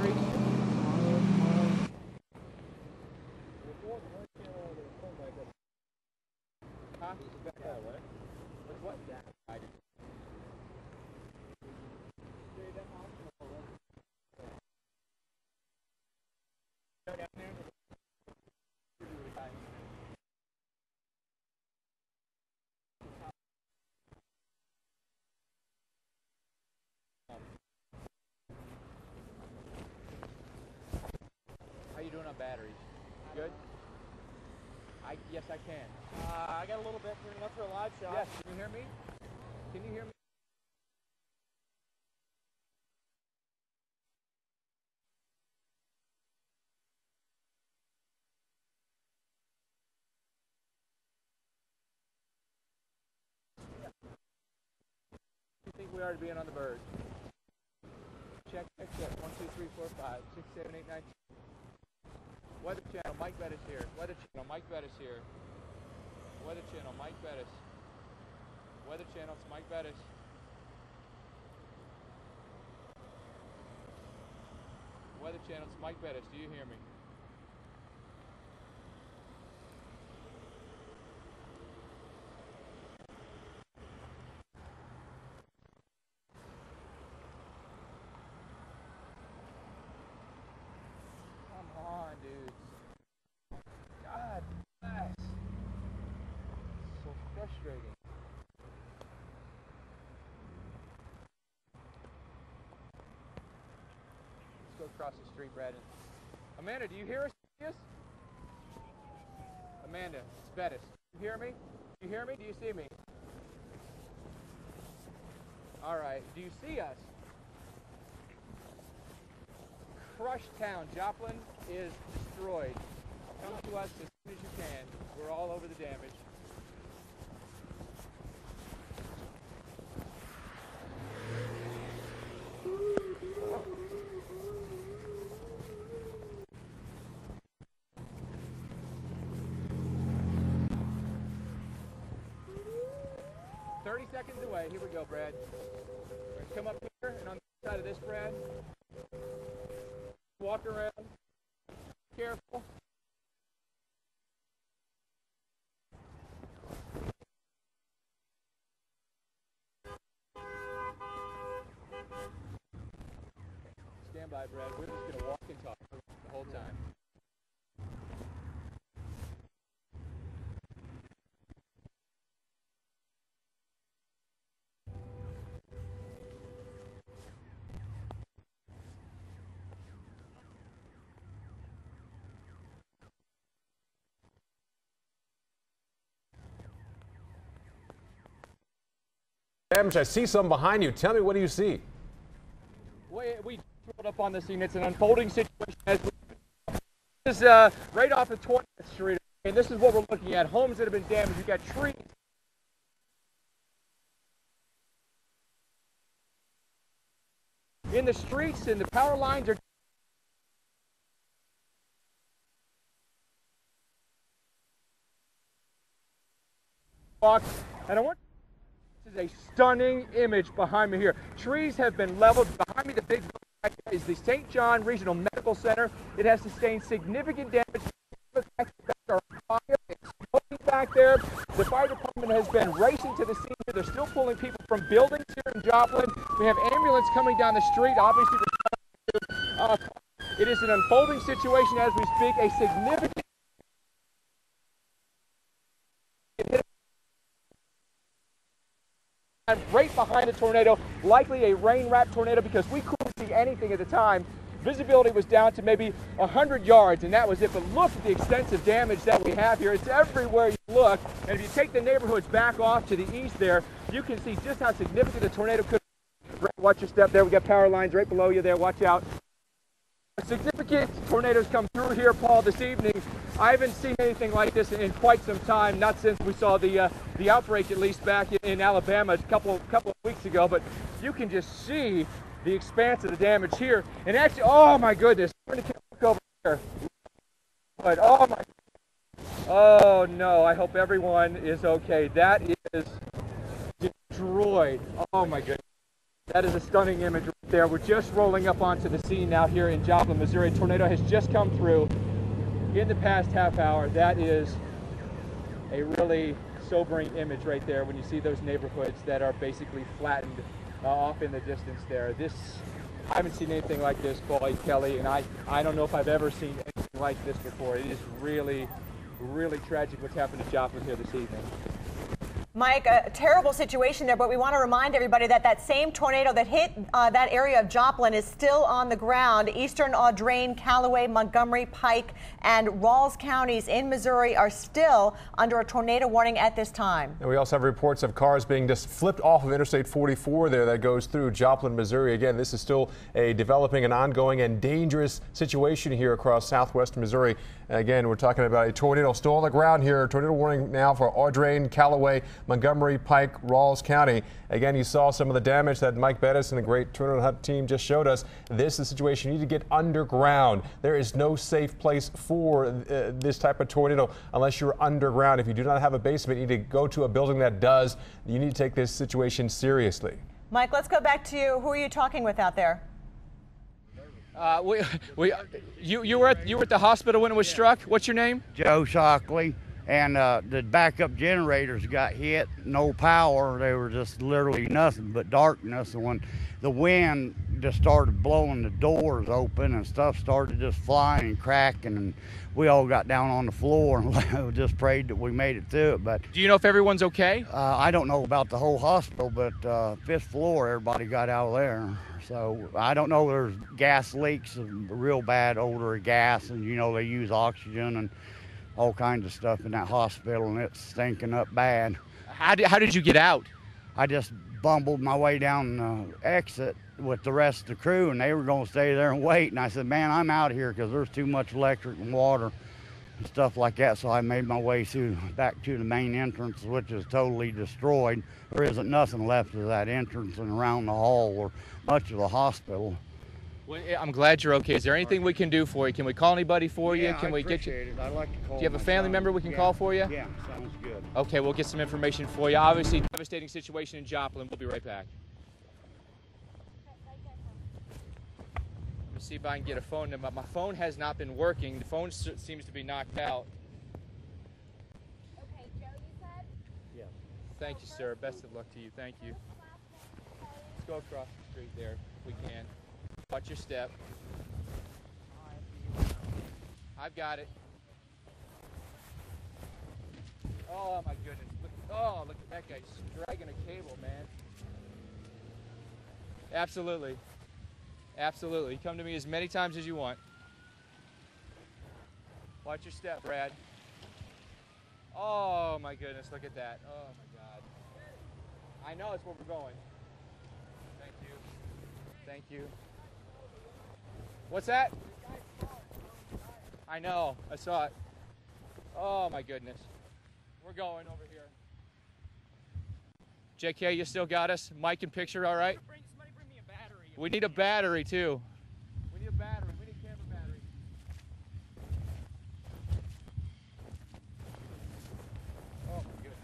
battery? Huh? Back that way. With what? I didn't- Go down there. How you doing on batteries? Good? I yes I can. Uh, I got a little bit turning up for a live shot. Yes, can you hear me? Can you hear me? Think we are to be in on the bird? Check, check, check. One, two, three, four, five, six, seven, eight, nine. Weather channel, Mike Bettes here. Weather channel, Mike Bettes here. Weather channel, Mike Bettes. Weather channel, it's Mike Bettes. Weather channel, it's Mike Bettes. Do you hear me? Come on, dudes. God bless. So frustrating. Let's go across the street, Brandon. Amanda, do you hear us? Amanda, it's Bettes. You hear me? You hear me? Do you see me? All right. Do you see us? Crushed town. Joplin is destroyed. Come to us as soon as you can. We're all over the damage. Thirty seconds away. Here we go, Brad. Come up here and on the side of this, Brad. Walk around. Damage, I see some behind you. Tell me, what do you see? We, we pulled up on the scene. It's an unfolding situation. As we, this is uh, right off of 20th Street, and this is what we're looking at. Homes that have been damaged. You've got trees. In the streets, and the power lines are. And I want. Stunning image behind me here. Trees have been leveled. Behind me, the big building is the St. John Regional Medical Center. It has sustained significant damage. Back there. The fire department has been racing to the scene. They're still pulling people from buildings here in Joplin. We have ambulance coming down the street. Obviously, uh, it is an unfolding situation as we speak. A significant right behind the tornado, likely a rain-wrapped tornado because we couldn't see anything at the time. Visibility was down to maybe 100 yards, and that was it. But look at the extensive damage that we have here. It's everywhere you look. And if you take the neighborhoods back off to the east there, you can see just how significant the tornado could Watch your step there. We got power lines right below you there. Watch out. Significant tornadoes come through here, Paul, this evening. I haven't seen anything like this in quite some time, not since we saw the uh, the outbreak, at least back in, Alabama a couple couple of weeks ago. But you can just see the expanse of the damage here. And actually, oh my goodness, I'm going to look over here. But oh my, oh no, I hope everyone is okay. That is destroyed. Oh my goodness. That is a stunning image right there. We're just rolling up onto the scene now here in Joplin, Missouri. A tornado has just come through in the past half hour. That is a really sobering image right there when you see those neighborhoods that are basically flattened uh, off in the distance there. This, I haven't seen anything like this, Paulie Kelly, and I, I don't know if I've ever seen anything like this before. It is really, really tragic what's happened to Joplin here this evening. Mike, a terrible situation there, but we want to remind everybody that that same tornado that hit uh, that area of Joplin is still on the ground. Eastern Audrain, Callaway, Montgomery, Pike, and Ralls counties in Missouri are still under a tornado warning at this time. And we also have reports of cars being just flipped off of Interstate 44 there that goes through Joplin, Missouri. Again, this is still a developing and ongoing and dangerous situation here across southwest Missouri. Again, we're talking about a tornado still on the ground here. Tornado warning now for Audrain, Callaway, Montgomery, Pike, Ralls County. Again, you saw some of the damage that Mike Bettes and the great Tornado Hunt team just showed us. This is the situation. You need to get underground. There is no safe place for uh, this type of tornado unless you're underground. If you do not have a basement, you need to go to a building that does. You need to take this situation seriously. Mike, let's go back to you. Who are you talking with out there? Uh, we, we, you, you, were at, you were at the hospital when it was struck. What's your name? Joe Shockley, and uh, the backup generators got hit. No power. They were just literally nothing but darkness. And when the wind just started blowing the doors open and stuff started just flying and cracking, and we all got down on the floor and just prayed that we made it through it. But Do you know if everyone's okay? uh, I don't know about the whole hospital, but uh, fifth floor, everybody got out of there. So I don't know. There's gas leaks, and real bad odor of gas, and you know they use oxygen and all kinds of stuff in that hospital, and it's stinking up bad. How did, how did you get out? I just bumbled my way down the exit with the rest of the crew, and they were going to stay there and wait. And I said, "Man, I'm out here because there's too much electric and water and stuff like that." So I made my way through back to the main entrance, which is totally destroyed. There isn't nothing left of that entrance and around the hall or much of the hospital. Well, I'm glad you're okay. Is there anything we can do for you? Can we call anybody for you? Yeah, Can I we get you? it. I'd like to call. Do you have a family son. member we can Yeah. call for you? Yeah, sounds good. Okay, we'll get some information for you. Obviously, devastating situation in Joplin. We'll be right back. Let me see if I can get a phone number. My phone has not been working. The phone seems to be knocked out. Okay, Joe, you said? Yes. Thank you, sir. Best of luck to you. Thank you. Let's go across the street there if we can. Watch your step. I've got it. Oh my goodness. Look, oh, look at that guy dragging a cable, man. Absolutely. Absolutely. Come to me as many times as you want. Watch your step, Brad. Oh my goodness, look at that. Oh my god. I know it's where we're going. Thank you. What's that? I know. I saw it. Oh my goodness. We're going over here. JK, you still got us? Mike and picture, all right? Bring, somebody bring me a battery. We need a battery too. We need a battery. We need a camera battery. Oh my goodness.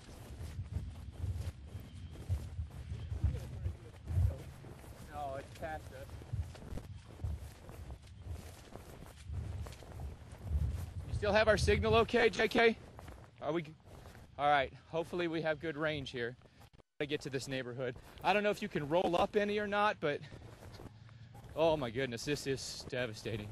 No, it's past us. You still have our signal okay, JK? Are we? All right. Hopefully we have good range here. To get to this neighborhood. I don't know if you can roll up any or not, but Oh my goodness, this is devastating.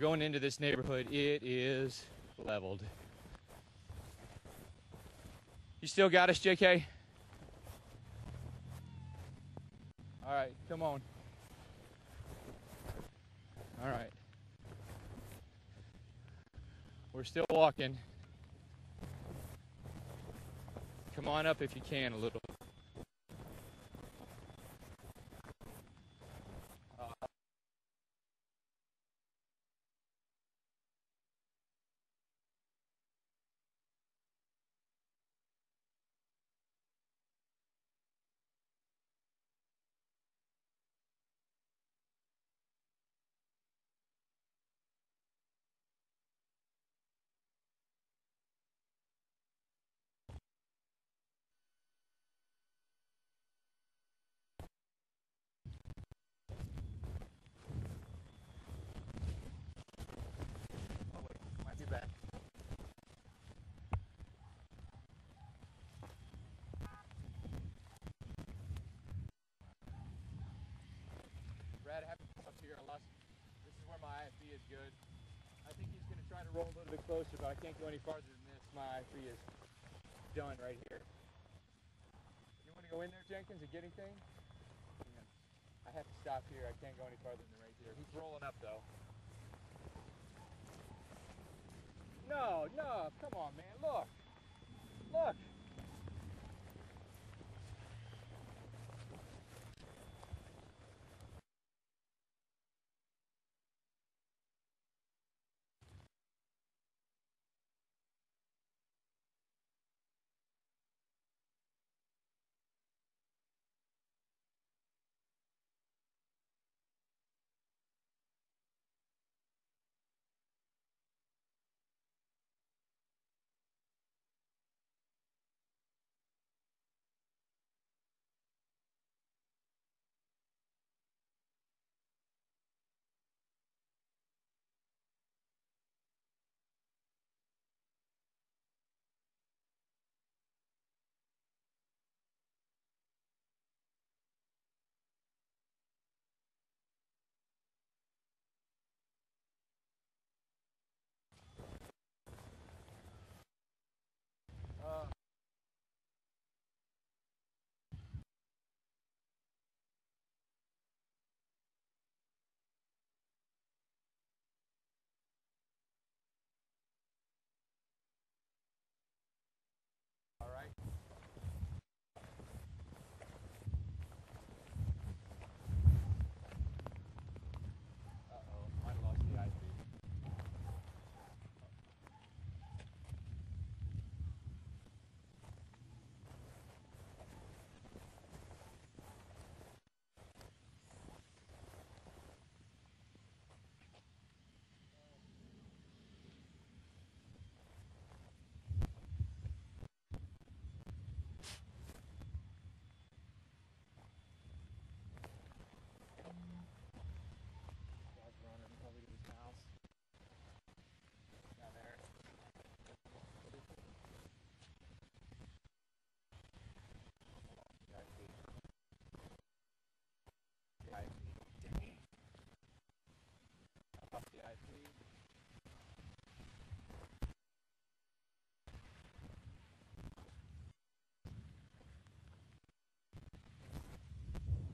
Going into this neighborhood. It is leveled. You still got us, JK? All right, come on. All right. We're still walking. Come on up if you can a little. Going to roll a little bit closer, but I can't go any farther than this. My IFB is done right here. You want to go in there, Jenkins, and get anything? Yeah. I have to stop here. I can't go any farther than right here. He's rolling up, though. No, no, come on, man. Look. Look.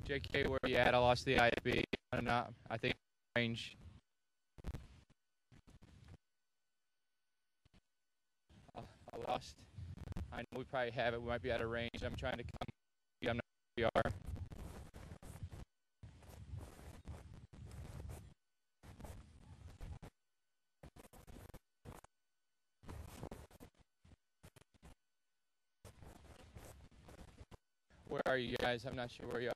JK, where you at? I lost the IFB. I'm not. I think range. I lost. I know we probably have it. We might be out of range. I'm trying to come. I'm not we are. Where are you guys? I'm not sure where you are.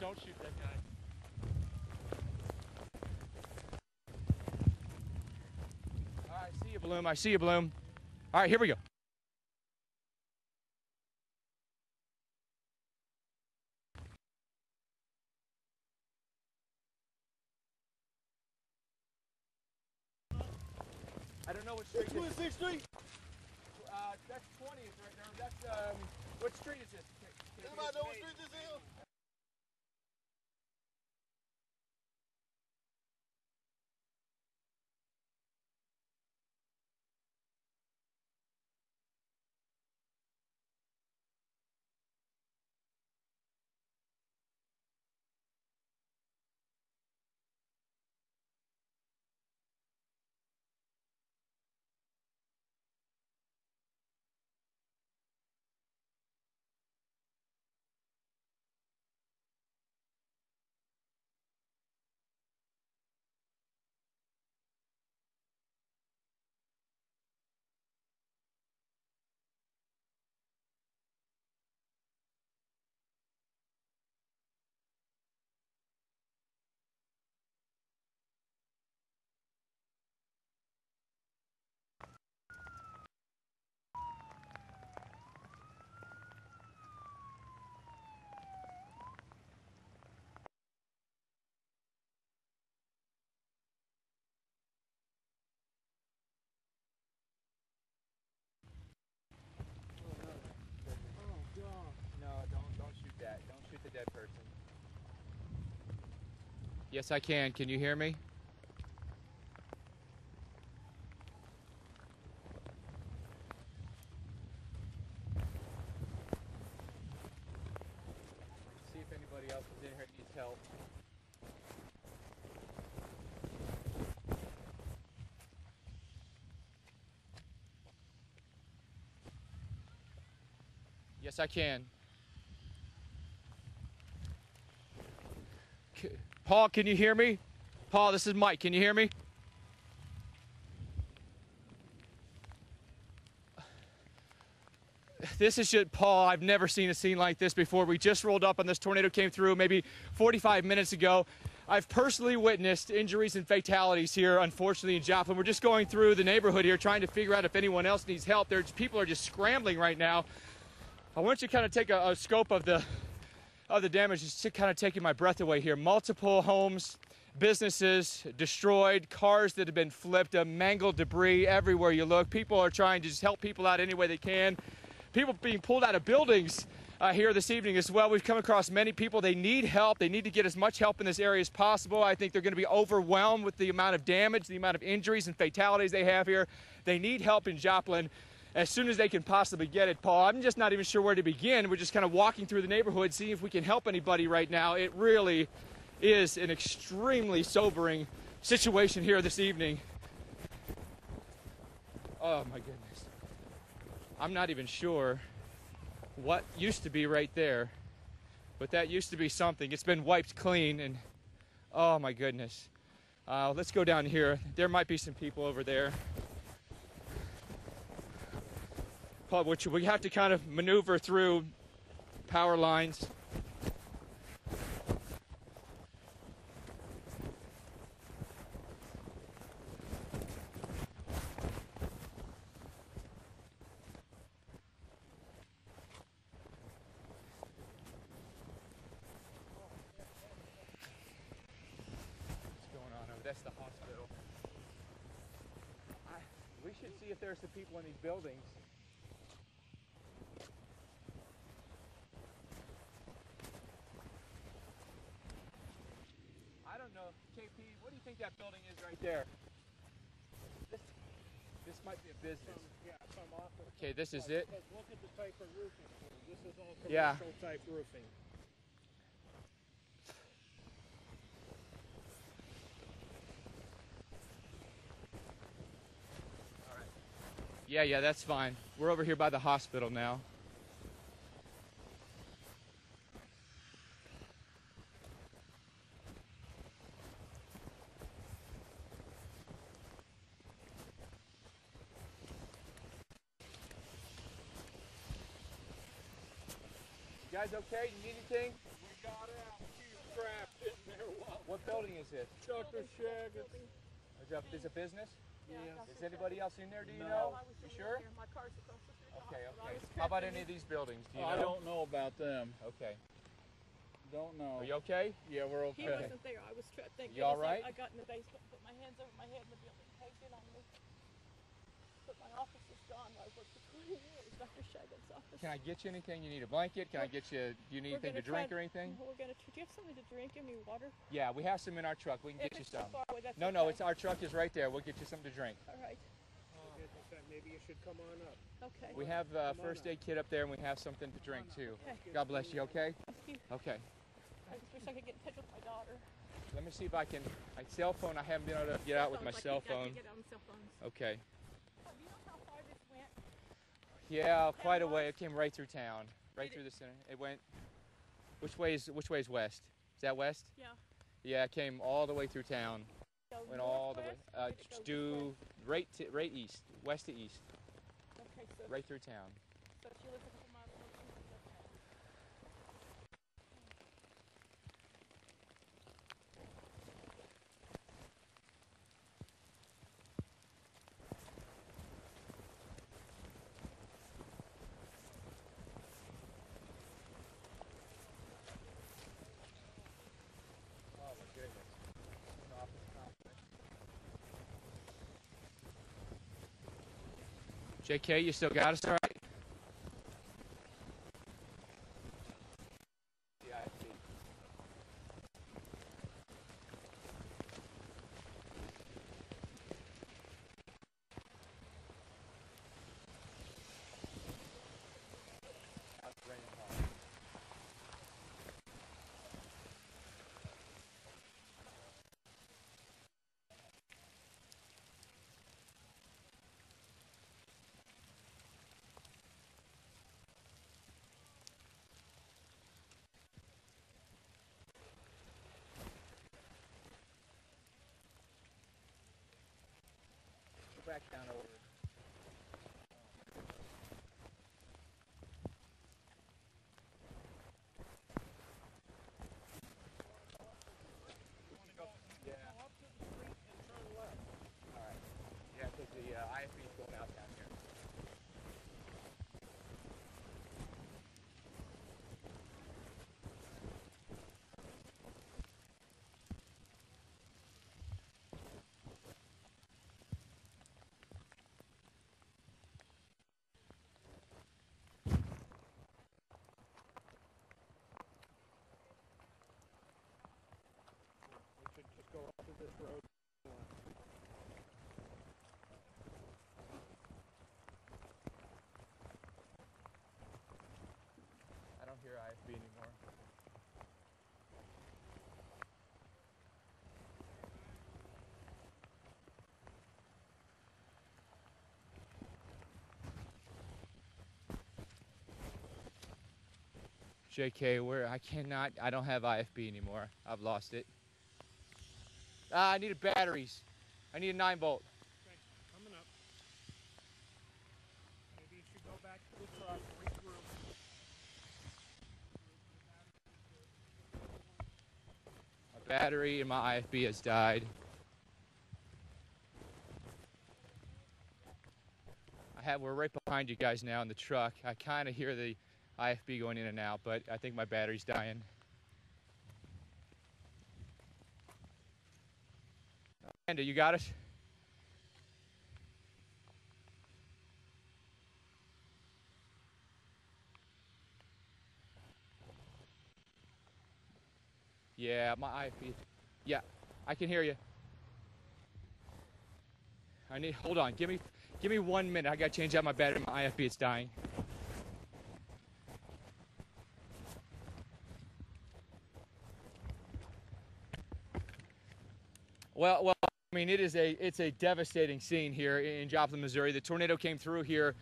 Don't, shoot that guy. All right, see you, Bloom. I see you, Bloom. All right, here we go. I don't know what street. this- 26th Street. Uh, that's 20th right there. That's um, what street is this? Can- can it be Anybody know what made? street this is? Yes, I can. Can you hear me? See if anybody else is in here needs help. Yes, I can. C- Paul, can you hear me? Paul, this is Mike. Can you hear me? This is just, Paul, I've never seen a scene like this before. We just rolled up and this tornado came through maybe 45 minutes ago. I've personally witnessed injuries and fatalities here, unfortunately, in Joplin. We're just going through the neighborhood here trying to figure out if anyone else needs help. There's people are just scrambling right now. I want you to kind of take a, a scope of the of the damage is kind of taking my breath away here. Multiple homes, businesses destroyed, cars that have been flipped, a mangled debris everywhere you look. People are trying to just help people out any way they can. People being pulled out of buildings uh, here this evening as well. We've come across many people. They need help. They need to get as much help in this area as possible. I think they're going to be overwhelmed with the amount of damage, the amount of injuries and fatalities they have here. They need help in Joplin as soon as they can possibly get it, Paul. I'm just not even sure where to begin. We're just kind of walking through the neighborhood, seeing if we can help anybody right now. It really is an extremely sobering situation here this evening. Oh my goodness. I'm not even sure what used to be right there, but that used to be something. It's been wiped clean, and oh my goodness. Uh, let's go down here. There might be some people over there. Paul, which we have to kind of maneuver through power lines. What's going on over? That's the hospital. I, we should see if there's some people in these buildings. I don't know. KP, what do you think that building is right there? This, this might be a business. Yeah, some office. Okay, this is it. Because look at the type of roofing. This is all Yeah. type roofing. Yeah, yeah, that's fine. We're over here by the hospital now. Guys okay? You need anything? We got out. Huge crap in there. Wow. What building is this? Dr. Shag. Is it is it business? Yeah. Is anybody else in there? Do you No. know? I was You sure? My car's across the street. Okay, okay. How about any of these buildings? Do you I know? don't know about them. Okay. Don't know. Are you okay? Yeah, we're okay. He wasn't there. I was trapped. Thank You all goodness I- got in the basement, put my hands over my head in the building, caved in on me. But my office is gone. I worked for 20 years. Dr. Shagan's office. Can I get you anything? You need a blanket? Can I get you? Do you need anything to drink or anything? We're gonna. tr- Do you have something to drink? Give me water. Yeah, we have some in our truck. We can If get you some. far away, that's No, no, it's our truck is right there. We'll get you something to drink. All right. Oh, maybe you should come on up. Okay. We have uh, a first aid kit up there, and we have something to drink too. Okay. God bless you. Okay. Thank you. Okay. I just wish I could get in touch with my daughter. Let me see if I can. My cell phone. I haven't been able to get out with my Phones, cell phone. can't get on cell phones. Okay. Oh, do you know how far this went? Yeah, quite a way. It came right through town, right through the center. It went. Which way is Which way is west? Is that west? Yeah. Yeah, it came all the way through town. Went all the way. Uh, due right to, right east, west to east, Okay, so, right through town. so she lives a couple miles north of me. Oh my goodness. JK, you still got us all right? Back over. Yeah. All right. Yeah, because the uh, IFB is going out down here. We should this road. I don't hear IFB anymore. JK, where I cannot, I don't have IFB anymore. I've lost it. Ah, I needed batteries. I need a 9 volt. Okay, coming up. Maybe you should go back to the truck, regroup. My battery in my IFB has died. I have we're right behind you guys now in the truck. I kind of hear the IFB going in and out, but I think my battery's dying. Amanda, you got it? Yeah, my IFB. Yeah, I can hear you. I need. Hold on. Give me. Give me one minute. I gotta change out my battery. My IFB is dying. Well, well. Mean, it is a. It's a devastating scene here in Joplin, Missouri. The tornado came through here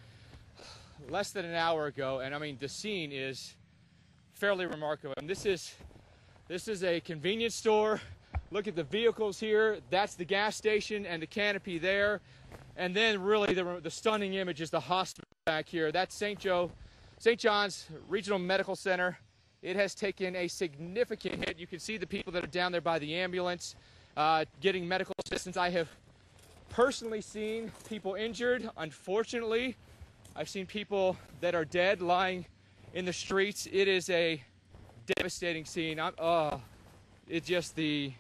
less than an hour ago, and I mean, the scene is fairly remarkable. And this is this is a convenience store. Look at the vehicles here. That's the gas station and the canopy there. And then really the, the stunning image is the hospital back here. That's St. Joe, St. John's Regional Medical Center. It has taken a significant hit. You can see the people that are down there by the ambulance uh, getting medical assistance. I have personally seen people injured. Unfortunately, I've seen people that are dead lying in the streets. It is a devastating scene. I'm, it's just the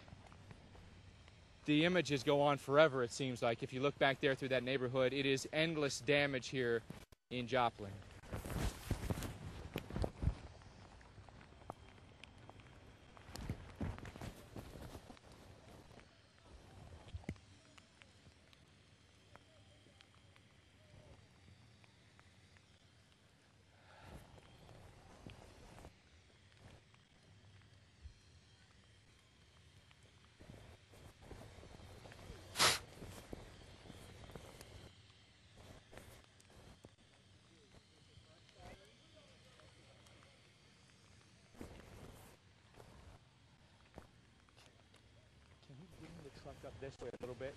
the images go on forever. It seems like if you look back there through that neighborhood, it is endless damage here in Joplin. Can you bring the truck up this way a little bit?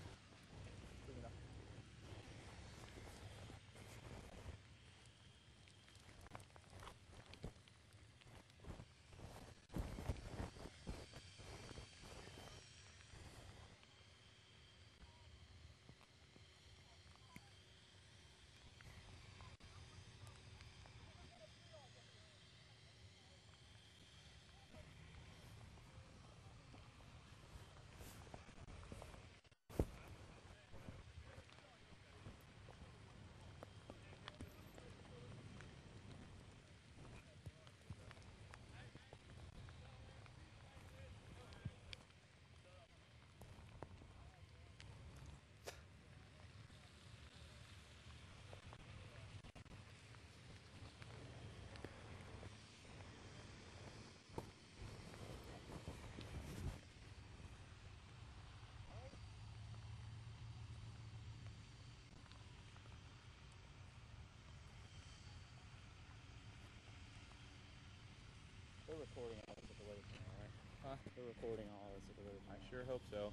Recording all this at the way right? Huh? They're recording all this at the way I sure hope so.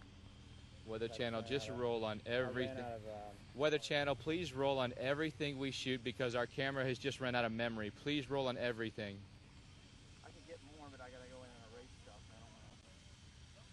Weather Channel, just roll on everything. of, um, Weather Channel, please roll on everything we shoot because our camera has just run out of memory. Please roll on everything. I could get more, but I gotta go in and erase stuff. I don't know.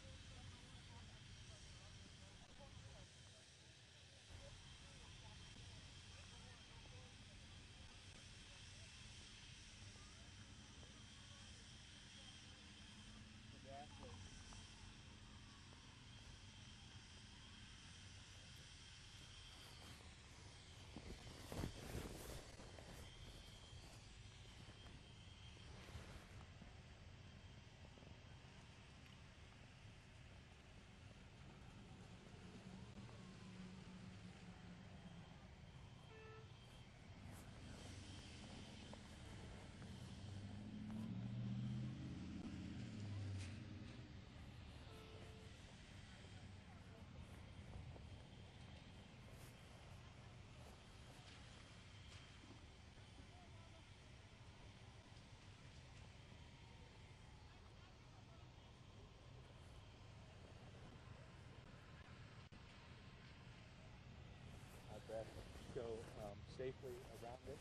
Our best to go um, safely around it.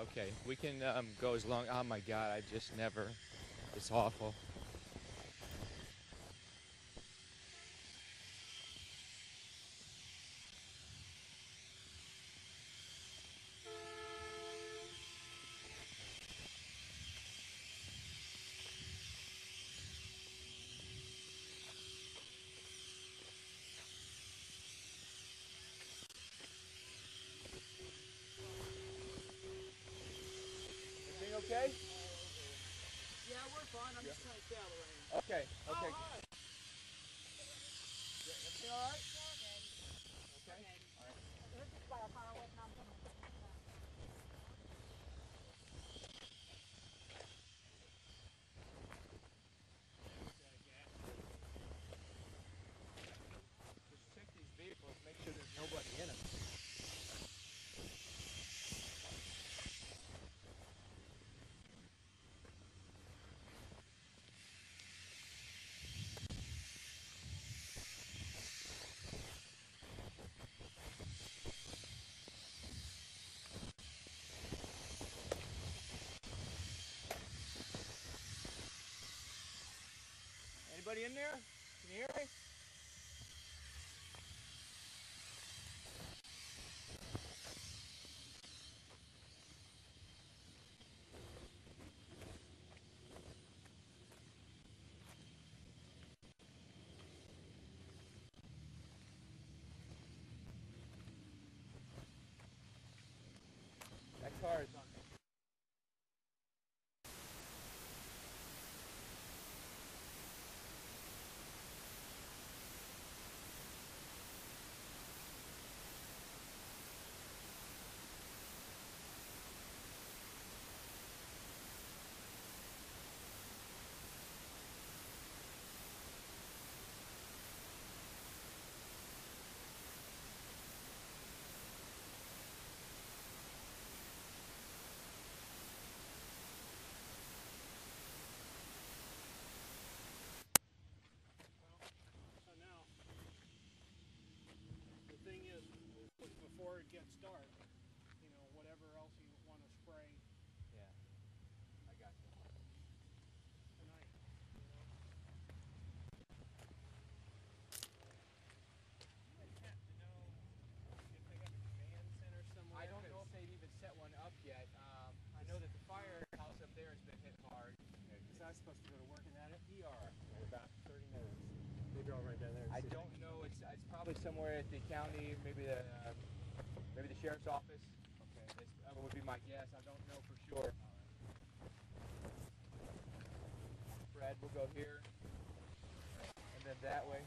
Okay, we can um, go as long. Oh my God, I just never. It's awful. Okay? Yeah, we're fine. I'm just trying to stay out of the rain. Okay. Okay. Oh, hi. Everything all right? Okay. All right. Just check these vehicles, make sure there's nobody in them. Anybody in there? Can you hear me? That car is on. So now, the thing is, is before it gets dark, you know, whatever else you want to spray Yeah. I got you. tonight, you know. I'd have to know if they got a command center somewhere. I don't know 'cause if they've even set one up yet. Um, I know that the firehouse up there has been hit hard. Is I supposed to go to work in that ER in about 30 minutes? Maybe I'll write down there. and I don't know. It's it's probably somewhere at the county, maybe the uh, maybe the sheriff's office. Okay, that's, that would be my guess. I don't know for sure. Fred, we'll go here, and then that way.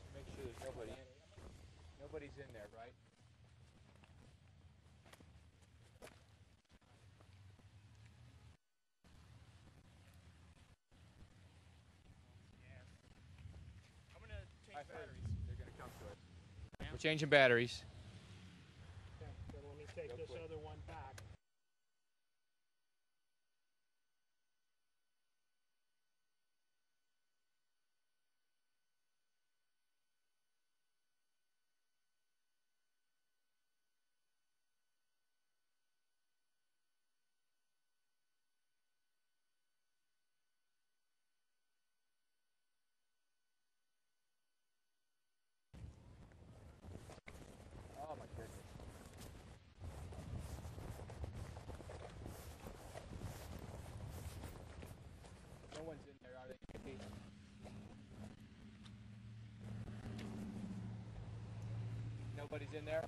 Just make sure there's nobody in. Nobody's in there, right? They're gonna come to us. We're changing batteries. Nobody's in there?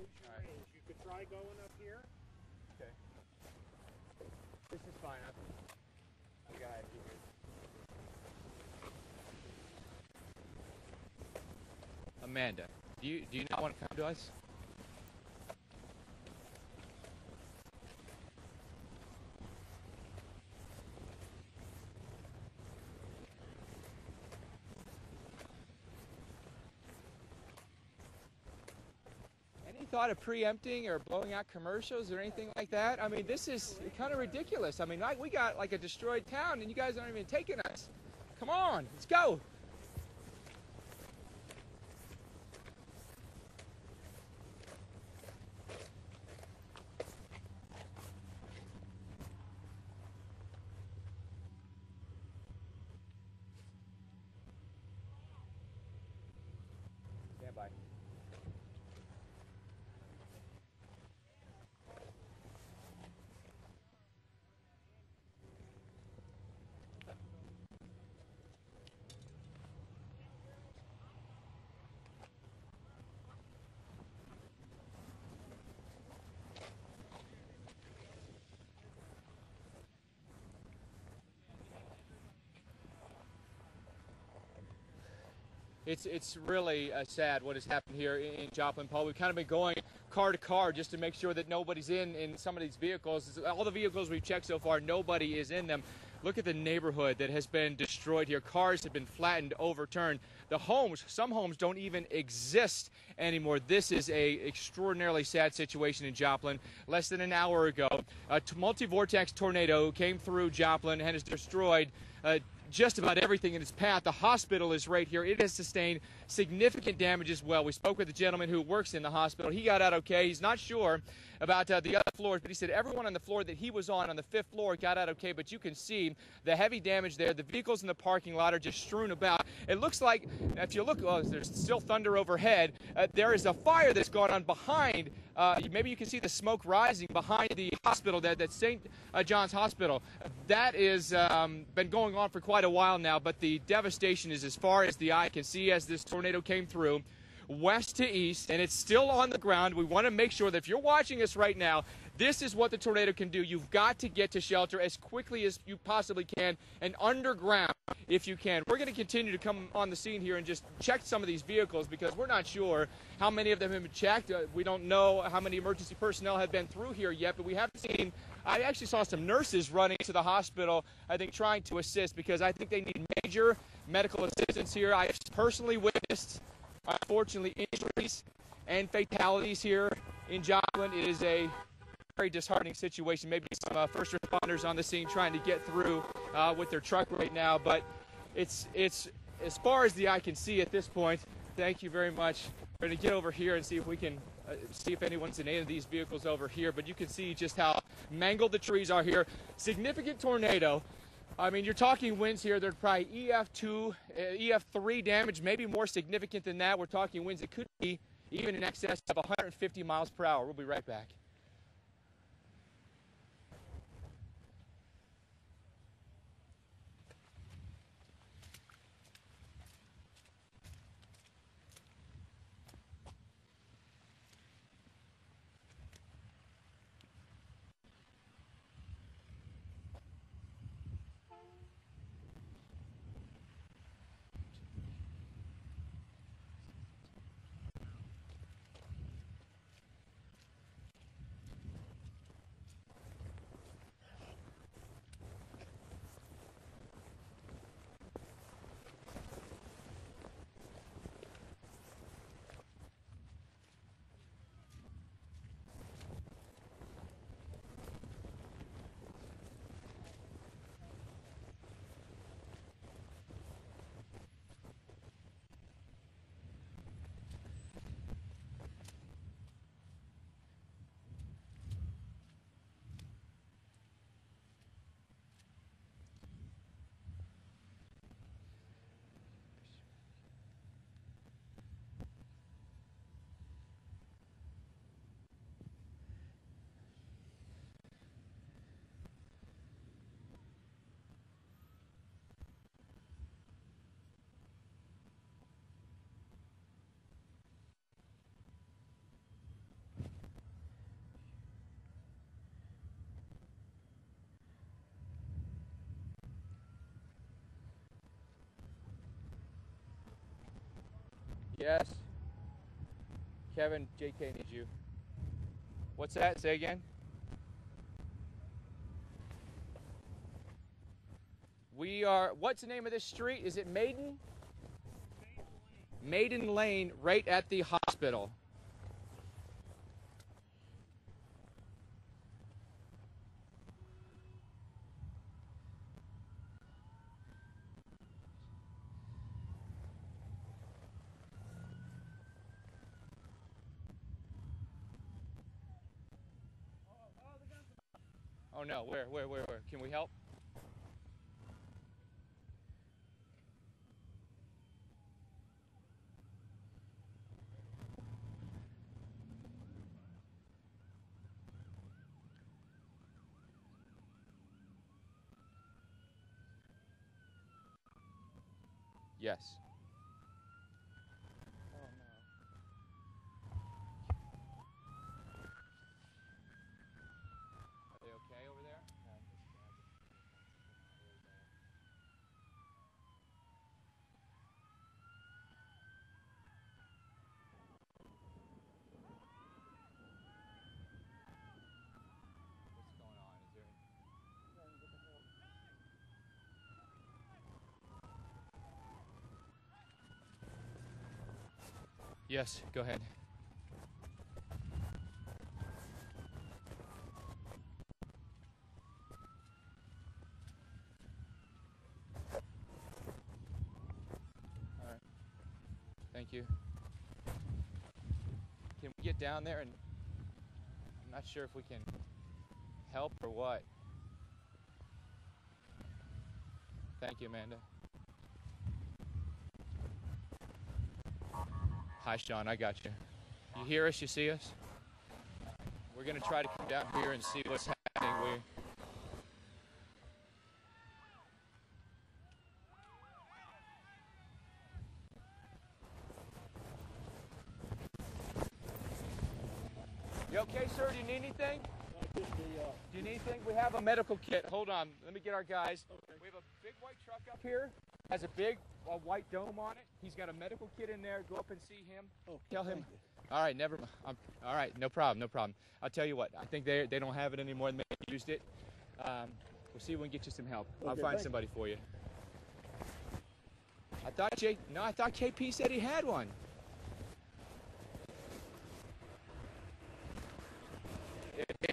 Lose your range. You could try going up here. Okay. This is fine. I, I got it here. Amanda, do you do you not want to come to us? Any thought of preempting or blowing out commercials or anything like that? I mean, this is kind of ridiculous. I mean, like we got like a destroyed town, and you guys aren't even taking us. Come on, let's go. It's it's really uh, sad what has happened here in, in Joplin, Paul. We've kind of been going car to car just to make sure that nobody's in in some of these vehicles. All the vehicles we've checked so far, nobody is in them. Look at the neighborhood that has been destroyed here. Cars have been flattened, overturned. The homes, some homes don't even exist anymore. This is a extraordinarily sad situation in Joplin. Less than an hour ago, a multi-vortex tornado came through Joplin and has destroyed uh, just about everything in its path. The hospital is right here. It has sustained significant damage as well. We spoke with the gentleman who works in the hospital. He got out okay. He's not sure about uh, the other floors, but he said everyone on the floor that he was on, on the fifth floor, got out okay. But you can see the heavy damage there. The vehicles in the parking lot are just strewn about. It looks like, if you look, oh, there's still thunder overhead. Uh, there is a fire that's gone on behind. Uh, maybe you can see the smoke rising behind the hospital, that, that St. Uh, John's Hospital. That is um, been going on for quite a while now, but the devastation is as far as the eye can see as this tornado came through west to east, and it's still on the ground. We want to make sure that if you're watching us right now, this is what the tornado can do. You've got to get to shelter as quickly as you possibly can and underground if you can. We're going to continue to come on the scene here and just check some of these vehicles because we're not sure how many of them have been checked. Uh, we don't know how many emergency personnel have been through here yet, but we have seen. I actually saw some nurses running to the hospital, I think trying to assist because I think they need major medical assistance here. I personally witnessed unfortunately injuries and fatalities here in Joplin. It is a very disheartening situation. Maybe some uh, first responders on the scene trying to get through uh, with their truck right now, but it's it's as far as the eye can see at this point. Thank you very much. We're going to get over here and see if we can uh, see if anyone's in any of these vehicles over here. But you can see just how mangled the trees are here. Significant tornado. I mean, you're talking winds here. They're probably EF2, uh, EF3 damage, maybe more significant than that. We're talking winds that could be even in excess of 150 miles per hour. We'll be right back. Yes. Kevin, JK needs you. What's that? Say again. We are, what's the name of this street? Is it Maiden? Maiden Lane, right at the hospital. Where, where, where, where? Can we help? Yes. Oh no. Are they okay over there? What's going on? Is there Yes, go ahead. All right. Thank you. Can we get down there and I'm not sure if we can help or what. Thank you, Amanda. Hi, Sean. I got you. You hear us? You see us? We're going to try to come down here and see what's happening. We You okay, sir? Do you need anything? Do you need anything? We have a medical kit. Hold on. Let me get our guys. We have a big white truck up here. Has a big uh, white dome on it. He's got a medical kit in there. Go up and see him. Tell him. All right, never mind. I'm, all right, no problem, no problem. I'll tell you what. I think they they don't have it anymore. They used it. Um, we'll see if we can get you some help. I'll find thank somebody for you. I thought J. No, I thought KP said he had one.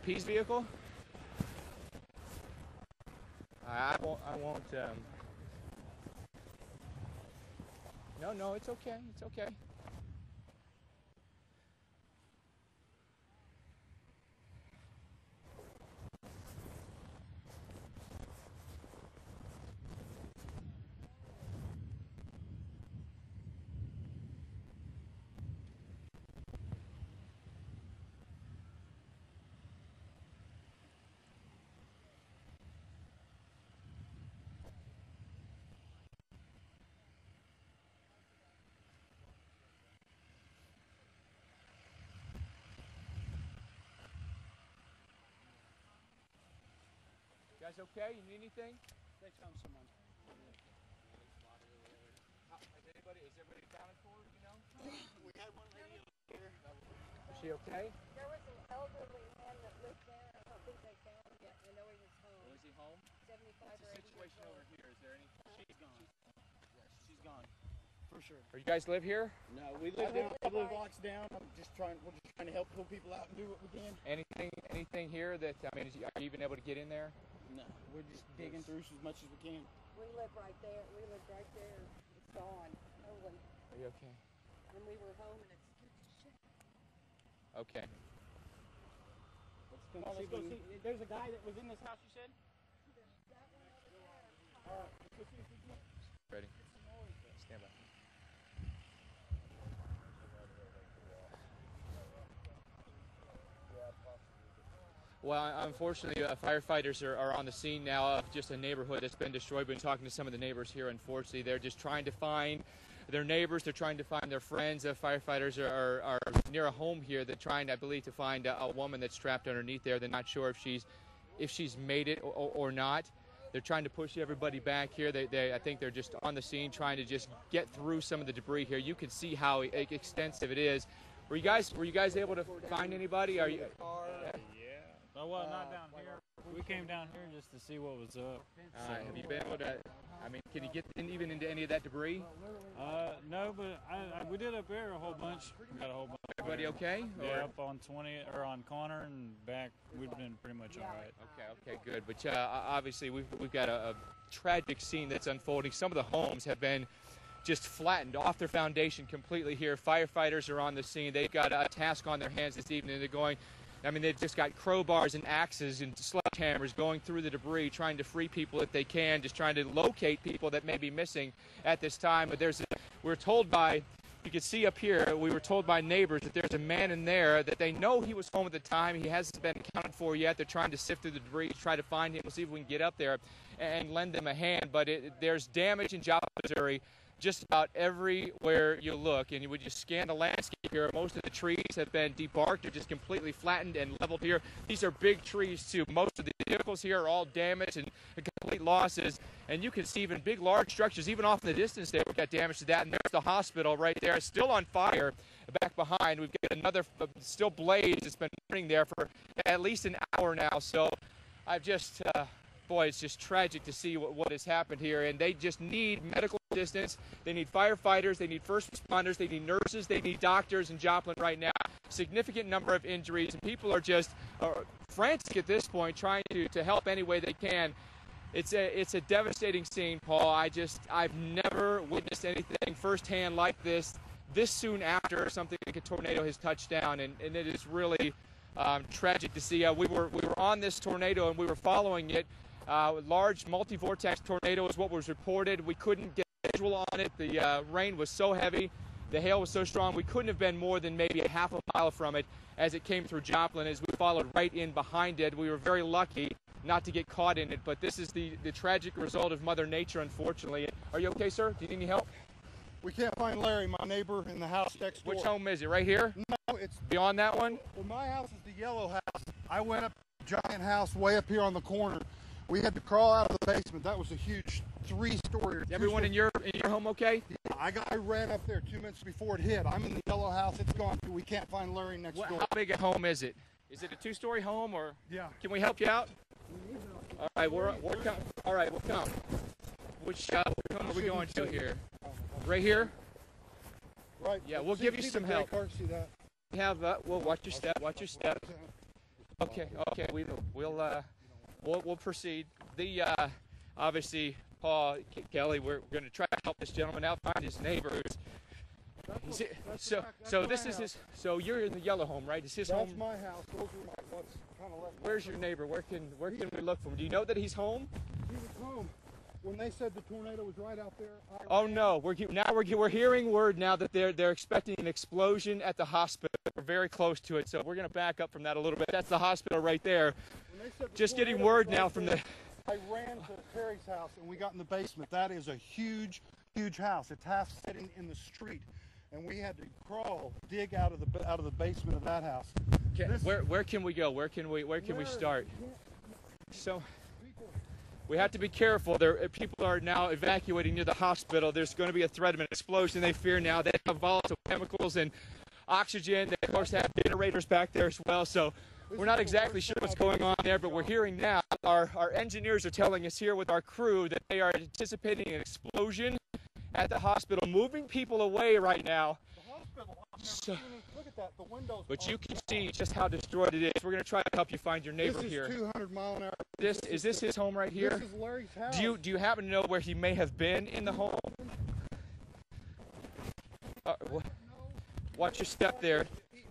KP's vehicle? I won't. I won't. Um... No, no, it's okay. It's okay. Guys okay? You need anything? They found someone. How, is anybody? Is everybody accounted for? You know? We had one lady here. Is she okay? There was an elderly man that lived there. I don't think they found him yet. I know he was home. Oh, is he home? 75 What's the or 80 years situation old. over here? Is there any? She's gone. Yes, she's gone. For sure. Or you guys live here? No, we live down. We live blocks down. I'm just trying. We're just trying to help pull people out and do what we can. Anything? Anything here that I mean? Is, are you even able to get in there? No, we're just digging through as much as we can. We live right there. We live right there. It's gone. Totally. Are you okay? And we were home and it's shit. Okay. Let's go, let's go see. There's a guy that was in this house. You said. All right. Let's go see if we can. Ready? Well, unfortunately, uh, firefighters are, are on the scene now of just a neighborhood that's been destroyed. Been talking to some of the neighbors here. Unfortunately, they're just trying to find their neighbors. They're trying to find their friends. Uh, firefighters are, are, are near a home here. They're trying, I believe, to find a, a woman that's trapped underneath there. They're not sure if she's if she's made it or, or, not. They're trying to push everybody back here. They, they, I think they're just on the scene trying to just get through some of the debris here. You can see how extensive it is. Were you guys were you guys able to find anybody? Are you? Oh, well, not down here. We came down here just to see what was up. Uh, have you been able to? I mean, can you get in, even into any of that debris? Uh, no, but I, I, we did up there a whole bunch. We got a whole bunch. Everybody okay? Yeah, Or- up on 20 or on Connor and back, we've been pretty much all right. Okay, okay, good. But uh, obviously, we've, we've got a, a tragic scene that's unfolding. Some of the homes have been just flattened off their foundation completely here. Firefighters are on the scene. They've got a task on their hands this evening. They're going, I mean, they've just got crowbars and axes and sledgehammers going through the debris, trying to free people if they can, just trying to locate people that may be missing at this time. But there's, we're told by you can see up here, we were told by neighbors that there's a man in there that they know he was home at the time. He hasn't been accounted for yet. They're trying to sift through the debris, try to find him. We'll see if we can get up there and lend them a hand. But it, there's damage in Joplin, Missouri, just about everywhere you look. And when you scan the landscape here, most of the trees have been debarked or just completely flattened and leveled here. These are big trees, too. Most of the vehicles here are all damaged and complete losses. And you can see even big, large structures, even off in the distance there, we've got damage to that. And there's the hospital right there, still on fire back behind. We've got another uh, still blaze. It's been burning there for at least an hour now. So I've just, uh, boy, it's just tragic to see what, what has happened here. And they just need medical assistance. They need firefighters. They need first responders. They need nurses. They need doctors in Joplin right now. Significant number of injuries. And people are just uh, frantic at this point, trying to, to help any way they can. It's a it's a devastating scene, Paul. I just I've never witnessed anything firsthand like this this soon after something like a tornado has touched down, and, and it is really um, tragic to see. Uh, we were we were on this tornado and we were following it. Uh, large multi-vortex tornado is what was reported. We couldn't get a visual on it. The uh, rain was so heavy, the hail was so strong. We couldn't have been more than maybe a half a mile from it as it came through Joplin. As we followed right in behind it, we were very lucky not to get caught in it. But this is the the tragic result of Mother Nature, unfortunately. Are you okay, sir? Do you need any help? We can't find Larry, my neighbor in the house next door. Which home is it? Right here? No, it's Beyond that one? well, my house is the yellow house. I went up the giant house way up here on the corner. We had to crawl out of the basement. That was a huge three-story. Everyone in your in your home okay? Yeah, I got. I ran up there two minutes before it hit. I'm in the yellow house. It's gone. We can't find Larry next What, door. how big a home is it? Is it a two-story home or? Yeah. Can we help you out? All right, we're we're com- all right. We'll come. Which uh, which home are we going to here? Right here. Right. Yeah, we'll See- give you some help. card? See that? We have. Uh, well, watch your step. Watch your step. Okay. Okay. We will. we'll uh, we'll we'll proceed. The uh, obviously Paul K- Kelly. We're going to try to help this gentleman out find his neighbors. Is it- so so this is his. So you're in the yellow home, right? Is his That's home? my house. Those are my what's kind of left. Where's your neighbor? Where can where can we look for him? Do you know that he's home? He was home when they said the tornado was right out there. I Oh no, we're now we're we're hearing word now that they're they're expecting an explosion at the hospital. We're very close to it, so we're gonna back up from that a little bit. That's the hospital right there. When they said the Just getting word now from the. I ran to Terry's house and we got in the basement. That is a huge, huge house. It's half sitting in the street, and we had to crawl, dig out of the out of the basement of that house. Can, This- where where can we go? Where can we where can we start? So we have to be careful. There uh, people are now evacuating near the hospital. There's going to be a threat of an explosion. They fear now. They have volatile chemicals and oxygen. They of course have generators back there as well. So. We're not exactly sure what's going on there, but we're hearing now. Our, our engineers are telling us here with our crew that they are anticipating an explosion at the hospital, moving people away right now. the hospital. I've never So- Look at that. The windows. But you can see just how destroyed it is. We're going to try to help you find your neighbor This is here. 200 mile an hour. This is this his home right here? This is Larry's house. Do you do you happen to know where he may have been in the home? Uh, watch your step there. He,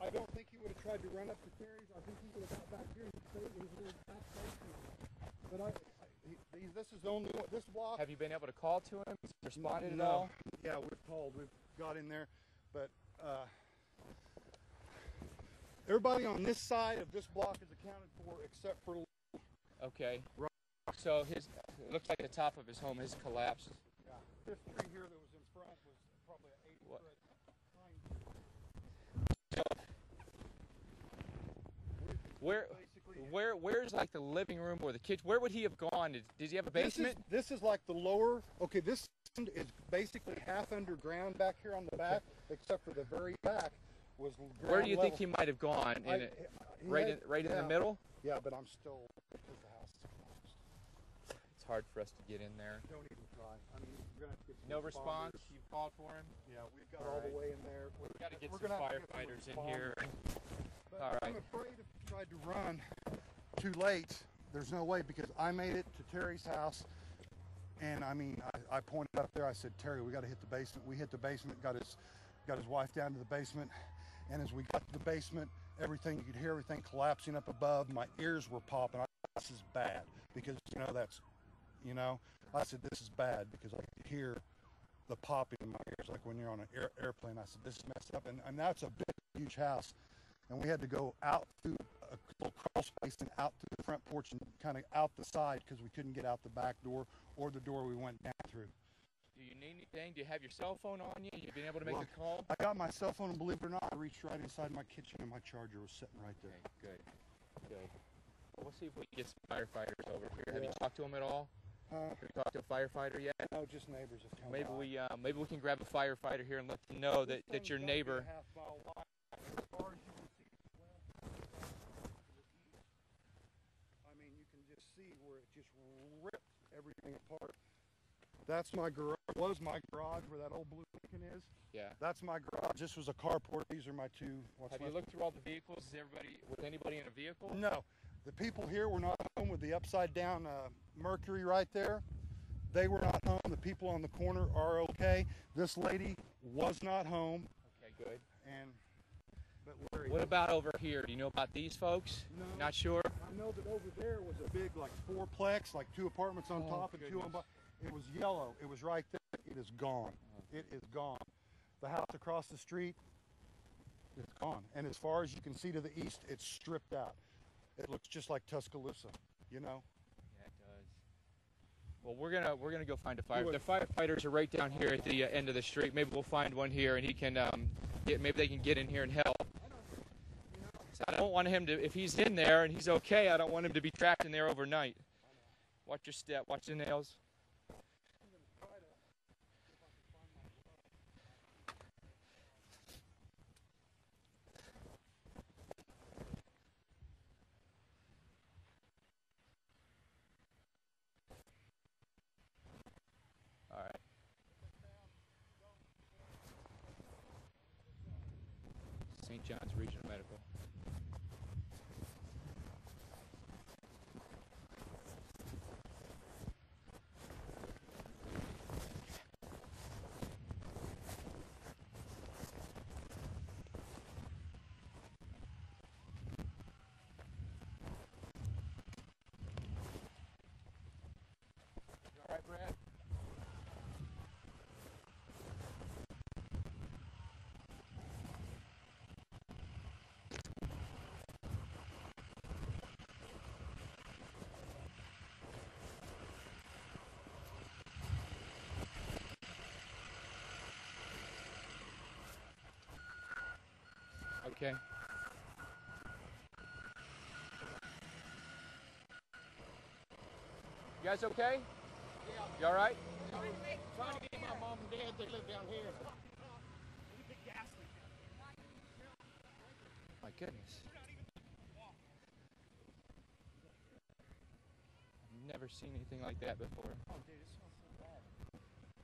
I, don't think he would have tried to run up to Terry's. I think he would have got back here and stayed in his little back basement. But I, I he, this is the only one. This block. Have you been able to call to him? Has he responded at no. all? Yeah, we've called. We've got in there, but uh, everybody on this side of this block is accounted for except for. Okay. Right. So his it looks like the top of his home has collapsed. Yeah, this tree here that was in front was probably an eight What? foot. Where where where's like the living room or the kitchen? Where would he have gone? Did, does he have a basement? This is, this is like the lower. Okay, this is basically half underground back here on the back, except for the very back was. Where do you ground think he might have gone? In I- it, right had- in right in the middle. Yeah, but I'm still because the house is closed. It's hard for us to get in there. Don't even try. I mean, we're gonna have to get No response. responders. You called for him. Yeah, we've got All all, the way in there. We've got to get we're some gonna have to get some firefighters in here. But All right. I'm afraid if we tried to run too late, there's no way because I made it to Terry's house. And I mean, I, I pointed up there. I said, Terry, we got to hit the basement. We hit the basement. Got his, got his wife down to the basement. And as we got to the basement, everything you could hear everything collapsing up above. My ears were popping. I, this is bad because you know that's, you know. I said this is bad because I could hear the popping in my ears like when you're on an air, airplane. I said this is messed up, and and that's a big, huge house, and we had to go out through a little crawl space and out to the front porch and kind of out the side because we couldn't get out the back door or the door we went down through. Do you need anything? Do you have your cell phone on you? You've been able to make Well, a call? I got my cell phone, and believe it or not, I reached right inside my kitchen, and my charger was sitting right there. Okay, good. Good. Well, we'll see if we can get some firefighters over here. Have you talked to them at all? Uh, Have you talked to a firefighter yet? no, just neighbors have come Maybe by. we uh, maybe we can grab a firefighter here and let them know that, that your Thing's gotta be a neighbor. half mile wide. As far as you can see to the west, to the east, I mean, you can just see where it just ripped everything apart. That's my garage. Was my garage where that old blue Lincoln is? Yeah. That's my garage. This was a carport. These are my two. What's Have you looked through all the vehicles? Is everybody with anybody in a vehicle? No, the people here were not home with the upside down uh, Mercury right there. They were not home. The people on the corner are okay. This lady was not home, Okay, good. and but Larry. What about over here? Do you know about these folks? No. Not sure. I know that over there was a big like fourplex, like two apartments on Oh, top and two on bottom. It was yellow. It was right there. It is gone. It is gone. The house across the street, it's gone. And as far as you can see to the east, it's stripped out. It looks just like Tuscaloosa, you know. Yeah, it does. Well, we're gonna we're gonna go find a fire. The firefighters are right down here at the uh, end of the street. Maybe we'll find one here, and he can um, get. Maybe they can get in here and help. I don't want him to. If he's in there and he's okay, I don't want him to be trapped in there overnight. Watch your step. Watch the nails. All right. St. John's Regional Medical. You all right, Brad? Okay. You guys okay? Yeah. You all right? Trying to get my mom and dad, they live down here. My goodness. I've never seen anything like that before. Oh, dude, it smells so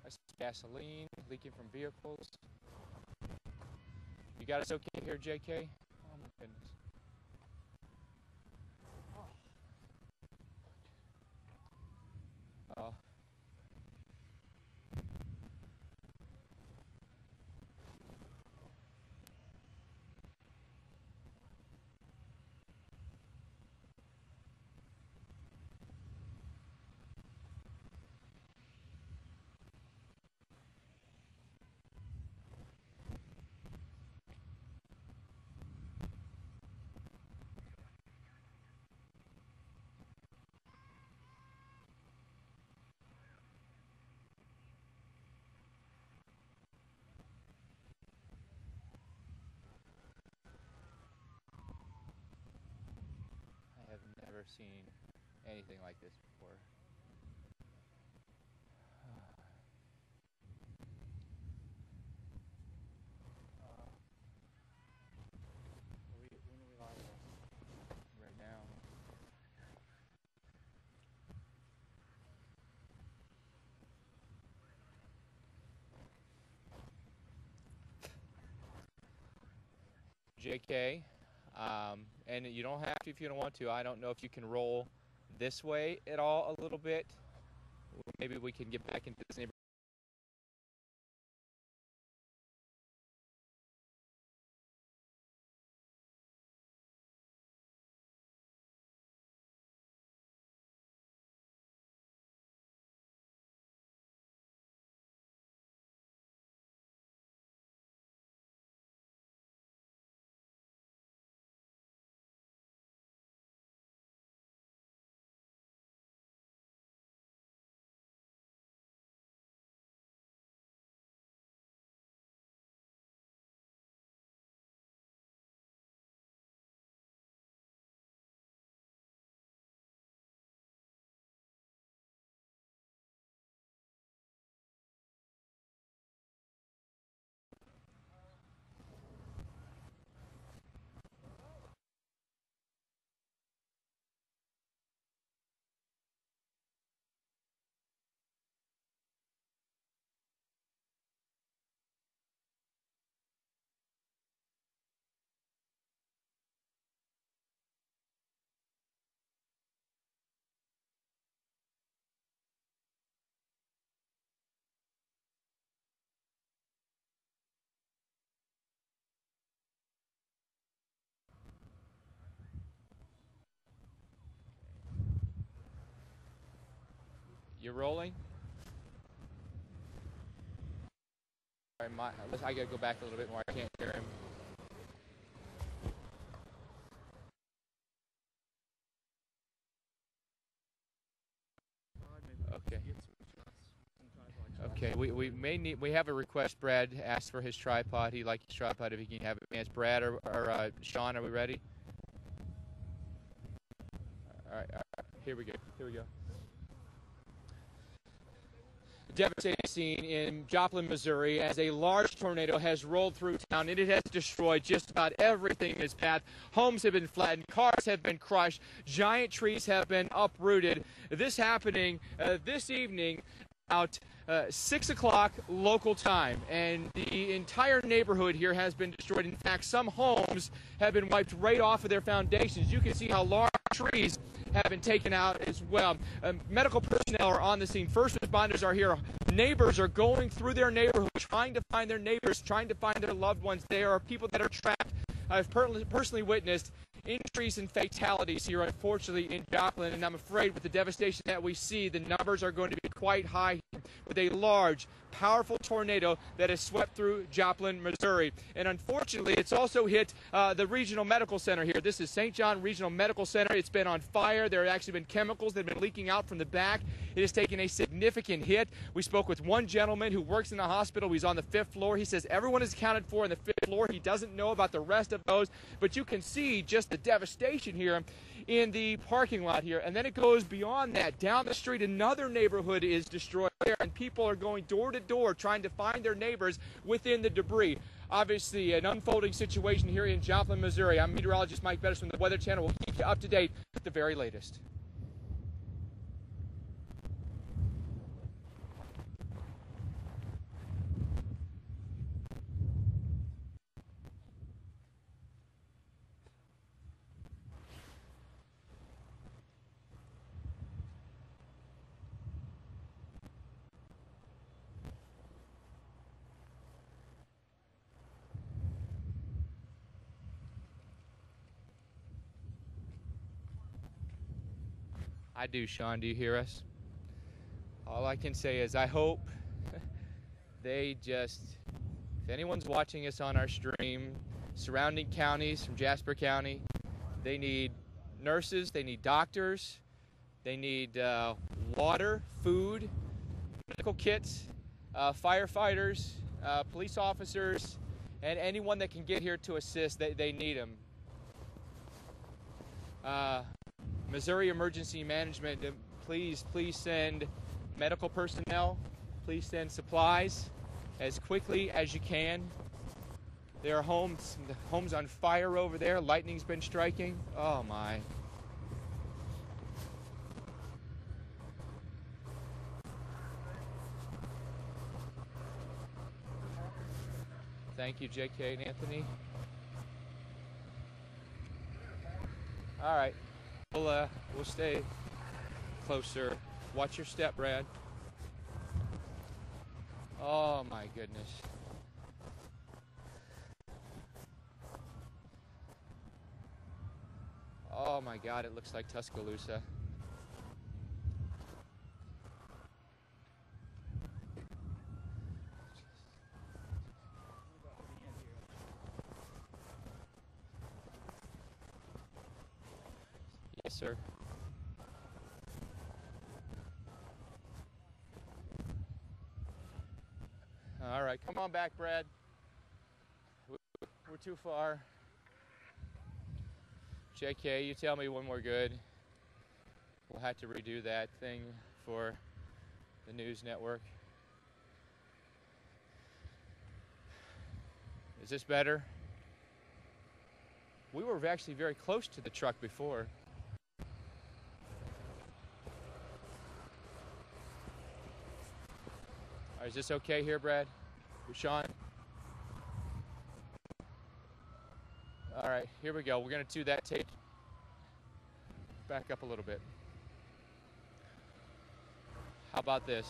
I see gasoline leaking from vehicles. You got us okay here, JK? Seen anything like this before. Right now. JK, um, and you don't have to if you don't want to. I don't know if you can roll this way at all a little bit. Maybe we can get back into this neighborhood. You're rolling? Sorry, my, I gotta go back a little bit more. I can't hear him. Okay. Okay, we, we may need, we have a request. Brad asked for his tripod. He'd like his tripod if he can have it. Advanced. Brad or, or uh, Sean, are we ready? All right, all right, here we go. Here we go. Devastating scene in Joplin, Missouri, as a large tornado has rolled through town and it has destroyed just about everything in its path. Homes have been flattened, cars have been crushed, giant trees have been uprooted. This happening uh, this evening about uh, 6 o'clock local time, and the entire neighborhood here has been destroyed. In fact, some homes have been wiped right off of their foundations. You can see how large trees have been taken out as well. Um, medical personnel are on the scene. First responders are here. Neighbors are going through their neighborhood trying to find their neighbors, trying to find their loved ones. There are people that are trapped. I've per- personally witnessed increase in fatalities here, unfortunately, in Joplin, and I'm afraid with the devastation that we see, the numbers are going to be quite high with a large, powerful tornado that has swept through Joplin, Missouri. And unfortunately, it's also hit uh, the regional medical center here. This is St. John Regional Medical Center. It's been on fire. There have actually been chemicals that have been leaking out from the back. It has taken a significant hit. We spoke with one gentleman who works in the hospital. He's on the fifth floor. He says everyone is accounted for on the fifth floor. He doesn't know about the rest of those, but you can see just the devastation here in the parking lot here. And then it goes beyond that. Down the street, another neighborhood is destroyed there, and people are going door to door trying to find their neighbors within the debris. Obviously, an unfolding situation here in Joplin, Missouri. I'm meteorologist Mike Bettes from the Weather Channel. We'll keep you up to date with the very latest. I do, Sean. Do you hear us? All I can say is I hope they just, if anyone's watching us on our stream, surrounding counties from Jasper County, they need nurses, they need doctors, they need uh, water, food, medical kits, uh, firefighters, uh, police officers, and anyone that can get here to assist, they, they need them. Missouri Emergency Management, uh, please, please send medical personnel, please send supplies as quickly as you can. There are homes, the homes on fire over there. Lightning's been striking. Oh my. Thank you, JK and Anthony. All right, we'll uh, we'll stay closer. Watch your step, Brad. Oh my goodness. Oh my God, it looks like Tuscaloosa. Yes, sir. All right, come on back, Brad. We're too far. JK, you tell me when we're good. We'll have to redo that thing for the news network. Is this better? We were actually very close to the truck before. Is this okay here, Brad? Sean? All right, here we go. We're going to do that tape. Back up a little bit. How about this?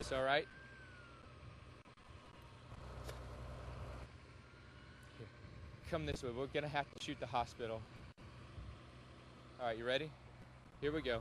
Is this all right? Here, come this way. We're going to have to shoot the hospital. All right, you ready? Here we go.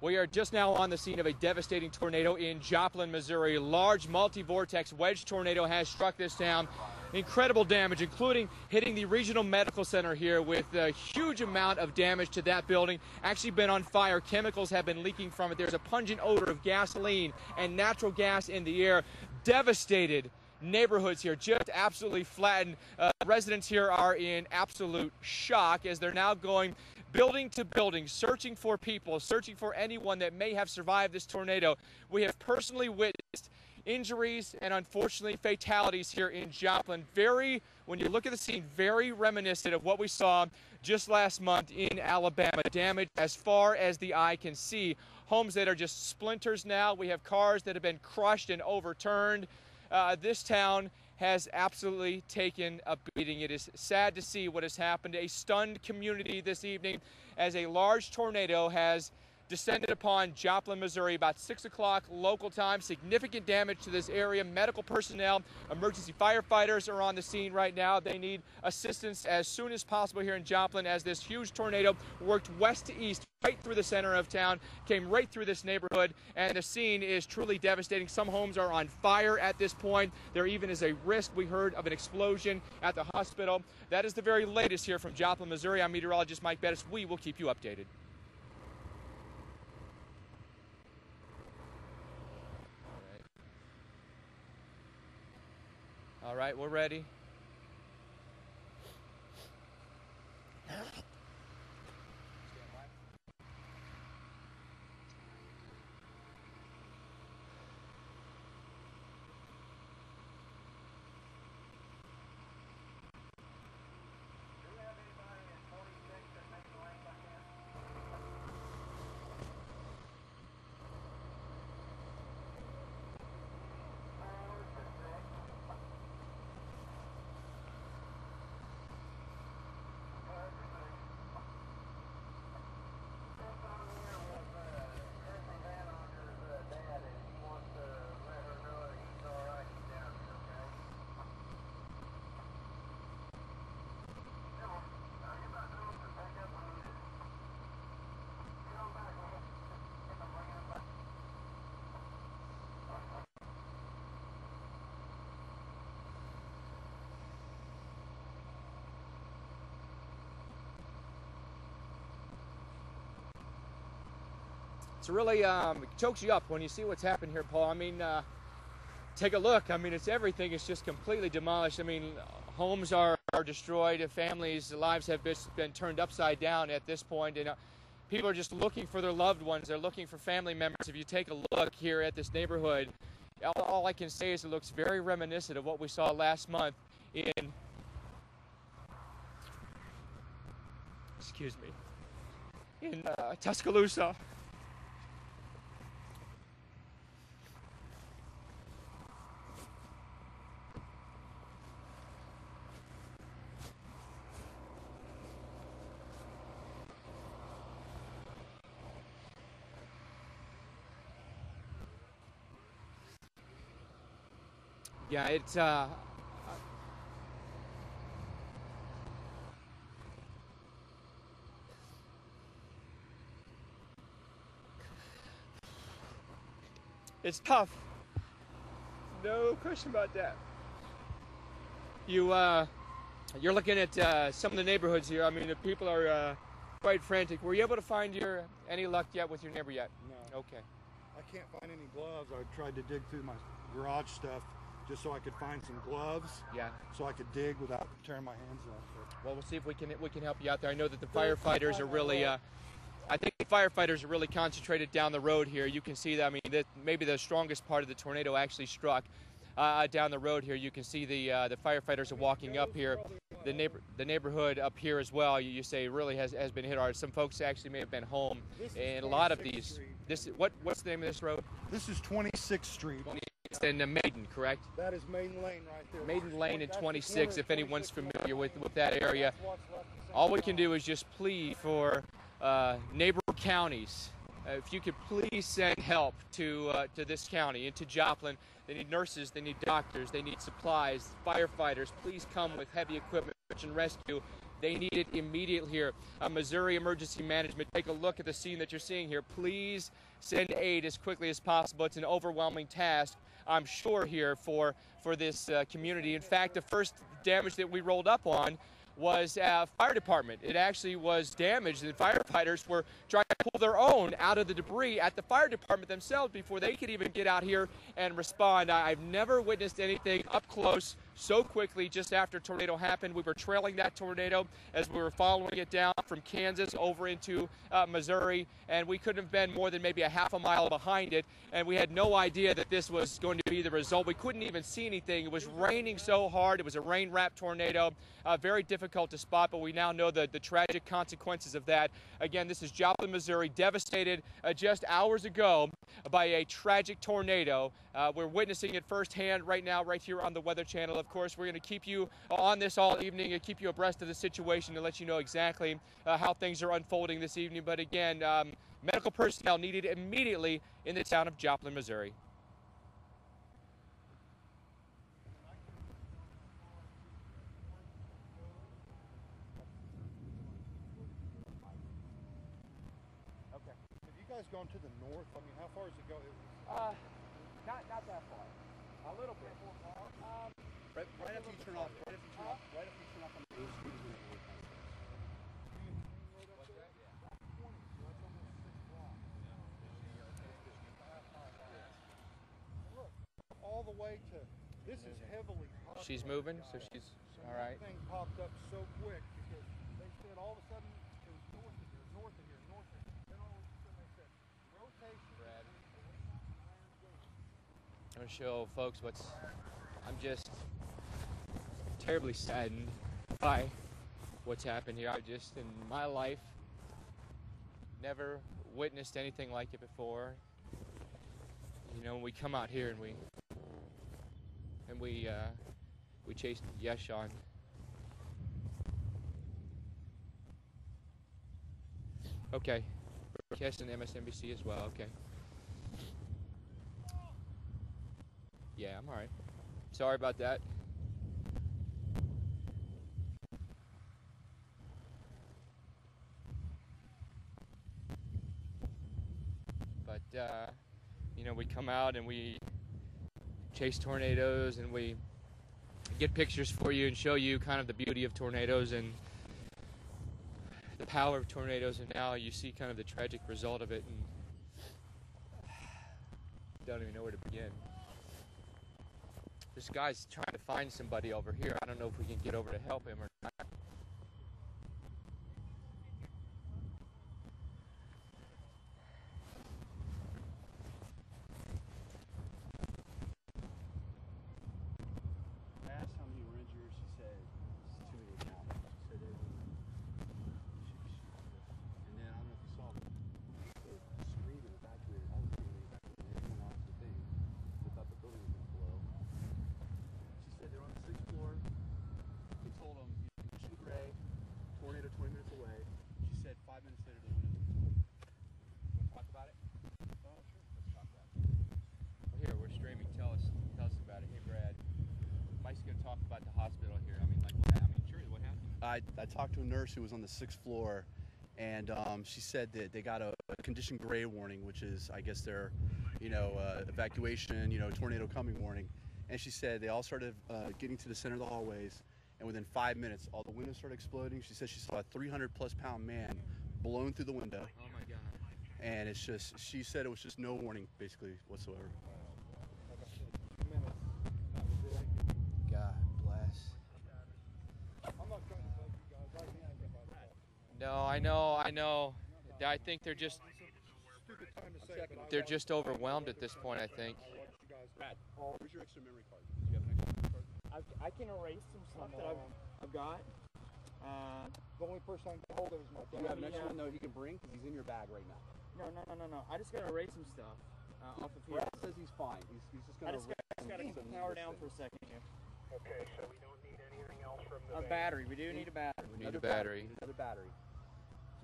We are just now on the scene of a devastating tornado in Joplin, Missouri. Large multi-vortex wedge tornado has struck this town. Incredible damage, including hitting the regional medical center here with a huge amount of damage to that building. Actually been on fire. Chemicals have been leaking from it. There's a pungent odor of gasoline and natural gas in the air. Devastated neighborhoods here just absolutely flattened. Uh, residents here are in absolute shock as they're now going building to building, searching for people, searching for anyone that may have survived this tornado. We have personally witnessed injuries and unfortunately fatalities here in Joplin. Very, when you look at the scene, very reminiscent of what we saw just last month in Alabama. Damage as far as the eye can see. Homes that are just splinters now. We have cars that have been crushed and overturned. Uh, this town has absolutely taken a beating. It is sad to see what has happened. A stunned community this evening as a large tornado has descended upon Joplin, Missouri, about 6 o'clock local time. Significant damage to this area. Medical personnel, emergency firefighters are on the scene right now. They need assistance as soon as possible here in Joplin as this huge tornado worked west to east right through the center of town, came right through this neighborhood, and the scene is truly devastating. Some homes are on fire at this point. There even is a risk, we heard, of an explosion at the hospital. That is the very latest here from Joplin, Missouri. I'm meteorologist Mike Bettes. We will keep you updated. All right, we're ready. It's really um, chokes you up when you see what's happened here, Paul. I mean, uh, take a look. I mean, it's everything is just completely demolished. I mean, homes are are destroyed. Families' lives have been, been turned upside down at this point, and uh, people are just looking for their loved ones. They're looking for family members. If you take a look here at this neighborhood, all, all I can say is it looks very reminiscent of what we saw last month in. Excuse me. In uh, Tuscaloosa. Yeah, it's uh It's tough. No question about that. You uh you're looking at uh, some of the neighborhoods here. I mean, the people are uh, quite frantic. Were you able to find your any luck yet with your neighbor yet? No. Okay. I can't find any gloves. I tried to dig through my garage stuff just so I could find some gloves. Yeah. So I could dig without tearing my hands. But Well, we'll see if we can we can help you out there. I know that the firefighters are really. Uh, I think the firefighters are really concentrated down the road here. You can see that. I mean, that maybe the strongest part of the tornado actually struck uh, down the road here. You can see the uh, the firefighters are walking up here. The neighbor the neighborhood up here as well. You, you say really has, has been hit hard. Some folks actually may have been home, and a lot of these. This what what's the name of this road? this is 26th Street. It's in uh, Maiden, correct? That is Maiden Lane right there. Maiden Lane and That's 26. If anyone's familiar with with that area, That's what's left of St. all we can do is just plead for uh, neighbor counties. Uh, if you could please send help to uh, to this county and to Joplin. They need nurses, they need doctors, they need supplies, firefighters. Please come with heavy equipment, search and rescue. They need it immediately here. Uh, Missouri Emergency Management, take a look at the scene that you're seeing here. Please send aid as quickly as possible. It's an overwhelming task, I'm sure, here for for this uh, community. In fact, the first damage that we rolled up on was uh, fire department. It actually was damaged, and firefighters were trying to pull their own out of the debris at the fire department themselves before they could even get out here and respond. I've never witnessed anything up close so quickly just after tornado happened. We were trailing that tornado as we were following it down from Kansas over into uh, Missouri, and we couldn't have been more than maybe a half a mile behind it, and we had no idea that this was going to be the result. We couldn't even see anything. It was raining so hard. It was a rain-wrapped tornado, uh, very difficult to spot, but we now know the, the tragic consequences of that. Again, this is Joplin, Missouri, devastated uh, just hours ago by a tragic tornado. Uh, we're witnessing it firsthand right now, right here on the Weather Channel. Of course, we're going to keep you on this all evening and keep you abreast of the situation and let you know exactly uh, how things are unfolding this evening. But again, um, medical personnel needed immediately in the town of Joplin, Missouri. Okay. Have you guys gone to the north? I mean, how far does it go? It- Uh, not, not that far. A little bit. Um, Right, right after you turn off, right after you turn off, right after you turn off on the Street is when it really comes. Look, all the way to. This is heavily. she's moving, so she's all right. Thing popped up so quick because they said all of a sudden it was north of here, north of here, north of here. Then all of a sudden they said rotation. I want to show folks what's. I'm just terribly saddened by what's happened here. I just, in my life, never witnessed anything like it before. You know, when we come out here and we and we uh, we chased Yeshon. Okay, broadcasting MSNBC as well. Okay. Yeah, I'm alright. Sorry about that. Uh, you know, we come out and we chase tornadoes and we get pictures for you and show you kind of the beauty of tornadoes and the power of tornadoes. And now you see kind of the tragic result of it and don't even know where to begin. This guy's trying to find somebody over here. I don't know if we can get over to help him or not. I asked how many were injured. She said it's too many to count. She said they were. She, she, and then I don't know if you saw them. They screamed and evacuated. I was being evacuated. They went off the thing. They thought the building was going to blow. She said they're on the sixth floor. They told them, condition gray, tornado 20 minutes away. She said five minutes later the windows were Want to talk about it? Oh, sure. Let's talk about it. Well, here we're streaming. Tell us, tell us about it. Hey, Brad. Mike's gonna talk about the hospital here. I mean, like, what happened? I mean, sure, what happened? I, I talked to a nurse who was on the sixth floor, and um, she said that they got a, a condition gray warning, which is, I guess, their, you know, uh, evacuation, you know, tornado coming warning. And she said they all started uh, getting to the center of the hallways, and within five minutes, all the windows started exploding. She said she saw a 300 plus pound man blown through the window, Oh my God. and it's just, she said it was just no warning, basically, whatsoever. God bless. No, I know, I know. I think they're just they're just overwhelmed at this point. I think. Brad, where's your extra memory card? Do you have an extra memory card? I've, I can erase some stuff that I've, I've got. Uh, The only person I can hold it is my Do you have an extra one though he can bring? Because he's in your bag right now. no, no, no, no, no. I just gotta erase some stuff uh, off of here. Brad says he's fine. He's, he's just gonna. just, got, just gotta some power down for a second here. Okay, so we don't need anything else from the A van. battery. We do need a battery. We need a Another battery. Another battery.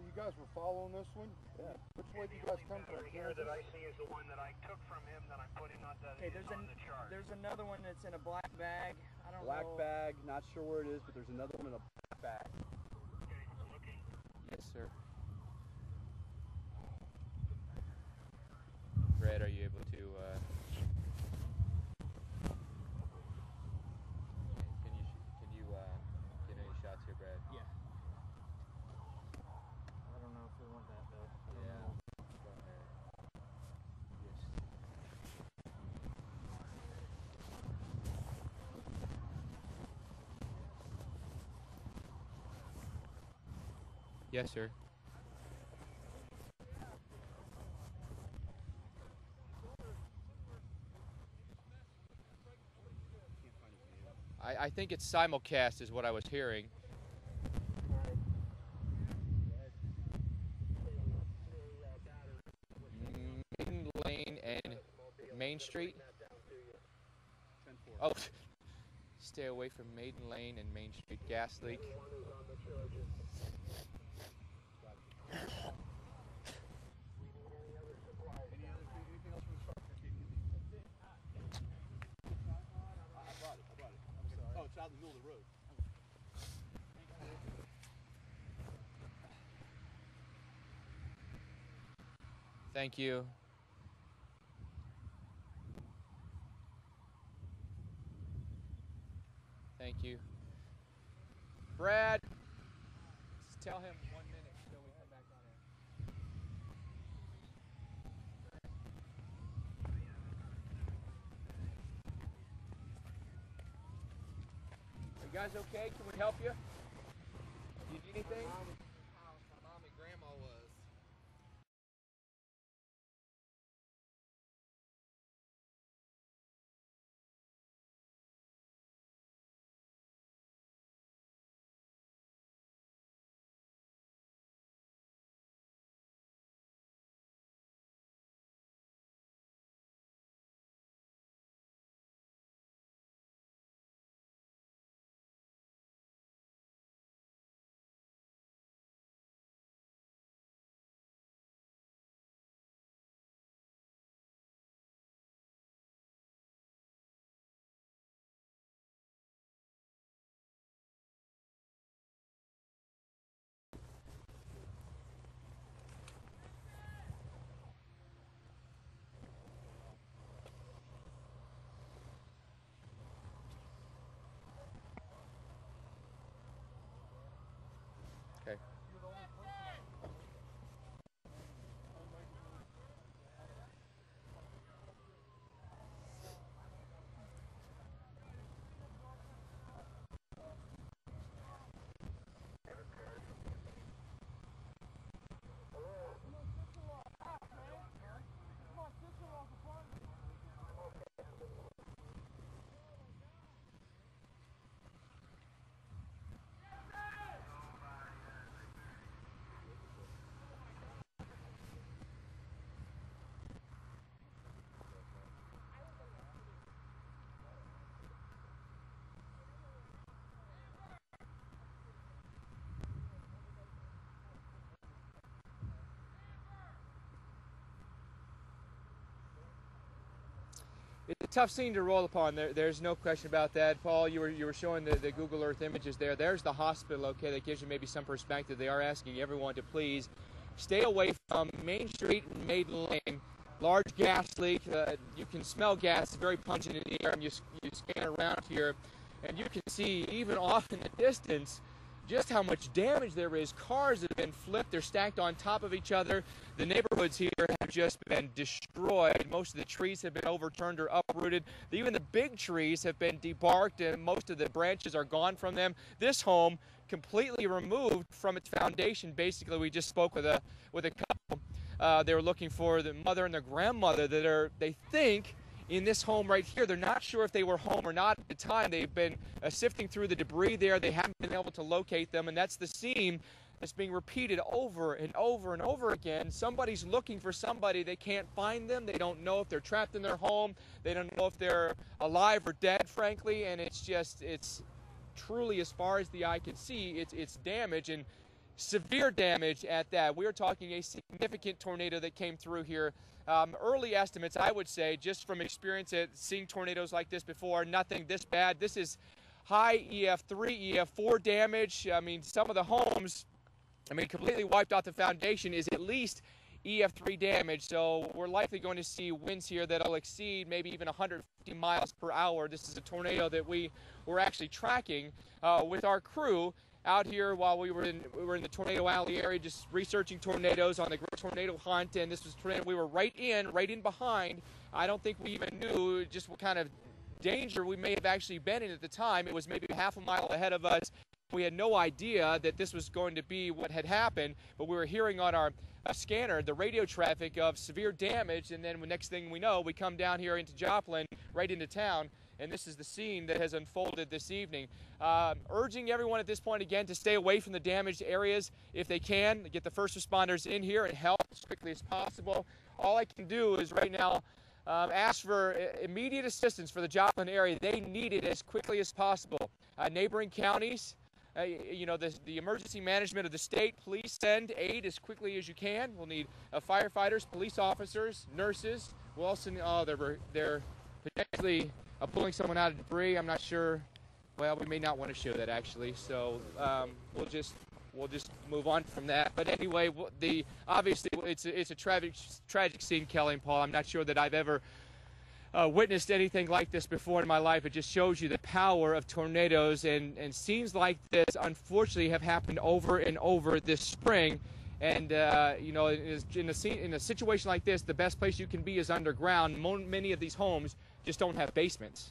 So you guys were following this one? Yeah. Which way do you guys come from? One here that I see is the one that I took from him that I'm putting on the, Okay, is there's on an, the chart. there's another one that's in a black bag. I don't Black know. bag. Not sure where it is, but there's another one in a black bag. Okay, looking. Yes, sir. Brad, are you able to? Uh, can you can you uh, get any shots here, Brad? Yeah. I don't know if we want that though. I don't Yeah. know. Go ahead. Yes, sir. I, I think it's simulcast is what I was hearing. Maiden Lane and Main Street. Oh, stay away from Maiden Lane and Main Street. Gas leak. I brought it. I brought it. I'm sorry. Oh, it's out in the middle of the road. Thank you. Thank you. Brad, just tell him one minute until we come back on air. Are you guys okay? Can we help you? Do you need anything? Tough scene to roll upon. There, there's no question about that. Paul, you were you were showing the, the Google Earth images there. There's the hospital. Okay, that gives you maybe some perspective. They are asking everyone to please stay away from Main Street and Maiden Lane. Large gas leak. Uh, you can smell gas. Very pungent in the air. And you you scan around here, and you can see even off in the distance just how much damage there is. Cars have been flipped, they're stacked on top of each other. The neighborhoods here have just been destroyed. Most of the trees have been overturned or uprooted. Even the big trees have been debarked and most of the branches are gone from them. This home completely removed from its foundation. Basically, we just spoke with a with a couple. Uh, they were looking for the mother and the grandmother that are they think in this home right here. They're not sure if they were home or not at the time. They've been uh, sifting through the debris there. They haven't been able to locate them, and that's the scene that's being repeated over and over and over again. Somebody's looking for somebody. They can't find them. They don't know if they're trapped in their home. They don't know if they're alive or dead, frankly. And it's just, it's truly, as far as the eye can see, it's, it's damage. And severe damage at that. We are talking a significant tornado that came through here. Um, early estimates, I would say, just from experience at seeing tornadoes like this before, nothing this bad. This is high EF3, EF4 damage. I mean, some of the homes, I mean, completely wiped out the foundation is at least EF3 damage. So we're likely going to see winds here that'll exceed maybe even 150 miles per hour. This is a tornado that we were actually tracking uh, with our crew out here while we were in we were in the tornado alley area just researching tornadoes on the great tornado hunt and this was tornado we were right in right in behind. I don't think we even knew just what kind of danger we may have actually been in at the time. It was maybe half a mile ahead of us. We had no idea that this was going to be what had happened but we were hearing on our uh, scanner the radio traffic of severe damage and then the next thing we know we come down here into joplin right into town and this is the scene that has unfolded this evening. Um, urging everyone at this point again to stay away from the damaged areas if they can, get the first responders in here and help as quickly as possible. All I can do is right now um, ask for immediate assistance for the Joplin area. They need it as quickly as possible. Uh, neighboring counties, uh, you know, the, the emergency management of the state, please send aid as quickly as you can. We'll need uh, firefighters, police officers, nurses. We'll also, oh, they're, they're potentially uh, pulling someone out of debris. I'm not sure. Well, we may not want to show that actually. So um, we'll just we'll just move on from that. But anyway, the obviously it's a, it's a tragic tragic scene, Kelly and Paul. I'm not sure that I've ever uh, witnessed anything like this before in my life. It just shows you the power of tornadoes, and and scenes like this, unfortunately, have happened over and over this spring. And uh, you know, in a scene in a situation like this, the best place you can be is underground. Many of these homes just don't have basements.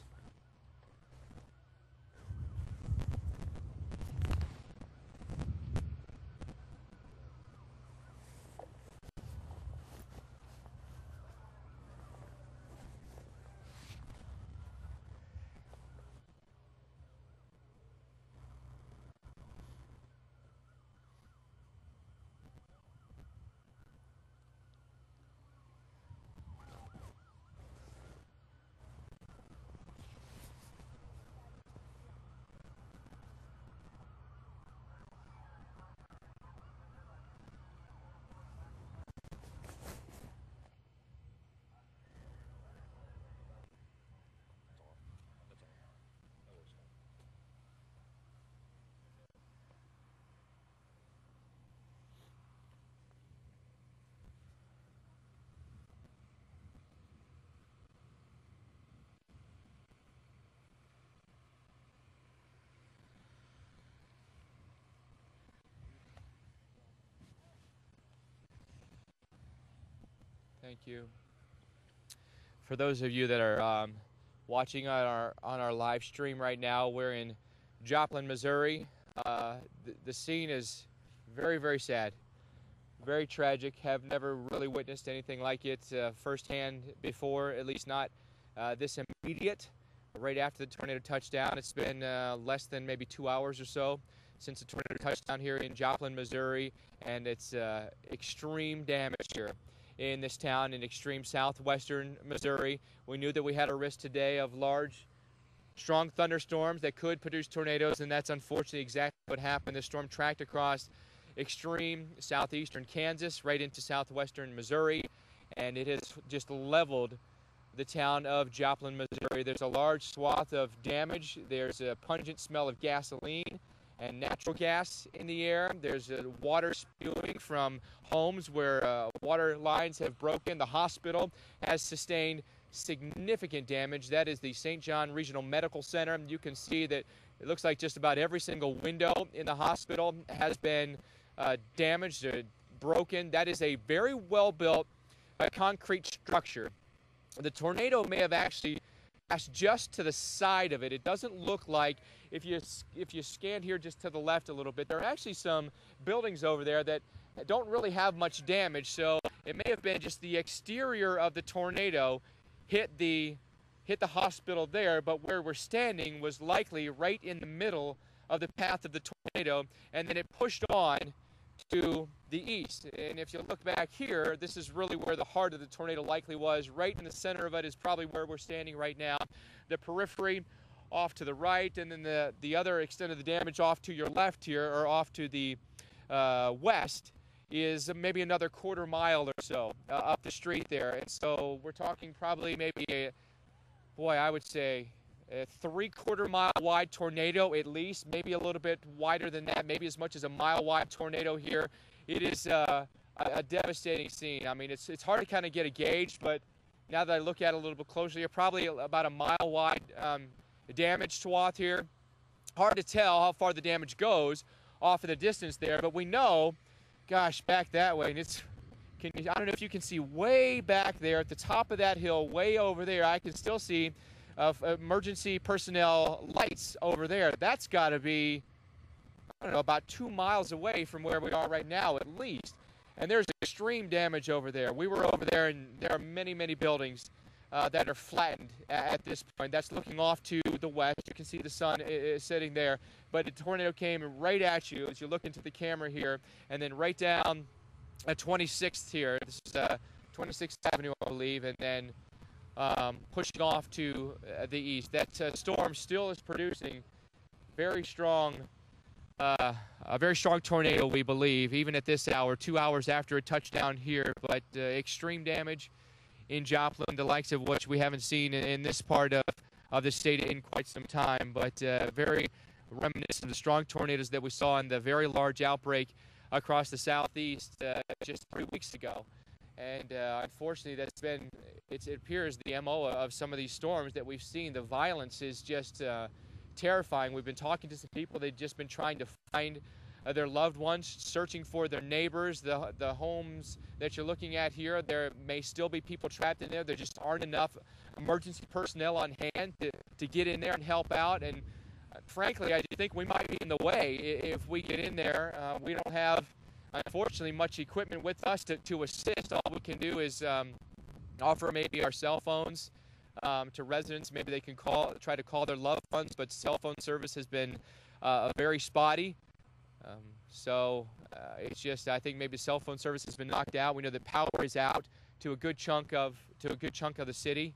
Thank you. For those of you that are um, watching on our on our live stream right now, we're in Joplin, Missouri. Uh, the, the scene is very, very sad, very tragic. Have never really witnessed anything like it uh, firsthand before, at least not uh, this immediate. Right after the tornado touchdown, it's been uh, less than maybe two hours or so since the tornado touchdown here in Joplin, Missouri, and it's uh, extreme damage here in this town in extreme southwestern Missouri. We knew that we had a risk today of large, strong thunderstorms that could produce tornadoes, and that's unfortunately exactly what happened. The storm tracked across extreme southeastern Kansas right into southwestern Missouri, and it has just leveled the town of Joplin, Missouri. There's a large swath of damage. There's a pungent smell of gasoline and natural gas in the air. There's uh, water spewing from homes where uh, water lines have broken. The hospital has sustained significant damage. That is the St. John Regional Medical Center. You can see that it looks like just about every single window in the hospital has been uh, damaged or broken. That is a very well built uh, concrete structure. The tornado may have actually just to the side of it. It doesn't look like if you if you scan here just to the left a little bit, there are actually some buildings over there that don't really have much damage. So it may have been just the exterior of the tornado hit the hit the hospital there, but where we're standing was likely right in the middle of the path of the tornado, and then it pushed on to the east. And if you look back here, this is really where the heart of the tornado likely was. Right in the center of it is probably where we're standing right now. The periphery off to the right, and then the, the other extent of the damage off to your left here, or off to the uh, west, is maybe another quarter mile or so uh, up the street there. And so we're talking probably maybe a, boy, I would say a three quarter mile wide tornado at least, maybe a little bit wider than that, maybe as much as a mile wide tornado here. It is uh, a, a, devastating scene. I mean, it's, it's hard to kind of get a gauge, but now that I look at it a little bit closer, you're probably about a mile wide um, damage swath here. Hard to tell how far the damage goes off in the distance there, but we know, gosh, back that way, and it's can I don't know if you can see way back there at the top of that hill, way over there. I can still see of emergency personnel lights over there. That's got to be, I don't know, about two miles away from where we are right now at least. And there's extreme damage over there. We were over there, and there are many, many buildings uh, that are flattened at this point. That's looking off to the west. You can see the sun is sitting there. But the tornado came right at you as you look into the camera here, and then right down at 26th here. This is uh, 26th Avenue, I believe, and then um, pushing off to uh, the east. That uh, storm still is producing very strong, uh, a very strong tornado, we believe, even at this hour, two hours after it touched down here. But uh, extreme damage in Joplin, the likes of which we haven't seen in, in this part of, of the state in quite some time. But uh, very reminiscent of the strong tornadoes that we saw in the very large outbreak across the southeast uh, just three weeks ago. And uh, unfortunately, that's been, it appears, the MO of some of these storms that we've seen. The violence is just uh, terrifying. We've been talking to some people, they've just been trying to find uh, their loved ones, searching for their neighbors, the, the homes that you're looking at here. There may still be people trapped in there. There just aren't enough emergency personnel on hand to, to get in there and help out. And uh, frankly, I think we might be in the way if we get in there. Uh, we don't have unfortunately much equipment with us to, to assist. All we can do is um, offer maybe our cell phones um, to residents. Maybe they can call, try to call their loved ones, but cell phone service has been uh, very spotty. Um, so uh, it's just I think maybe cell phone service has been knocked out. We know that power is out to a good chunk of to a good chunk of the city.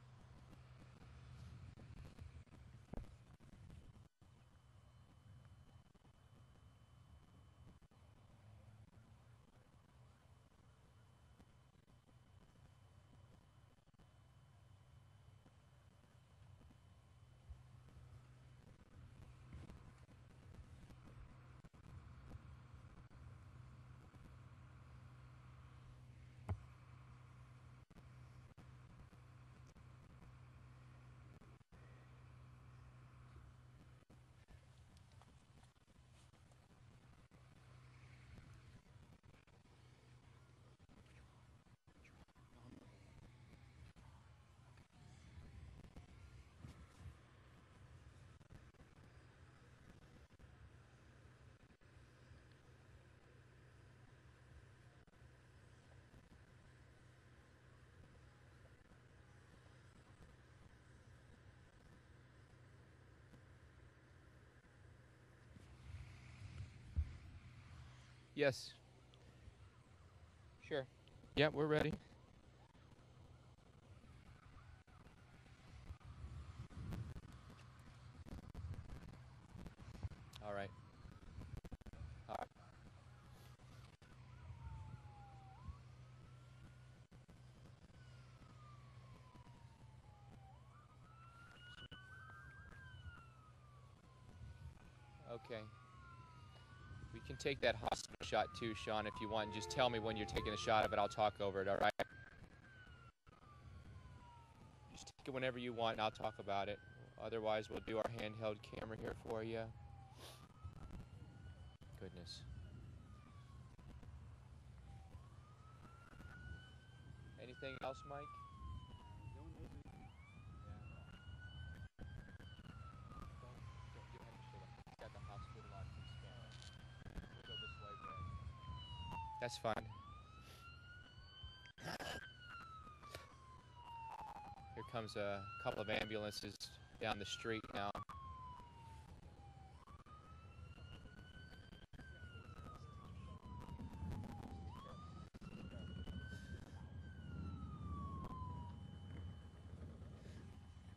Yes. Sure. Yeah, we're ready. All right. All right. Okay. Take that hospital shot too, Sean, if you want. Just tell me when you're taking a shot of it. I'll talk over it, all right? Just take it whenever you want and I'll talk about it. Otherwise, we'll do our handheld camera here for you. Goodness. Anything else, Mike? Got the hospital on scan. We'll go this way, Brad. That's fine. Here comes a couple of ambulances down the street now.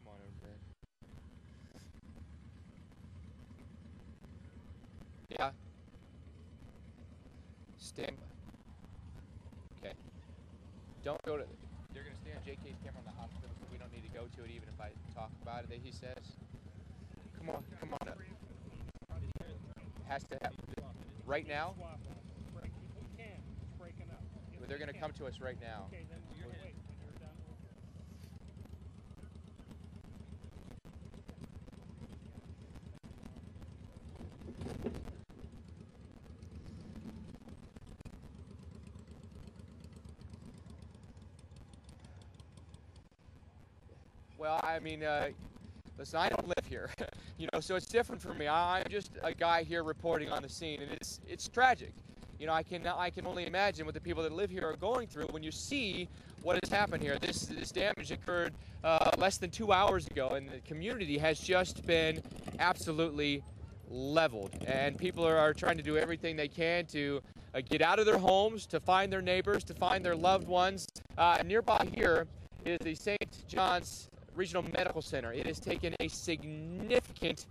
Come on over, Brad. Yeah. Stand. Okay. Don't go to. They're gonna stay on JK's camera in the hospital, so we don't need to go to it, even if I talk about it. He says. Come on, come on up. Has to happen right now. Well, They're gonna come to us right now. Well, I mean, uh, listen, I don't live here, you know, so it's different for me. I'm just a guy here reporting on the scene, and it's it's tragic. You know, I can I can only imagine what the people that live here are going through when you see what has happened here. This this damage occurred uh, less than two hours ago, and the community has just been absolutely leveled, and people are, are trying to do everything they can to uh, get out of their homes, to find their neighbors, to find their loved ones. Uh, nearby here is the St. John's Regional Medical Center. It has taken a significant.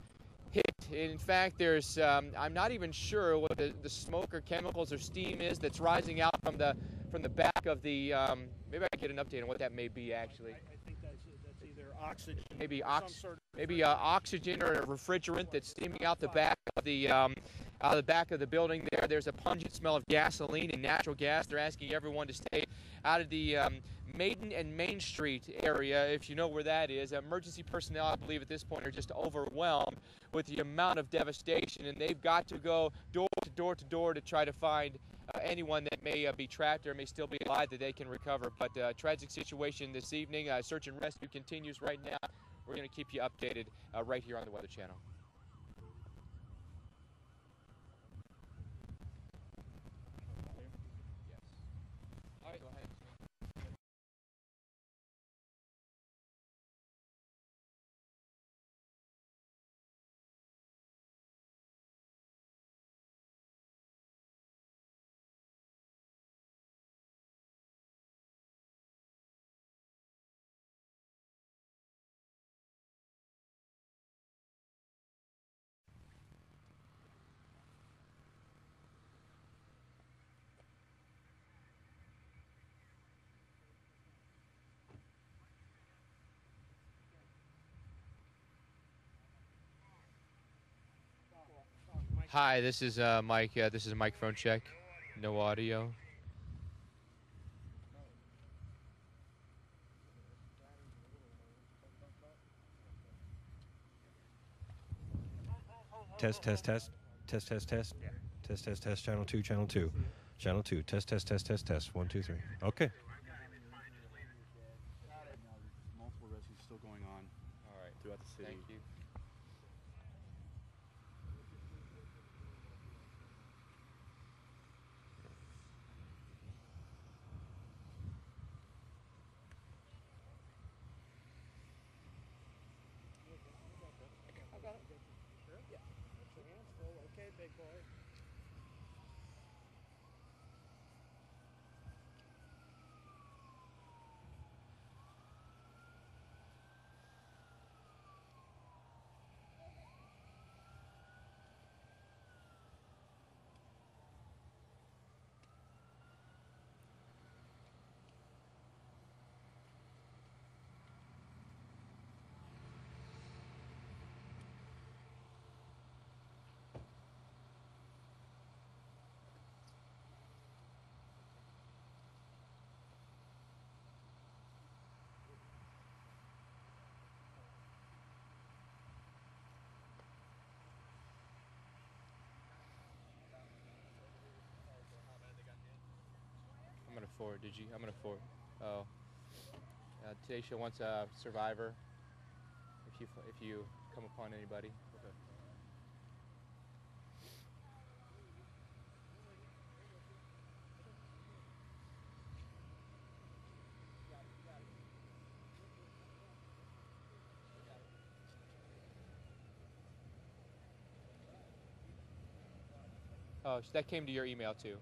In fact, there's um, I'm not even sure what the, the smoke or chemicals or steam is that's rising out from the from the back of the. Um, maybe I can get an update on what that may be actually. I think that's, that's either oxygen. Maybe ox- sort of maybe uh, oxygen or a refrigerant that's steaming out the back of the um, out of the back of the building. There, there's a pungent smell of gasoline and natural gas. They're asking everyone to stay out of the um, Maiden and Main Street area, if you know where that is. Emergency personnel, I believe, at this point are just overwhelmed with the amount of devastation, and they've got to go door to door to door to try to find uh, anyone that may uh, be trapped or may still be alive that they can recover. But uh, tragic situation this evening. Uh, search and rescue continues right now. We're going to keep you updated uh, right here on the Weather Channel. Hi, this is uh, Mike. Uh, this is a microphone check. No audio. Test, test, test. Test, test, test. Test, test, test. Channel 2, channel 2. Channel 2. Test, test, test, test, test. 1, 2, 3. Okay. four, did you? I'm gonna four. Oh. Uh, today's show wants a survivor. If you if you come upon anybody. Okay. Oh, that came to your email too.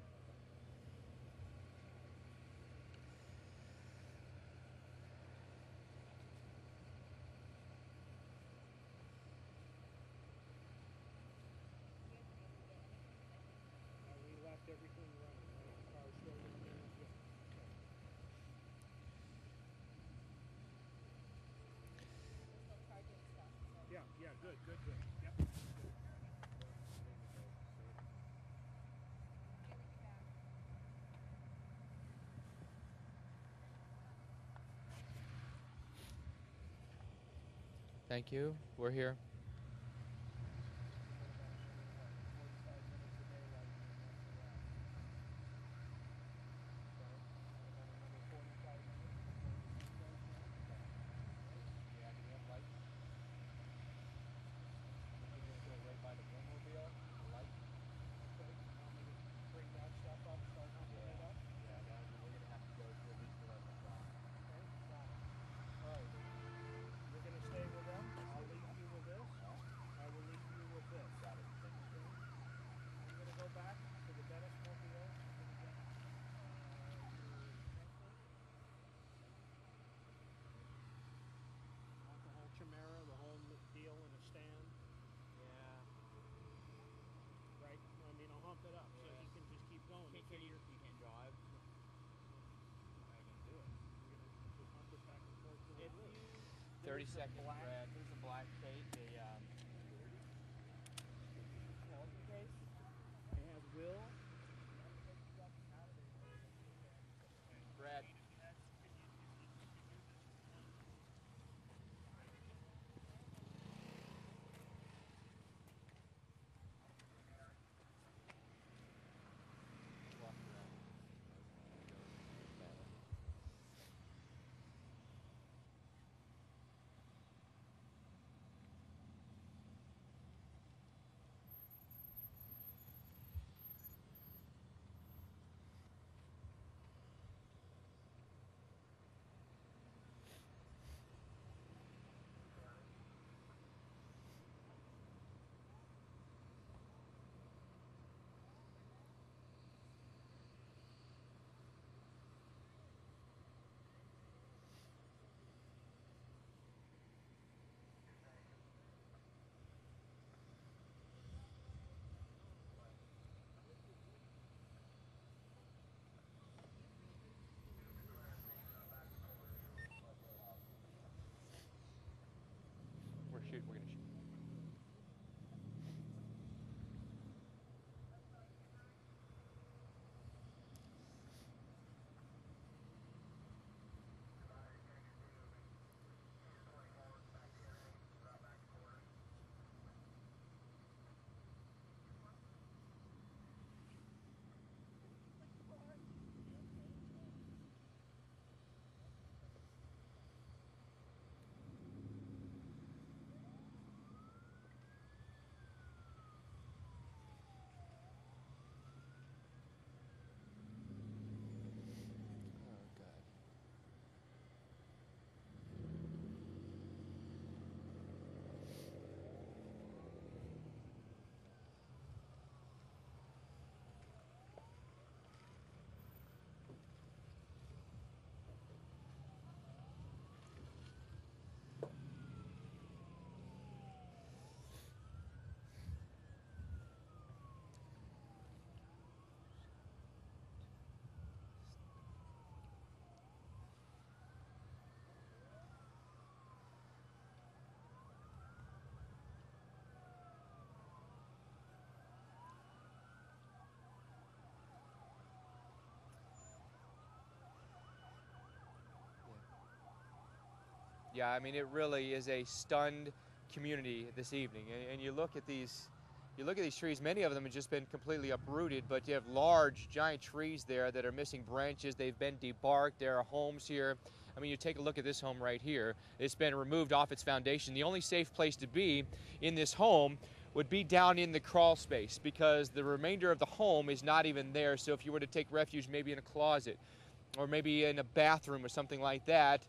Thank you. We're here. 30 second lap. Yeah, I mean, it really is a stunned community this evening. And, and you look at these you look at these trees, many of them have just been completely uprooted, but you have large, giant trees there that are missing branches. They've been debarked. There are homes here. I mean, you take a look at this home right here. It's been removed off its foundation. The only safe place to be in this home would be down in the crawl space because the remainder of the home is not even there. So if you were to take refuge maybe in a closet or maybe in a bathroom or something like that,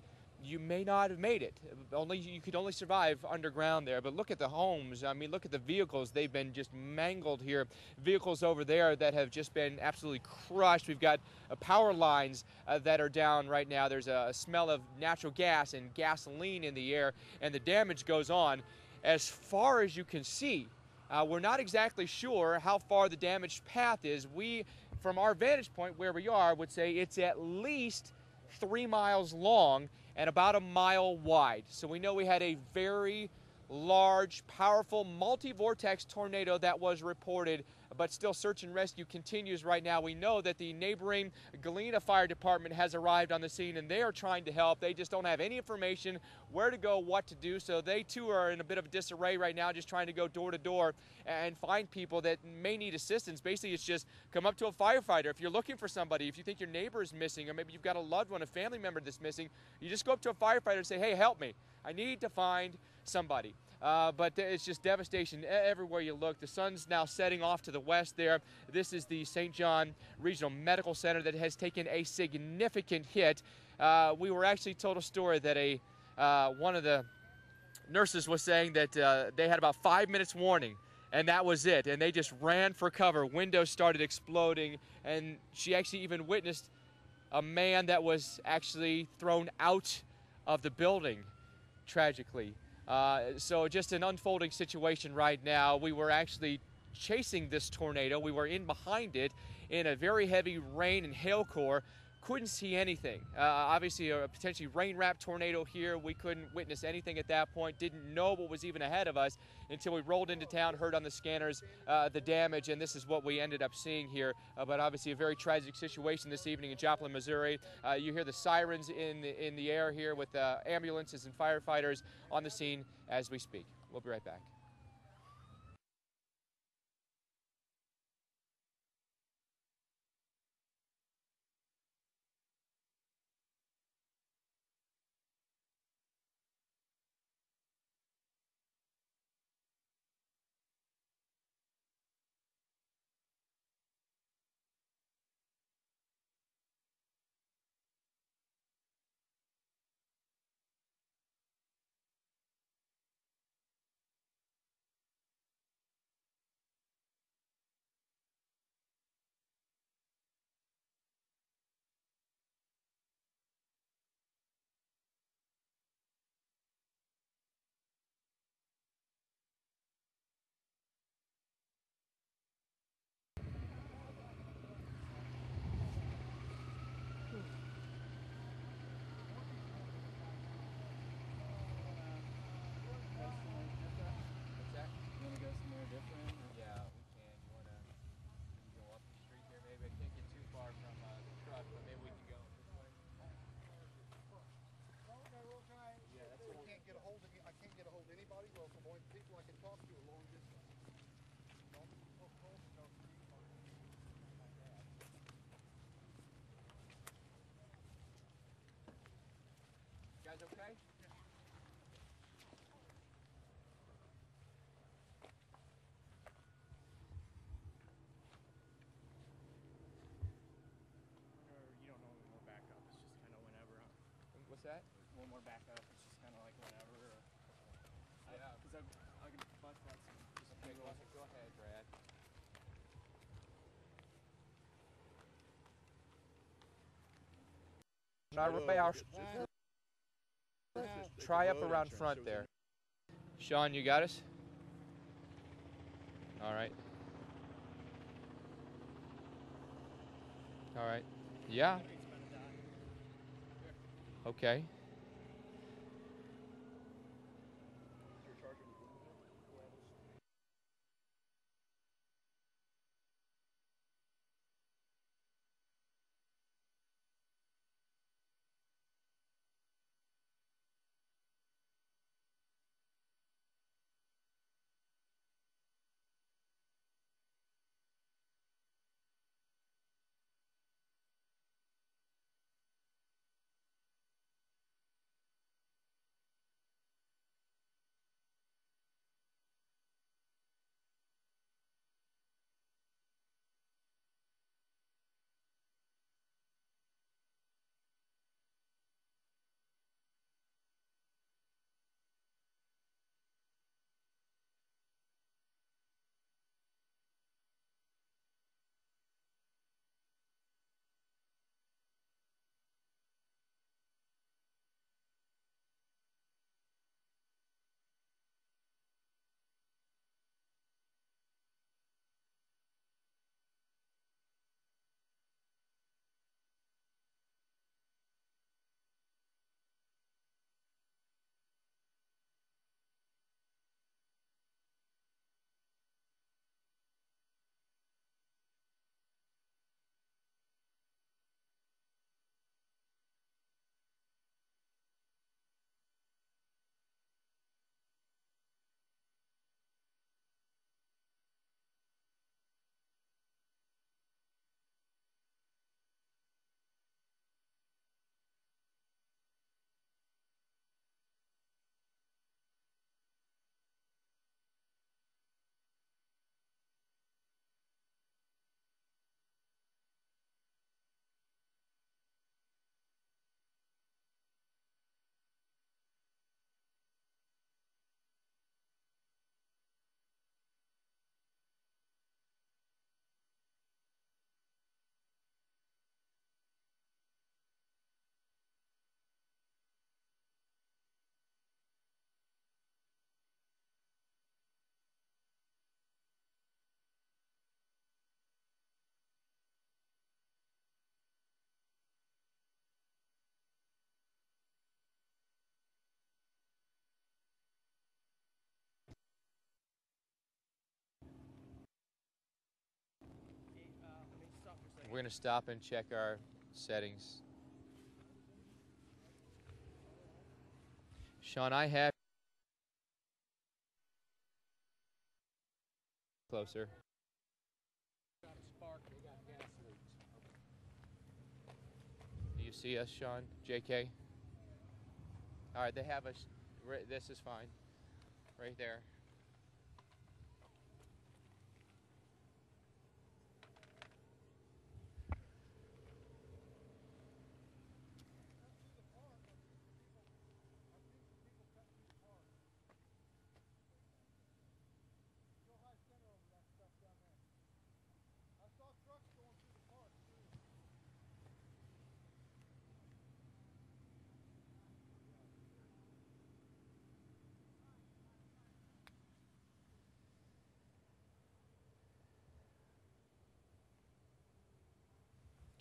you may not have made it. Only you could only survive underground there. But look at the homes. I mean, look at the vehicles. They've been just mangled here. Vehicles over there that have just been absolutely crushed. We've got uh, power lines uh, that are down right now. There's a smell of natural gas and gasoline in the air, and the damage goes on as far as you can see. Uh, we're not exactly sure how far the damaged path is. We, from our vantage point where we are, would say it's at least three miles long and about a mile wide. So we know we had a very large, powerful multi-vortex tornado that was reported, but still search and rescue continues right now. We know that the neighboring Galena Fire Department has arrived on the scene and they are trying to help. They just don't have any information where to go, what to do. So they too are in a bit of a disarray right now, just trying to go door to door and find people that may need assistance. Basically, it's just come up to a firefighter. If you're looking for somebody, if you think your neighbor is missing, or maybe you've got a loved one, a family member that's missing, you just go up to a firefighter and say, hey, help me. I need to find somebody. Uh, but it's just devastation everywhere you look. The sun's now setting off to the west there. This is the St. John Regional Medical Center that has taken a significant hit. Uh, we were actually told a story that a uh, one of the nurses was saying that uh, they had about five minutes warning and that was it. And they just ran for cover. Windows started exploding, and she actually even witnessed a man that was actually thrown out of the building, tragically. Uh, so just an unfolding situation right now. We were actually chasing this tornado. We were in behind it in a very heavy rain and hail core. Couldn't see anything. Uh, obviously, a potentially rain-wrapped tornado here. We couldn't witness anything at that point. Didn't know what was even ahead of us until we rolled into town, heard on the scanners uh, the damage, and this is what we ended up seeing here. Uh, but obviously, a very tragic situation this evening in Joplin, Missouri. Uh, you hear the sirens in the, in the air here with uh, ambulances and firefighters on the scene as we speak. We'll be right back. What's that? When we're back up, it's just kind of like whenever. Or, Yeah. Because I, I can bust that some. Okay, go, angles. go ahead, Brad. Try, try up around front there. Sean, you got us? All right. All right. Yeah. Okay. We're going to stop and check our settings. Sean, I have closer. Do you see us, Sean? JK? All right, they have us. This is fine. Right there.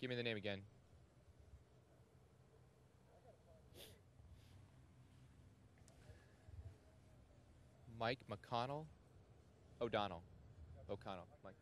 Give me the name again. Mike McConnell? O'Donnell. O'Connell. Mike.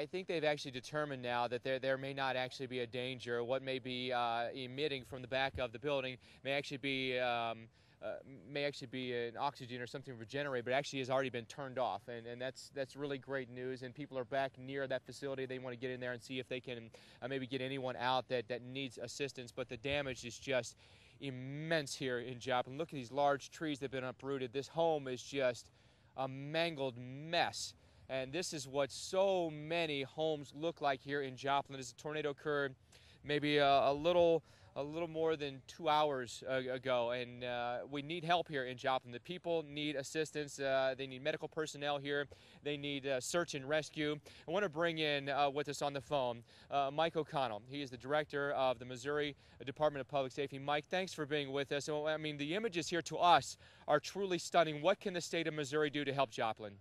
I think they've actually determined now that there there may not actually be a danger. What may be uh, emitting from the back of the building may actually be um, uh, may actually be an oxygen or something regenerate, but actually has already been turned off, and, and that's that's really great news. And people are back near that facility. They want to get in there and see if they can uh, maybe get anyone out that that needs assistance. But the damage is just immense here in Joplin. Look at these large trees that have been uprooted. This home is just a mangled mess. And this is what so many homes look like here in Joplin. As a tornado occurred maybe a, a little a little more than two hours ago, and uh, we need help here in Joplin. The people need assistance. Uh, they need medical personnel here. They need uh, search and rescue. I want to bring in uh, with us on the phone uh, Mike O'Connell. He is the director of the Missouri Department of Public Safety. Mike, thanks for being with us. I mean, the images here to us are truly stunning. What can the state of Missouri do to help Joplin?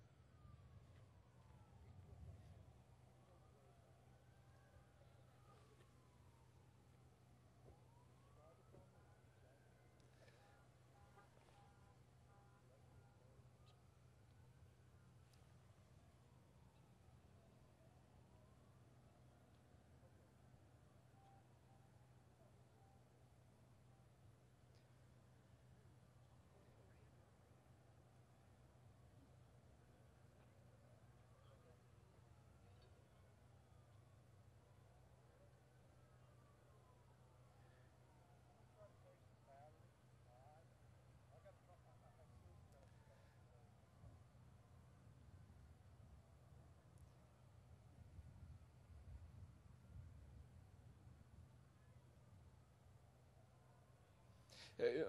É,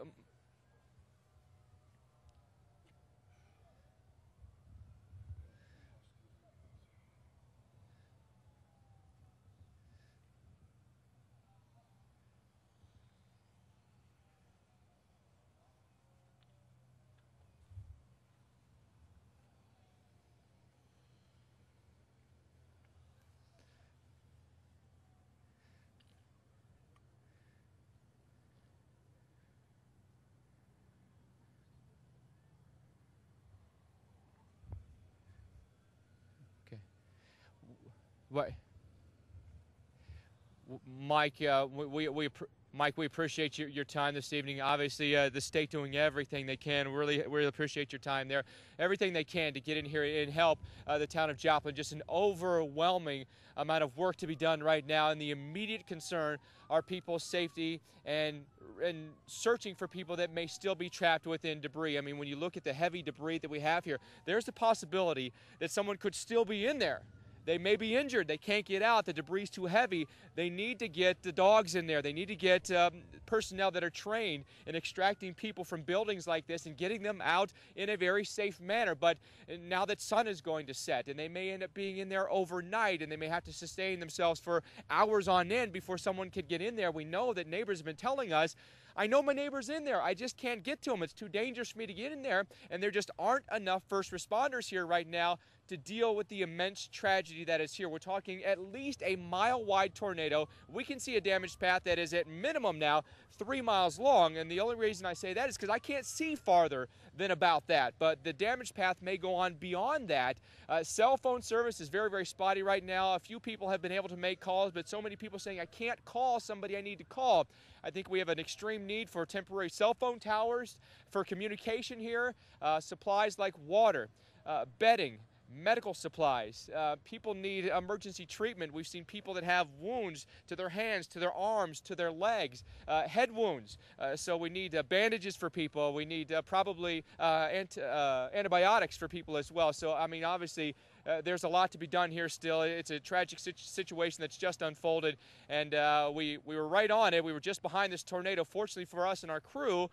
Mike, uh, we, we, Mike, we appreciate your, your time this evening. Obviously, uh, the state doing everything they can. Really, really appreciate your time there. Everything they can to get in here and help uh, the town of Joplin. Just an overwhelming amount of work to be done right now, and the immediate concern are people's safety and and searching for people that may still be trapped within debris. I mean, when you look at the heavy debris that we have here, there's the possibility that someone could still be in there. They may be injured. They can't get out. The debris is too heavy. They need to get the dogs in there. They need to get um, personnel that are trained in extracting people from buildings like this and getting them out in a very safe manner. But now that sun is going to set, and they may end up being in there overnight, and they may have to sustain themselves for hours on end before someone could get in there. We know that neighbors have been telling us I know my neighbor's in there. I just can't get to him. It's too dangerous for me to get in there. And there just aren't enough first responders here right now to deal with the immense tragedy that is here. We're talking at least a mile wide tornado. We can see a damaged path that is at minimum now three miles long. And the only reason I say that is because I can't see farther than about that. But the damaged path may go on beyond that. Uh, cell phone service is very, very spotty right now. A few people have been able to make calls, but so many people saying, I can't call somebody I need to call. I think we have an extreme need for temporary cell phone towers for communication here, uh, supplies like water, uh, bedding, medical supplies. Uh, people need emergency treatment. We've seen people that have wounds to their hands, to their arms, to their legs, uh, head wounds. Uh, so we need uh, bandages for people. We need uh, probably uh, ant- antibiotics for people as well. So, I mean, obviously, uh, there's a lot to be done here still. It's a tragic situ- situation that's just unfolded, and uh, we, we were right on it. We were just behind this tornado. Fortunately for us and our crew,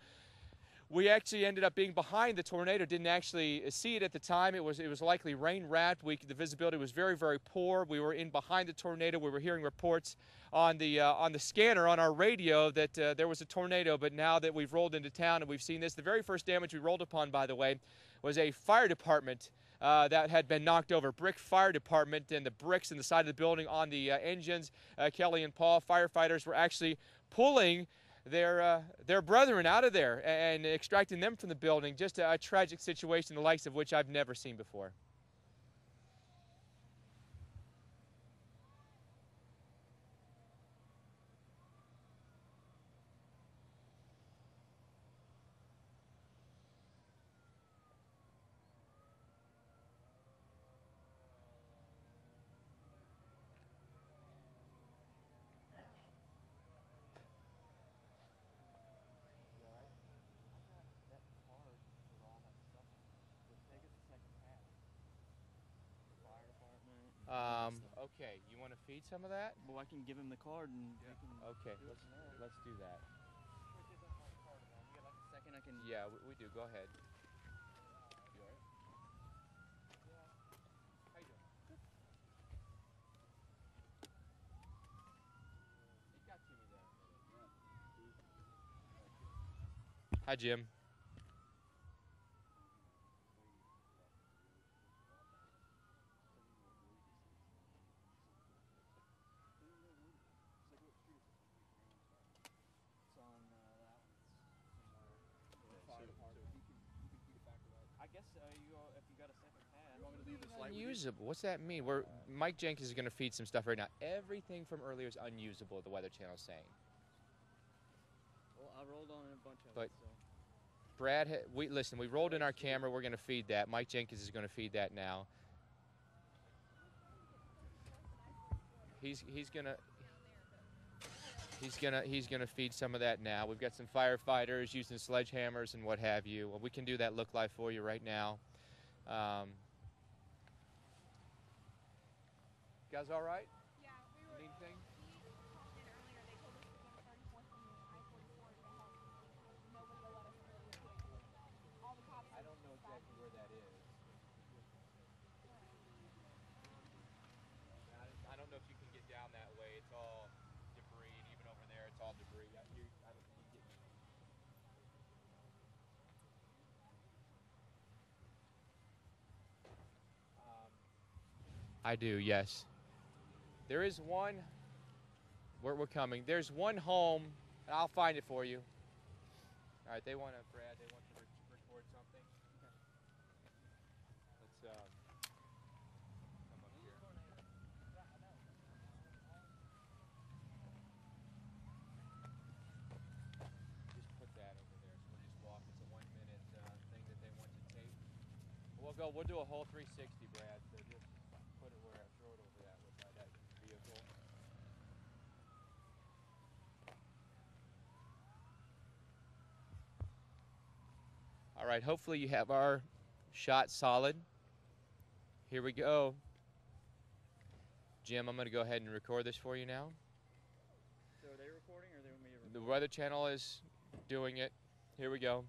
we actually ended up being behind the tornado. Didn't actually see it at the time. It was it was likely rain wrapped. We, the visibility was very very poor. We were in behind the tornado. We were hearing reports on the uh, on the scanner on our radio that uh, there was a tornado. But now that we've rolled into town and we've seen this, the very first damage we rolled upon, by the way, was a fire department. Uh, that had been knocked over. Brick fire department and the bricks in the side of the building on the uh, engines. Uh, Kelly and Paul, firefighters, were actually pulling their uh, their brethren out of there and extracting them from the building. Just a, a tragic situation, the likes of which I've never seen before. Um, okay, you want to feed some of that? Well, I can give him the card and we can Okay, do let's from let's do that. Like a second, I can. Yeah, we, we do. Go ahead. You all right? How you doing? Good. It got to me there. Hi, Jim. It's on uh, that one. Fire department. I guess uh, you all, if you got a second pad. You want me to leave this Unusable. What's that mean? We're Mike Jenkins is going to feed some stuff right now. Everything from earlier is unusable. The Weather Channel is saying. Well, I rolled on a bunch of But it. So. Brad, we listen. We rolled in our camera. We're going to feed that. Mike Jenkins is going to feed that now. He's he's gonna he's gonna he's gonna feed some of that now. We've got some firefighters using sledgehammers and what have you. Well, we can do that look live for you right now. Um, guys, all right? Yeah, we were. Anything? We called in earlier. They told us to go 34th and I-44 to help. Nobody will let us really. All the cops. I don't know exactly where that is. I don't know if you can get down that way. It's all debris, and even over there, it's all debris. I, you, I don't think you get. Um, I do, yes. There is one. We're, we're coming. There's one home, and I'll find it for you. All right, they want to, Brad. They want to re- record something. Let's um, come up here. Just put that over there. So we'll just. It's a one-minute uh, thing that they want to tape. We'll go. We'll do a whole 360, Brad just put it where, throw it over that with uh, that vehicle. All right, hopefully you have our shot solid. Here we go. Jim, I'm going to go ahead and record this for you now. So are they recording or they want me to The? Weather Channel is doing it. Here we go.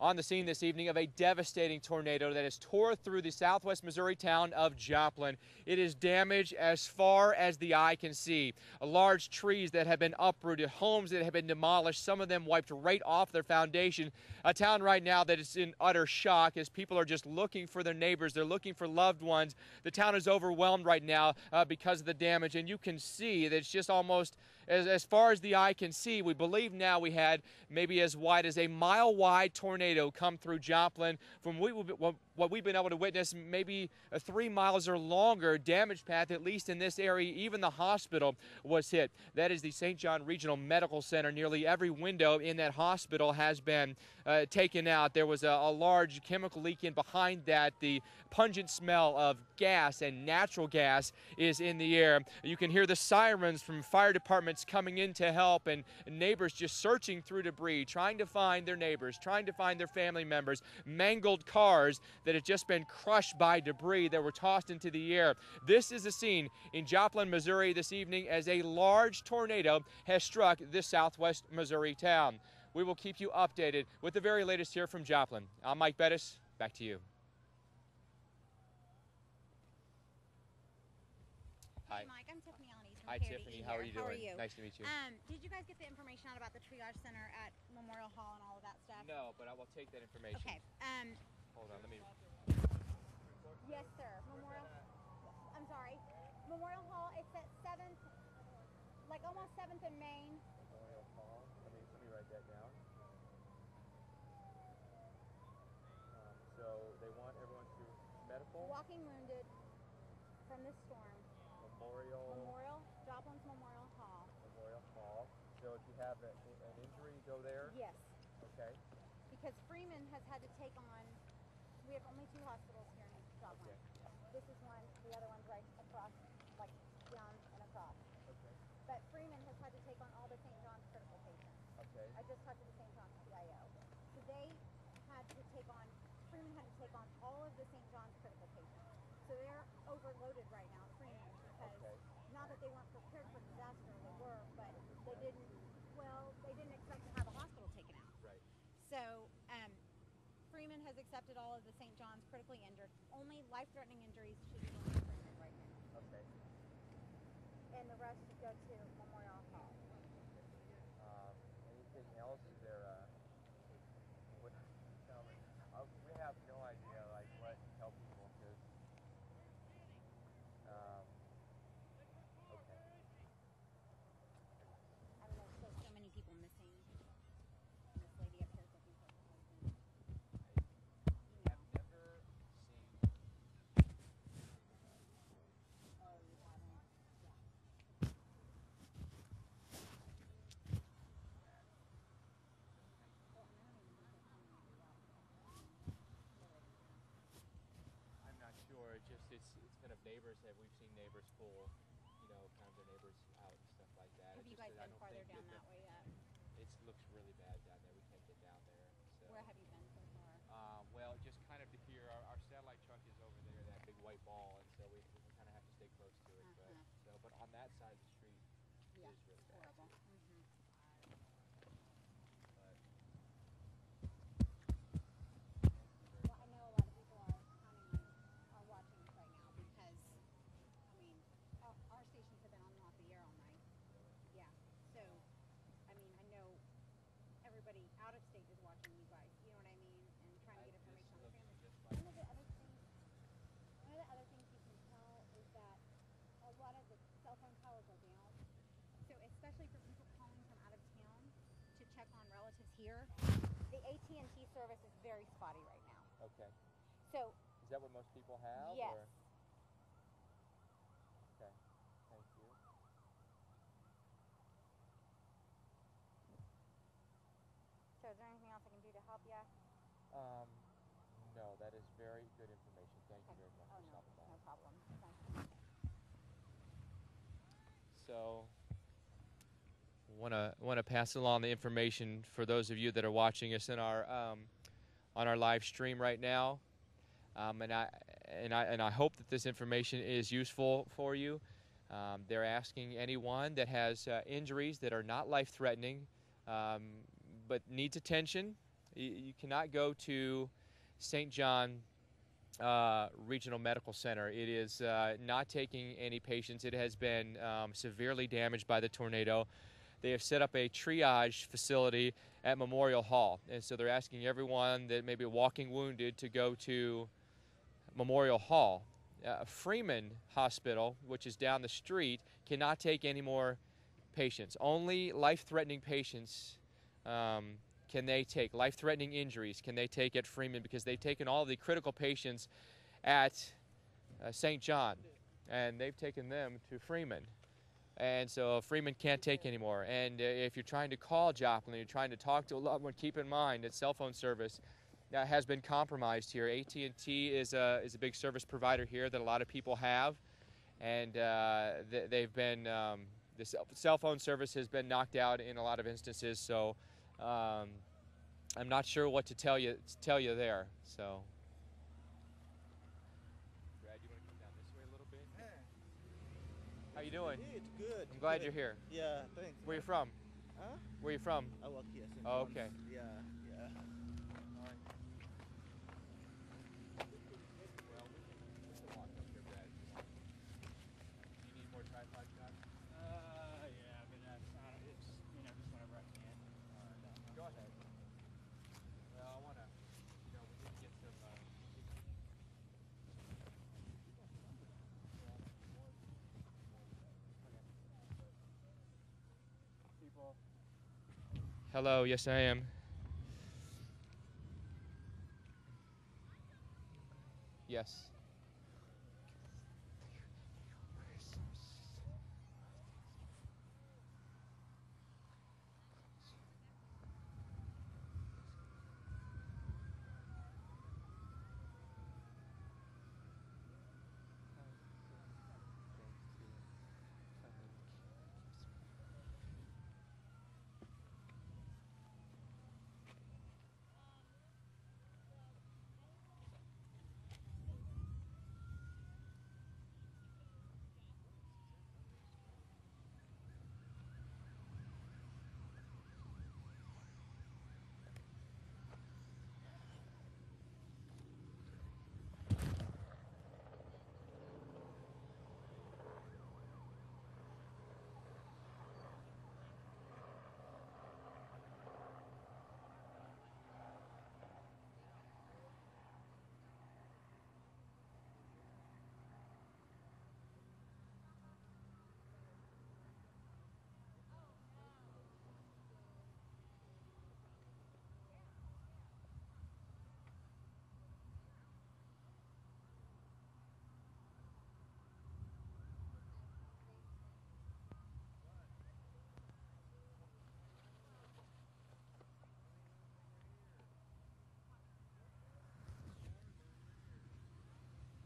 On the scene this evening of a devastating tornado that has tore through the southwest Missouri town of Joplin. It is damaged as far as the eye can see. Large trees that have been uprooted, homes that have been demolished, some of them wiped right off their foundation. A town right now that is in utter shock as people are just looking for their neighbors. They're looking for loved ones. The town is overwhelmed right now uh, because of the damage, and you can see that it's just almost as, as far as the eye can see. We believe now we had maybe as wide as a mile wide tornado come through Joplin. From we, what what we've been able to witness, maybe three miles or longer damage path, at least in this area. Even the hospital was hit. That is the St. John Regional Medical Center. Nearly every window in that hospital has been uh, taken out. There was a, a large chemical leak in behind that. The pungent smell of gas and natural gas is in the air. You can hear the sirens from fire departments coming in to help and neighbors just searching through debris, trying to find their neighbors, trying to find their family members, mangled cars that had just been crushed by debris that were tossed into the air. This is a scene in Joplin, Missouri this evening as a large tornado has struck this southwest Missouri town. We will keep you updated with the very latest here from Joplin. I'm Mike Bettes. Back to you. Hi. Hey, Mike, I'm Tiffany Alaniz from Hi, Tiffany. Eat How are here. you How are doing? you? Nice to meet you. Um, did you guys get the information out about the triage center at Memorial Hall and all of that stuff? No, but I will take that information. Okay. Um, Hold on, let me. yes, sir. Memorial. I'm sorry. Memorial Hall. It's at Seventh, like almost Seventh and Main. Memorial Hall. Let me let me write that down. Um, so they want everyone to medical Walking wounded from this storm. Memorial Memorial. Joplin's Memorial Hall. Memorial Hall. So if you have a, an injury, go there. Yes. Okay. Because Freeman has had to take on. We have only two hospitals here in Joplin. This is one. The other one's right across, like down and across. Okay. But Freeman has had to take on all the St. John's critical patients. Okay. I just talked to the St. John's PIO. So they had to take on, Freeman had to take on all of the St. John's critical patients. So they're overloaded right now, Freeman, because Okay. not that they weren't prepared for disaster, they were, but they didn't, well, they didn't expect to have a hospital taken out. Right. So um, Freeman has accepted all of the St. John's critically injured. Only life-threatening injuries should be going right now. Okay. And the rest should go to Memorial Hall. Um, anything else? Is there uh what, tell me. Uh, we have no idea like what to tell people because um, okay. I mean, there's still so many people missing. This lady up here is looking for her husband. I've never seen Oh, you haven't? Yeah. I'm not sure. It just it's it's kind of neighbors that we've seen neighbors pull, you know, kind of their neighbors out and stuff like that. Have It's you guys been farther down that that way yet? It looks really bad down there. We can't get down there. So. Where have you been so far? Uh, well, just kind of to here. Our, our satellite truck is over there, that big white ball, and so we, we kind of have to stay close to it. But Uh-huh. so, but on that side of the street, Yeah, it is really it's bad. horrible. Mm-hmm. But Well, I know a lot of people are counting on, are watching us right now because, I mean, our, our stations have been on and off the air all night. Yeah. So, I mean, I know everybody out of state is watching you guys. You know what I mean? And trying to get information on the families. One of the other things, one of the other things you can tell is that a lot of the cell phone towers are down. So especially for people calling from out of town to check on relatives here, the AT&T service is very spotty right now. okay, So is that what most people have? Yes. Or? Okay. Thank you. So is there anything else I can do to help you? Um, no, that is very good information. Thank you very much Oh, for no, stopping by. no problem. So, want to want to pass along the information for those of you that are watching us in our um, on our live stream right now, um, and I and I and I hope that this information is useful for you. Um, they're asking anyone that has uh, injuries that are not life-threatening, um, but needs attention, You, you cannot go to St. John uh, Regional Medical Center. It is uh, not taking any patients. It has been um, severely damaged by the tornado. They have set up a triage facility at Memorial Hall, and so they're asking everyone that may be walking wounded to go to Memorial Hall. Uh, Freeman Hospital, which is down the street, cannot take any more patients. Only life-threatening patients um, can they take. Life-threatening injuries can they take at Freeman because they've taken all the critical patients at uh, St. John, and they've taken them to Freeman. And so Freeman can't take anymore. And uh, if you're trying to call Joplin, you're trying to talk to a loved one, keep in mind that cell phone service uh, has been compromised here. AT&T is a, is a big service provider here that a lot of people have, and uh, th- they've been um, the cell- phone service has been knocked out in a lot of instances. So um, I'm not sure what to tell you tell you there. So. Brad, you want to come down this way a little bit? How you doing? It's good. I'm glad good. you're here. Yeah, thanks. Where you from? Huh? Where you from? I work here. Oh, okay. Yeah, yeah. Do you need more tripod shots? Uh, yeah, but that's not, it's, you know, just whenever I can. Go ahead. Well, I want to, you know, we need to get some. Uh, people. Hello, yes, I am. Yes.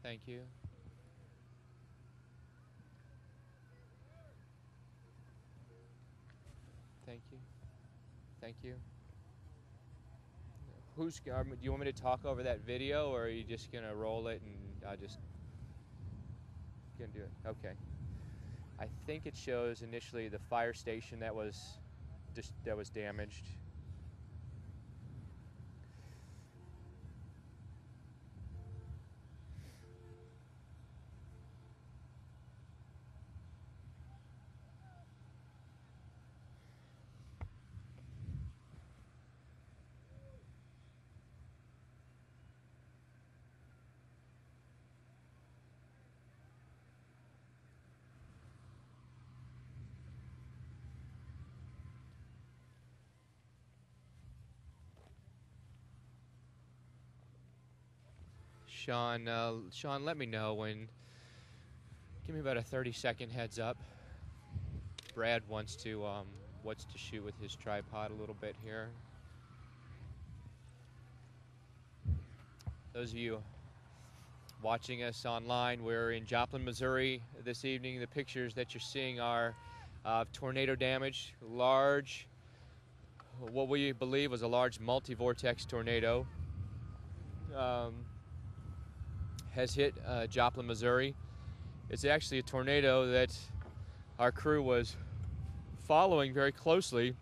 Thank you. Thank you. Thank you. Who's? um, Do you want me to talk over that video, or are you just gonna roll it and I just gonna do it? Okay. I think it shows initially the fire station that was just that was damaged. Sean, uh, Sean, let me know when. Give me about a 30 second heads up. Brad wants to um, wants to shoot with his tripod a little bit here. Those of you watching us online, we're in Joplin, Missouri this evening. The pictures that you're seeing are of tornado damage, large, what we believe was a large multi-vortex tornado. Um, has hit uh, Joplin, Missouri. It's actually a tornado that our crew was following very closely.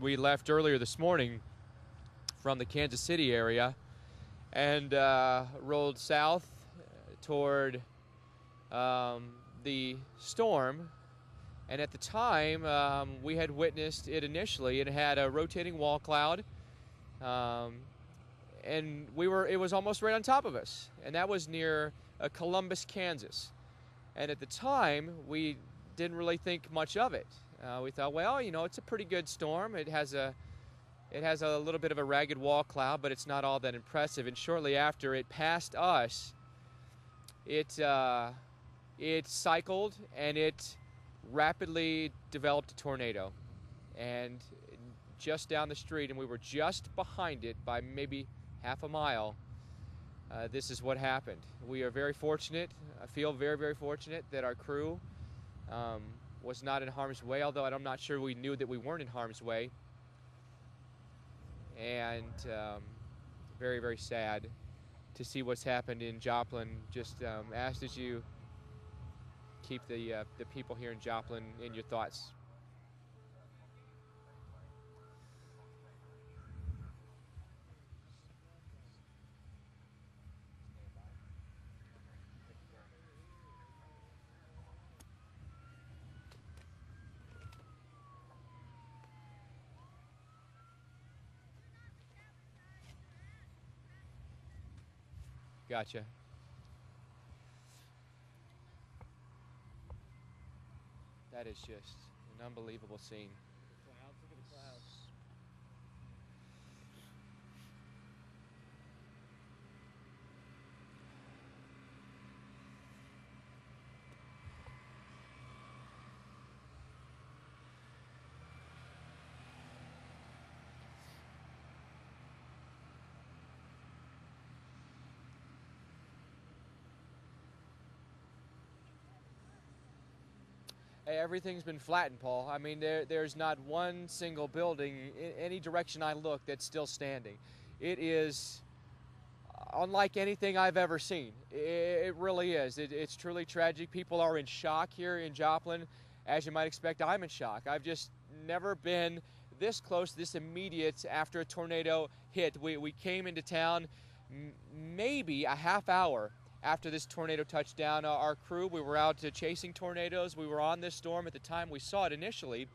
We left earlier this morning from the Kansas City area and uh, rolled south toward um, the storm. And at the time, um, we had witnessed it initially. It had a rotating wall cloud, um, and we were. It was almost right on top of us, and that was near uh, Columbus, Kansas. And at the time, we didn't really think much of it. Uh, we thought, well, you know, it's a pretty good storm. It has a it has a little bit of a ragged wall cloud, but it's not all that impressive. And shortly after it passed us, it uh, it cycled and it rapidly developed a tornado. And just down the street, and we were just behind it by maybe half a mile. Uh, this is what happened. We are very fortunate. I feel very, very fortunate that our crew um, was not in harm's way, although I'm not sure we knew that we weren't in harm's way. And um, very, very sad to see what's happened in Joplin. Just um, ask that you keep the, uh, the people here in Joplin in your thoughts. Gotcha. That is just an unbelievable scene. Clouds, look at the clouds. Hey, everything's been flattened, Paul. I mean, there, there's not one single building in any direction I look that's still standing. It is unlike anything I've ever seen. It, it really is. It, it's truly tragic. People are in shock here in Joplin. As you might expect, I'm in shock. I've just never been this close, this immediate after a tornado hit. We, we came into town maybe a half hour after this tornado touched down. Uh, our crew, we were out uh, chasing tornadoes. We were on this storm at the time we saw it initially.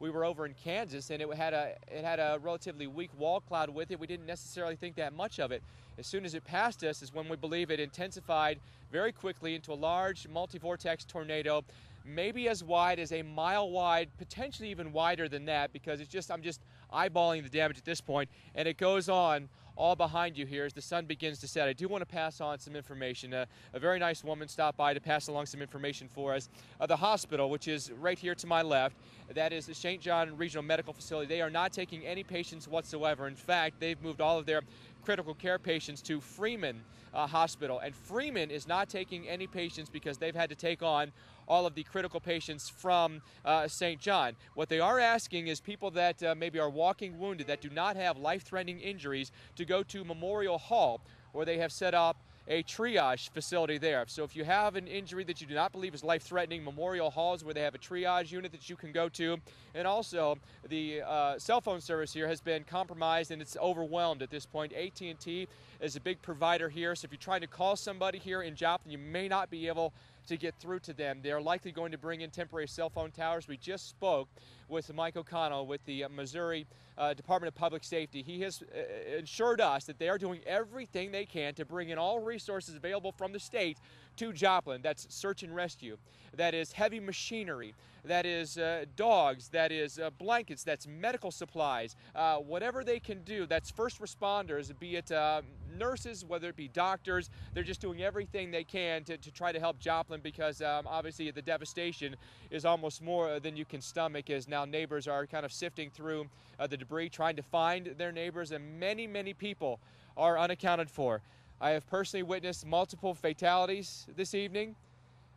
We were over in Kansas, and it had a it had a relatively weak wall cloud with it. We didn't necessarily think that much of it. As soon as it passed us, is when we believe it intensified very quickly into a large multi-vortex tornado, maybe as wide as a mile wide, potentially even wider than that, because it's just I'm just eyeballing the damage at this point, and it goes on all behind you here as the sun begins to set. I do want to pass on some information. Uh, a very nice woman stopped by to pass along some information for us. Uh, the hospital, which is right here to my left, that is the St. John Regional Medical Facility. They are not taking any patients whatsoever. In fact, they've moved all of their critical care patients to Freeman uh, Hospital. And Freeman is not taking any patients because they've had to take on all of the critical patients from uh, St. John. What they are asking is people that uh, maybe are walking wounded, that do not have life threatening injuries, to go to Memorial Hall, where they have set up a triage facility there. So if you have an injury that you do not believe is life-threatening, Memorial Hall is where they have a triage unit that you can go to. And also, the uh, cell phone service here has been compromised and it's overwhelmed at this point. AT&T is a big provider here, so if you're trying to call somebody here in Joplin, you may not be able to get through to them. They're likely going to bring in temporary cell phone towers. We just spoke with Mike O'Connell with the Missouri uh, Department of Public Safety. He has uh, assured us that they are doing everything they can to bring in all resources available from the state to Joplin. That's search and rescue. That is heavy machinery. That is uh, dogs. That is uh, blankets. That's medical supplies. Uh, whatever they can do. That's first responders, be it uh, nurses, whether it be doctors. They're just doing everything they can to, to try to help Joplin because um, obviously the devastation is almost more than you can stomach as now neighbors are kind of sifting through uh, the debris, trying to find their neighbors, and many, many people are unaccounted for. I have personally witnessed multiple fatalities this evening,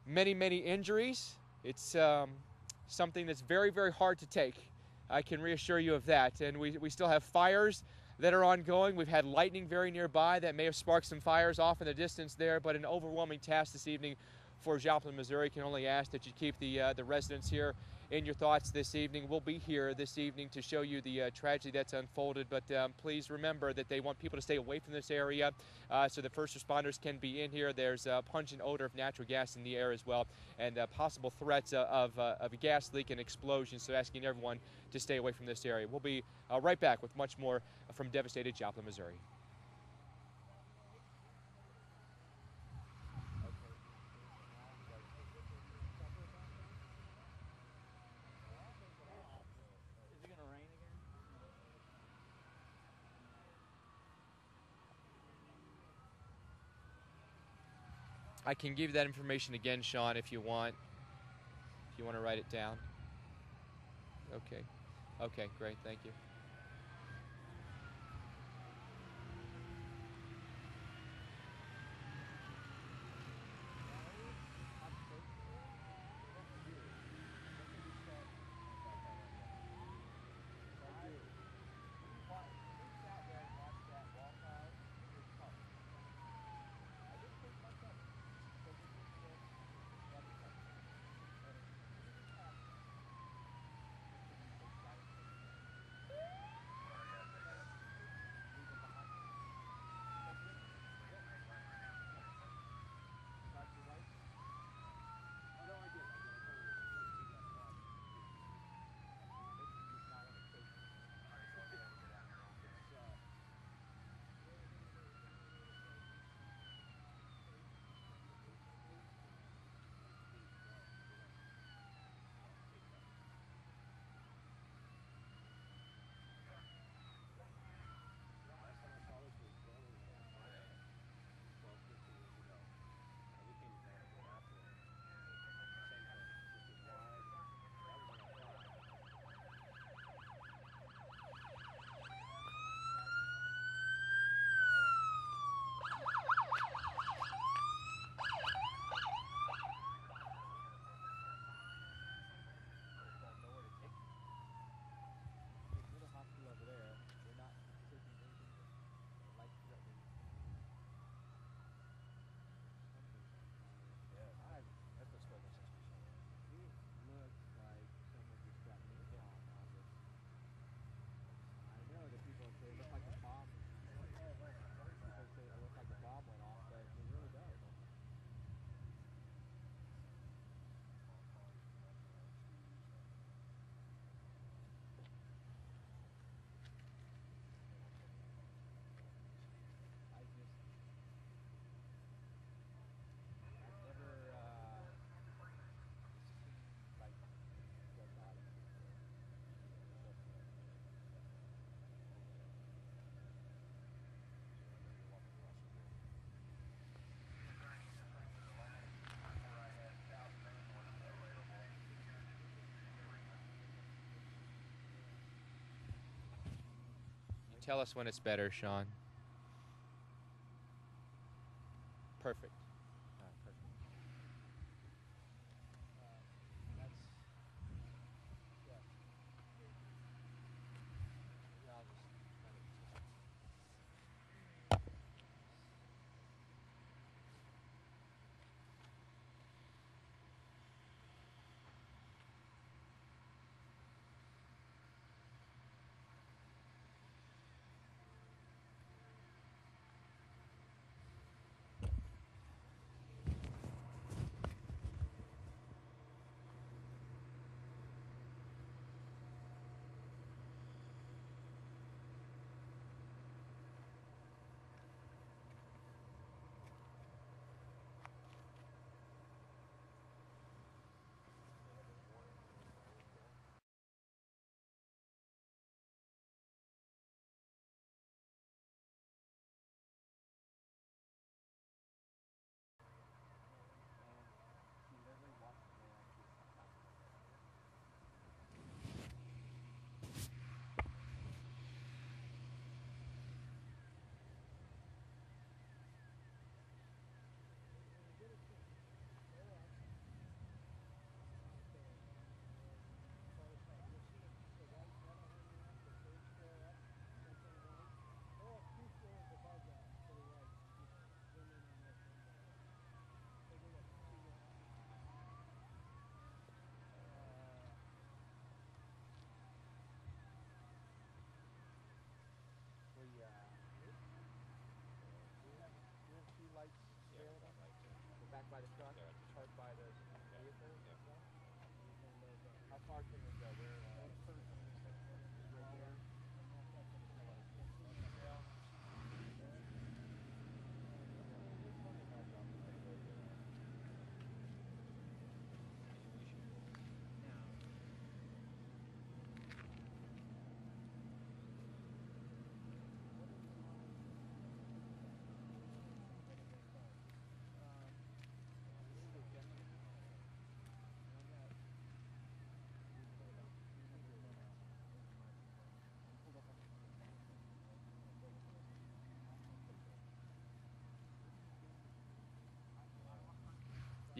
many, many injuries. It's um, something that's very, very hard to take. I can reassure you of that. And we, we still have fires that are ongoing. We've had lightning very nearby that may have sparked some fires off in the distance there, but an overwhelming task this evening for Joplin, Missouri. Can only ask that you keep the uh, the residents here in your thoughts this evening. We'll be here this evening to show you the uh, tragedy that's unfolded, but um, please remember that they want people to stay away from this area uh, so the first responders can be in here. There's a pungent odor of natural gas in the air as well, and uh, possible threats uh, of, uh, of a gas leak and explosion, so asking everyone to stay away from this area. We'll be uh, right back with much more from devastated Joplin, Missouri. Is it gonna rain again? I can give that information again, Sean, if you want. If you want to write it down. Okay. Okay, great. Thank you. Tell us when it's better, Sean. Perfect. by the truck, parked by the vehicle. Yeah. Uh, how far can we go? Where? Uh,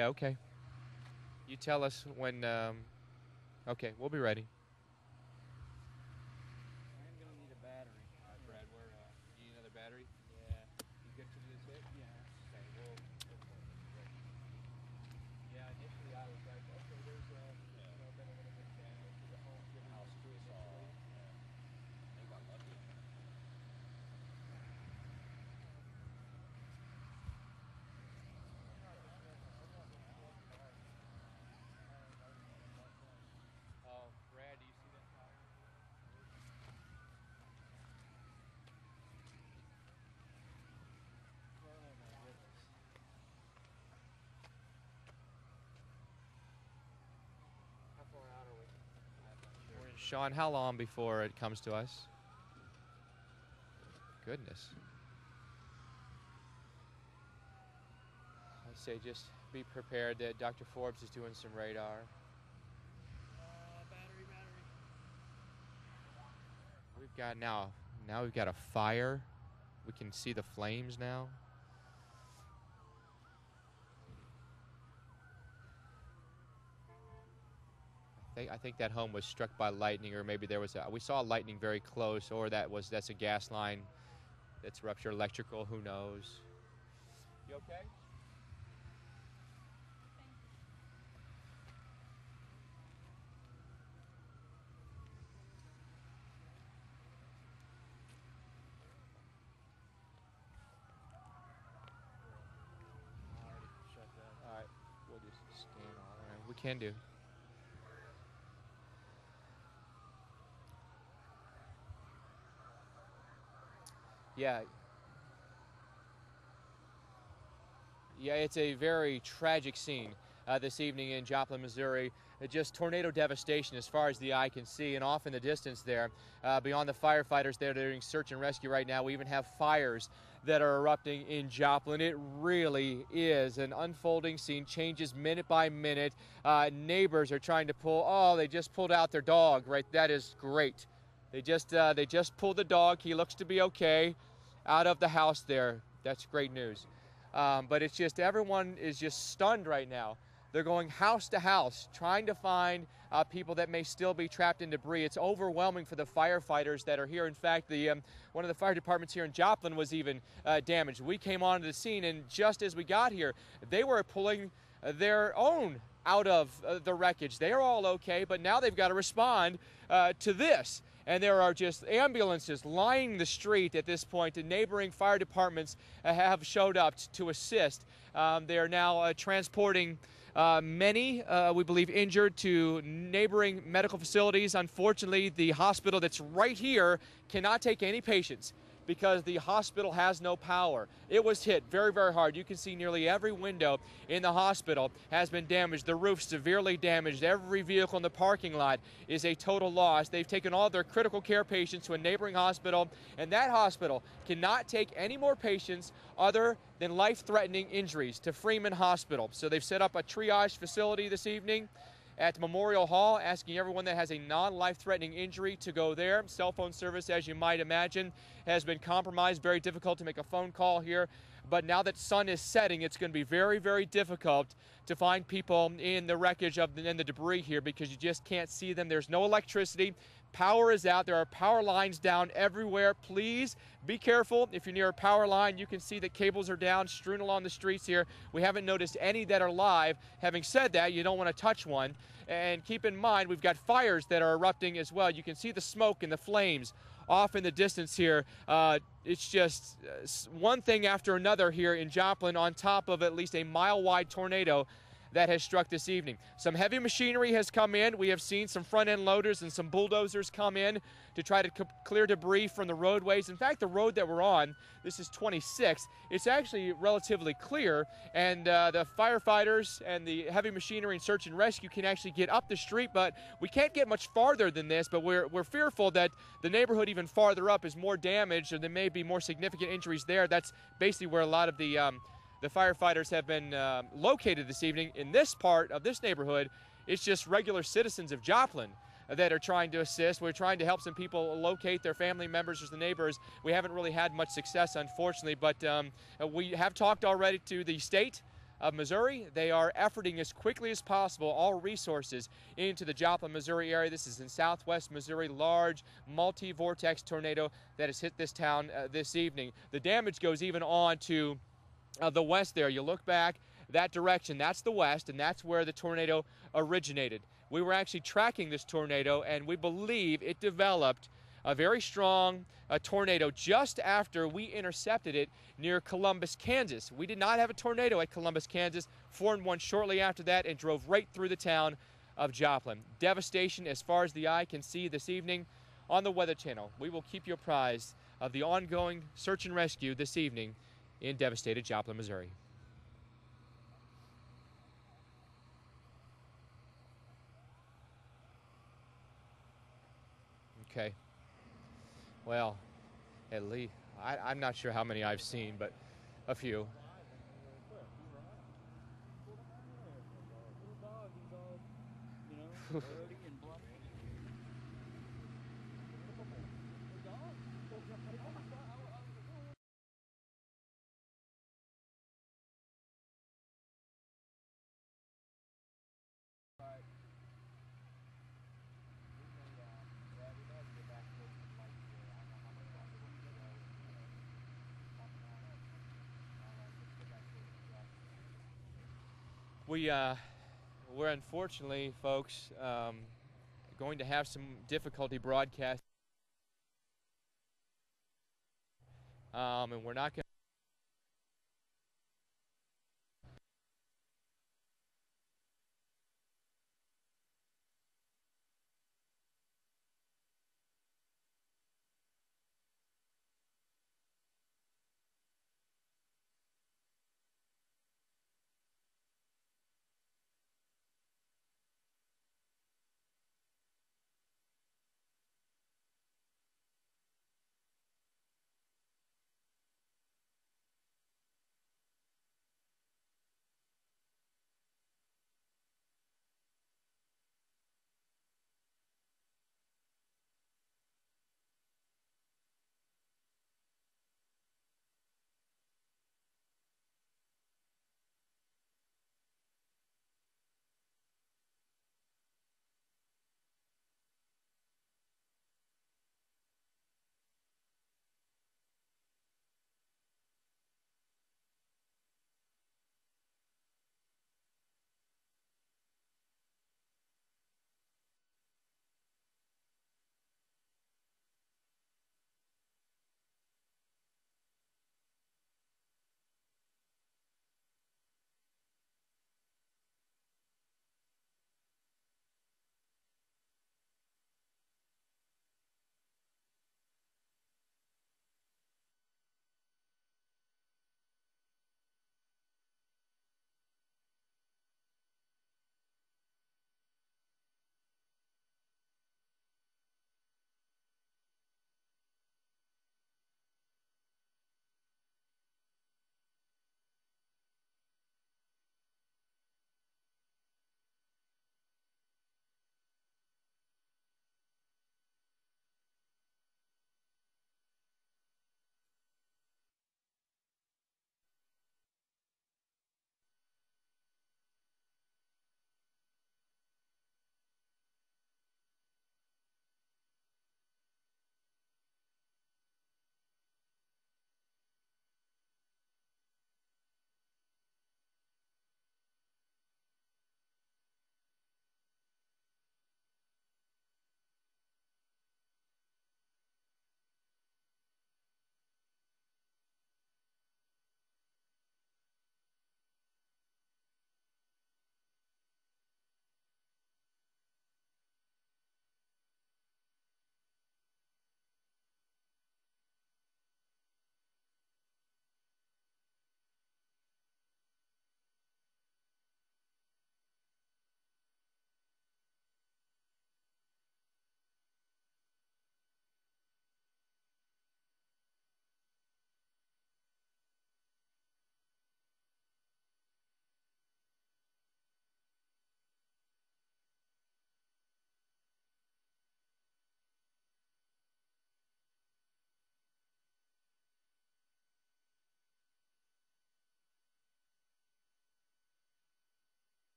okay. You tell us when. Um, okay, we'll be ready. I'm gonna need a battery. All right, Brad, where, uh, you need another battery? Yeah. You good to do this hit? Yeah. Okay, we'll. Yeah, initially I was like, okay, there's a, you know, been a little bit of damage to the home, given house to us all. They got lucky. Oh, Brad, do you see that fire? How far out are we? Sean, how long before it comes to us? Goodness. I say just be prepared that Dr. Forbes is doing some radar. battery, battery. We've got now, now we've got a fire. We can see the flames now. I think, I think that home was struck by lightning, or maybe there was a, we saw lightning very close, or that was that's a gas line that's ruptured electrical. Who knows? You okay? All right, we'll just. We can do. Yeah. Yeah, it's a very tragic scene uh, this evening in Joplin, Missouri. Just tornado devastation as far as the eye can see, and off in the distance there, uh, beyond the firefighters there doing search and rescue right now, we even have fires that are erupting in Joplin. It really is an unfolding scene, changes minute by minute. Uh, neighbors are trying to pull. Oh, they just pulled out their dog. Right, that is great. They just uh, they just pulled the dog. He looks to be okay out of the house there. That's great news. Um, but it's just everyone is just stunned right now. They're going house to house trying to find uh, people that may still be trapped in debris. It's overwhelming for the firefighters that are here. In fact, the um, one of the fire departments here in Joplin was even uh, damaged. We came onto the scene, and just as we got here, they were pulling their own out of uh, the wreckage. They are all okay, but now they've got to respond uh, to this. And there are just ambulances lining the street at this point, and neighboring fire departments uh, have showed up to assist. Um, they are now uh, transporting uh, many, uh, we believe, injured to neighboring medical facilities. Unfortunately, the hospital that's right here cannot take any patients because the hospital has no power. It was hit very, very hard. You can see nearly every window in the hospital has been damaged. The roof severely damaged. Every vehicle in the parking lot is a total loss. They've taken all their critical care patients to a neighboring hospital, and that hospital cannot take any more patients other than life threatening injuries to Freeman Hospital. So they've set up a triage facility this evening at Memorial Hall, asking everyone that has a non life threatening injury to go there. Cell phone service, as you might imagine, has been compromised. Very difficult to make a phone call here. But now that sun is setting, it's going to be very, very difficult to find people in the wreckage of the, in the debris here because you just can't see them. There's no electricity. Power is out. There are power lines down everywhere. Please be careful. If you're near a power line, you can see that cables are down, strewn along the streets here. We haven't noticed any that are live. Having said that, you don't want to touch one. And keep in mind, we've got fires that are erupting as well. You can see the smoke and the flames off in the distance here. Uh, it's just uh, one thing after another here in Joplin, on top of at least a mile wide tornado that has struck this evening. Some heavy machinery has come in. We have seen some front end loaders and some bulldozers come in to try to c- clear debris from the roadways. In fact, the road that we're on, this is 26, it's actually relatively clear, and uh, the firefighters and the heavy machinery and search and rescue can actually get up the street, but we can't get much farther than this. But we're, we're fearful that the neighborhood even farther up is more damaged, or there may be more significant injuries there. That's basically where a lot of the um, the firefighters have been um, located this evening. In this part of this neighborhood, it's just regular citizens of Joplin that are trying to assist. We're trying to help some people locate their family members or the neighbors. We haven't really had much success, unfortunately, but um, we have talked already to the state of Missouri. They are efforting as quickly as possible all resources into the Joplin, Missouri area. This is in southwest Missouri, large multi-vortex tornado that has hit this town uh, this evening. The damage goes even on to uh, the west there. You look back that direction, that's the west, and that's where the tornado originated. We were actually tracking this tornado, and we believe it developed a very strong uh, tornado just after we intercepted it near Columbus, Kansas. We did not have a tornado at Columbus, Kansas, formed one shortly after that and drove right through the town of Joplin. Devastation as far as the eye can see this evening on the Weather Channel. We will keep you apprised of the ongoing search and rescue this evening in devastated Joplin, Missouri. Okay. Well, at least I, I'm not sure how many I've seen, but a few. We, uh, we're unfortunately, folks, um, going to have some difficulty broadcasting. Um, and we're not going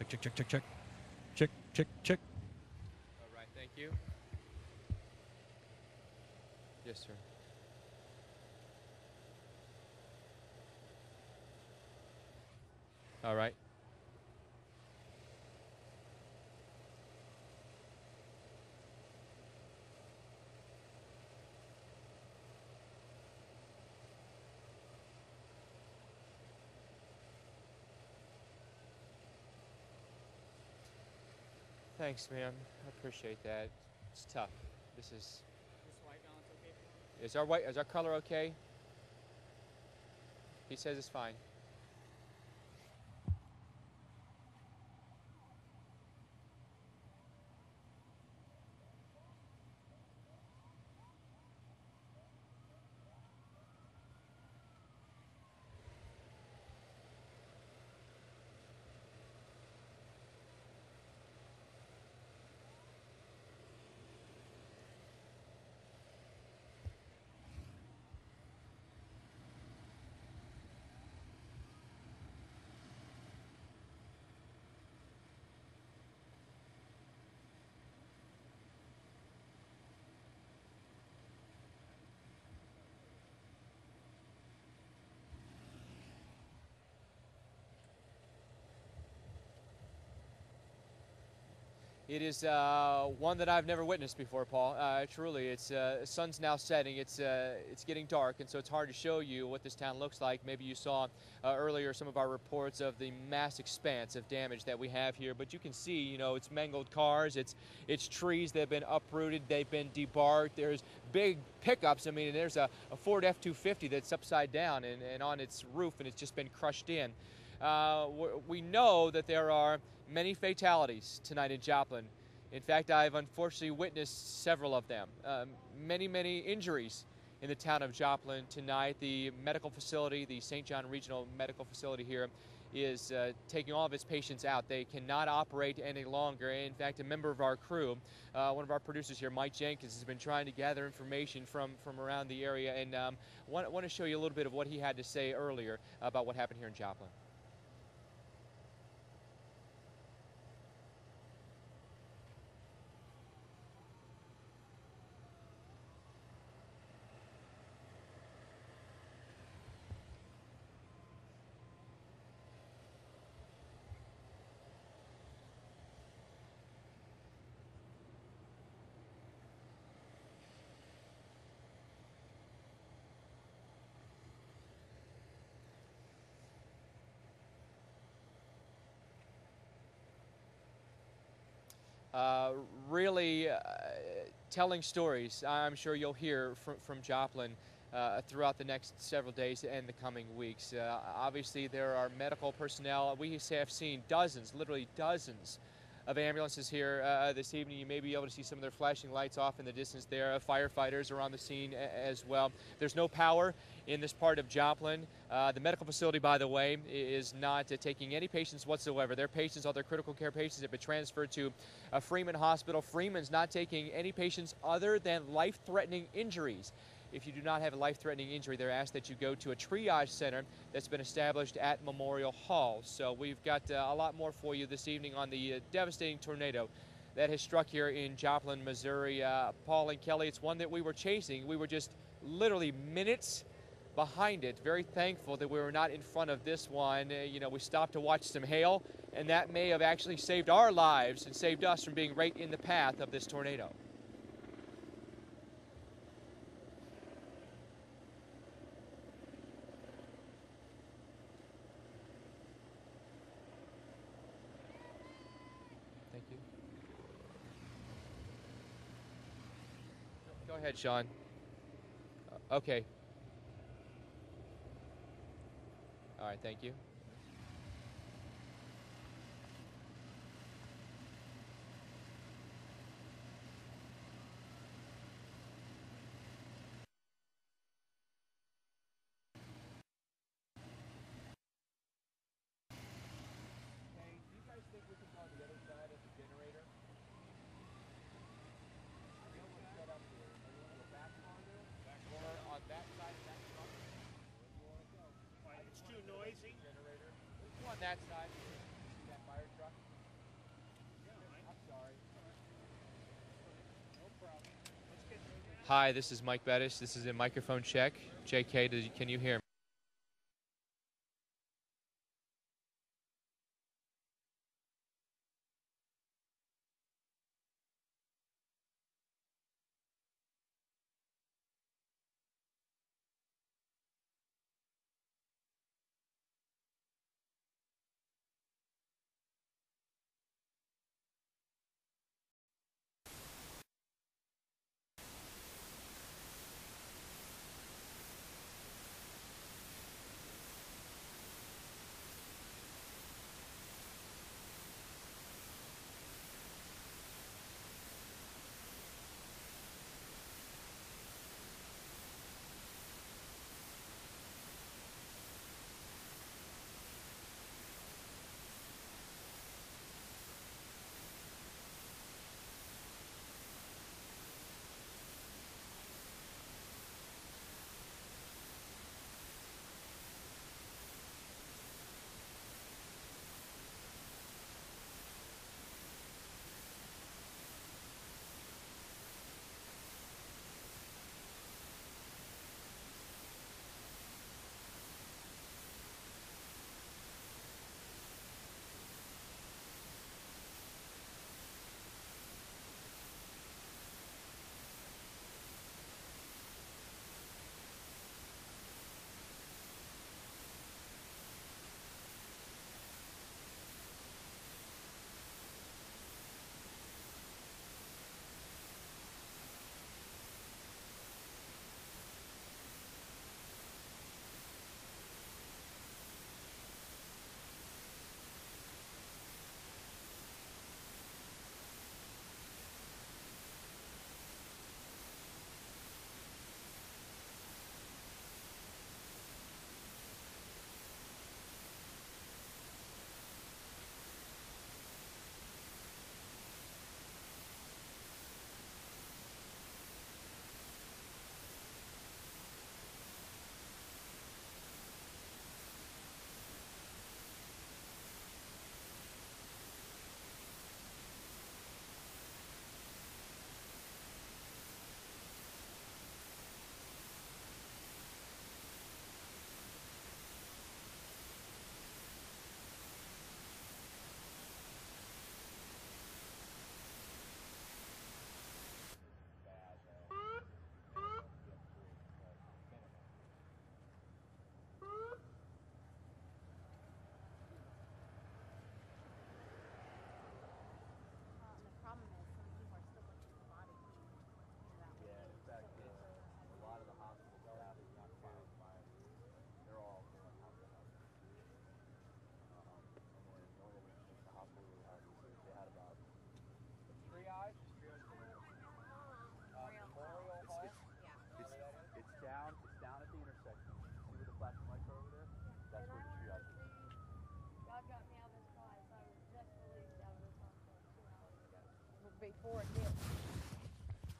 Check, check, check, check, check. Check, check, check. All right, thank you. Yes, sir. All right. Thanks, man. I appreciate that. It's tough. This is. This white balance okay? Is our white? Is our color okay? He says it's fine. It is uh, one that I've never witnessed before, Paul. Uh, truly, it's uh, sun's now setting. It's uh, it's getting dark, and so it's hard to show you what this town looks like. Maybe you saw uh, earlier some of our reports of the mass expanse of damage that we have here, but you can see, you know, it's mangled cars, it's it's trees that have been uprooted, they've been debarked. There's big pickups. I mean, there's a, a Ford F-250 that's upside down and, and on its roof, and it's just been crushed in. Uh, we know that there are many fatalities tonight in Joplin. In fact, I've unfortunately witnessed several of them. Um, many, many injuries in the town of Joplin tonight. The medical facility, the St. John Regional Medical Facility here, is uh, taking all of its patients out. They cannot operate any longer. In fact, a member of our crew, uh, one of our producers here, Mike Jenkins, has been trying to gather information from, from around the area and um, want, want to show you a little bit of what he had to say earlier about what happened here in Joplin. Uh, really uh, telling stories. I'm sure you'll hear from, from Joplin uh, throughout the next several days and the coming weeks. Uh, obviously, there are medical personnel. We have seen dozens, literally dozens, of ambulances here uh, this evening. You may be able to see some of their flashing lights off in the distance there. Uh, firefighters are on the scene as well. There's no power in this part of Joplin. Uh, the medical facility, by the way, is not uh, taking any patients whatsoever. Their patients, all their critical care patients, have been transferred to uh, Freeman Hospital. Freeman's not taking any patients other than life-threatening injuries. If you do not have a life-threatening injury, they're asked that you go to a triage center that's been established at Memorial Hall. So we've got uh, a lot more for you this evening on the uh, devastating tornado that has struck here in Joplin, Missouri. Uh, Paul and Kelly, it's one that we were chasing. We were just literally minutes behind it. Very thankful that we were not in front of this one. Uh, you know, we stopped to watch some hail, and that may have actually saved our lives and saved us from being right in the path of this tornado. Thank you. Go ahead, Sean. Uh, okay. All right, thank you. That fire truck. Hi, this is Mike Bettes. This is a microphone check. JK, can you hear me?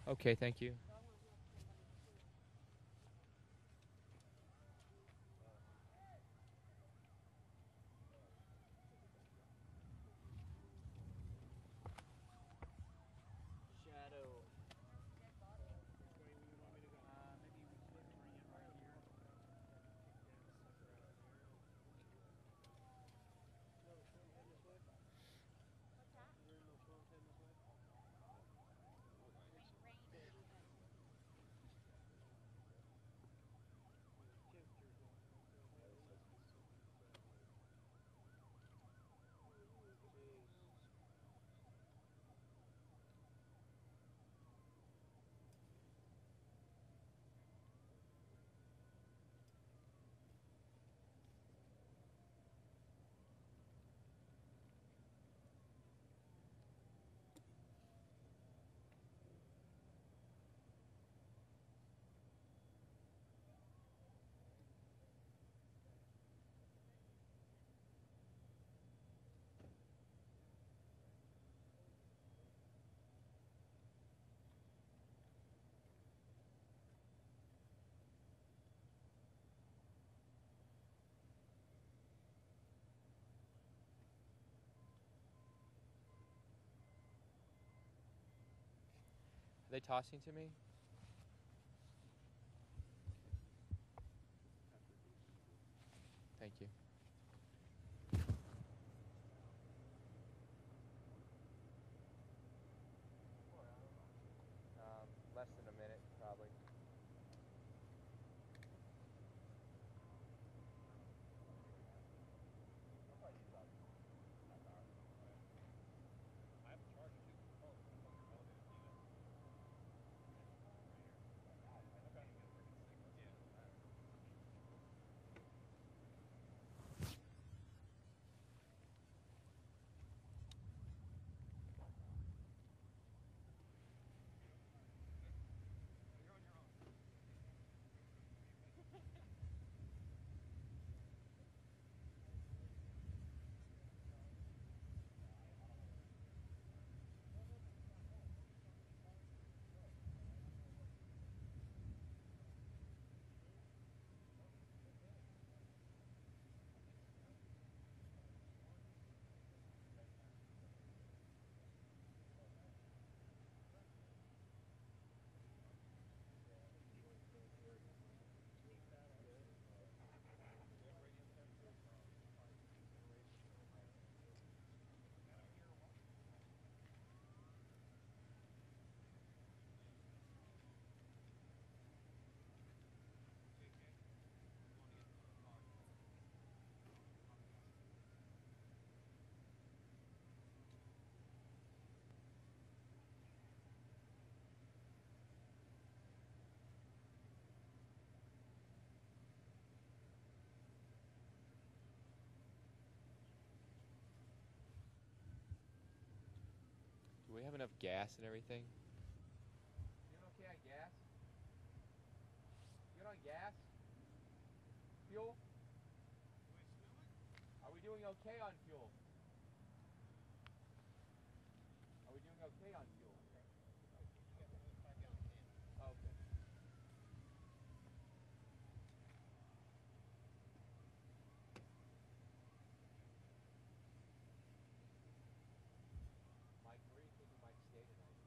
Okay, thank you. They tossing to me? Thank you. Um, less than a minute, probably. Do we have enough gas and everything? Doing okay on gas? Good on gas? Fuel? Are we doing okay on fuel? Are we doing okay on fuel? Okay. Mike, where do you think we might stay tonight?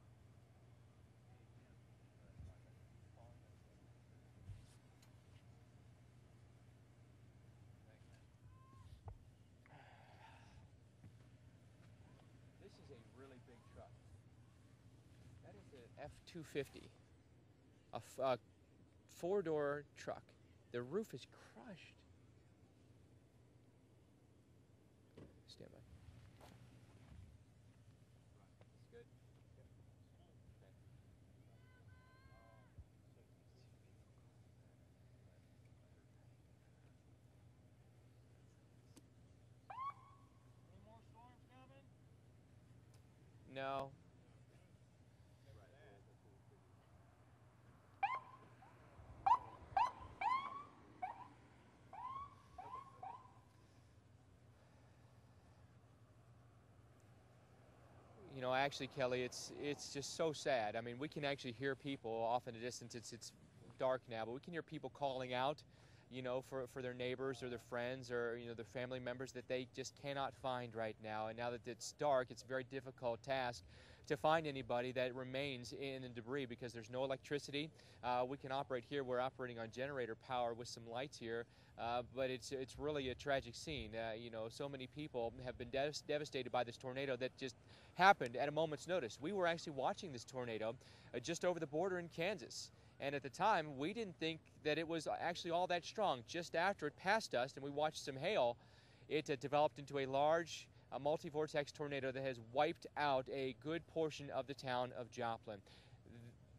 This is a really big truck. That is an F-250, a uh, four-door truck. The roof is crushed. Stand by. It's good. Okay. No. You know, actually, Kelly, it's it's just so sad. I mean, we can actually hear people off in the distance. It's it's dark now, but we can hear people calling out, you know, for, for their neighbors or their friends or you know their family members that they just cannot find right now. And now that it's dark, it's a very difficult task to find anybody that remains in the debris because there's no electricity. Uh, we can operate here. We're operating on generator power with some lights here, uh, but it's it's really a tragic scene. Uh, you know, so many people have been dev- devastated by this tornado that just happened at a moment's notice. We were actually watching this tornado uh, just over the border in Kansas. And at the time, we didn't think that it was actually all that strong. Just after it passed us and we watched some hail, it uh, developed into a large a multi-vortex tornado that has wiped out a good portion of the town of Joplin.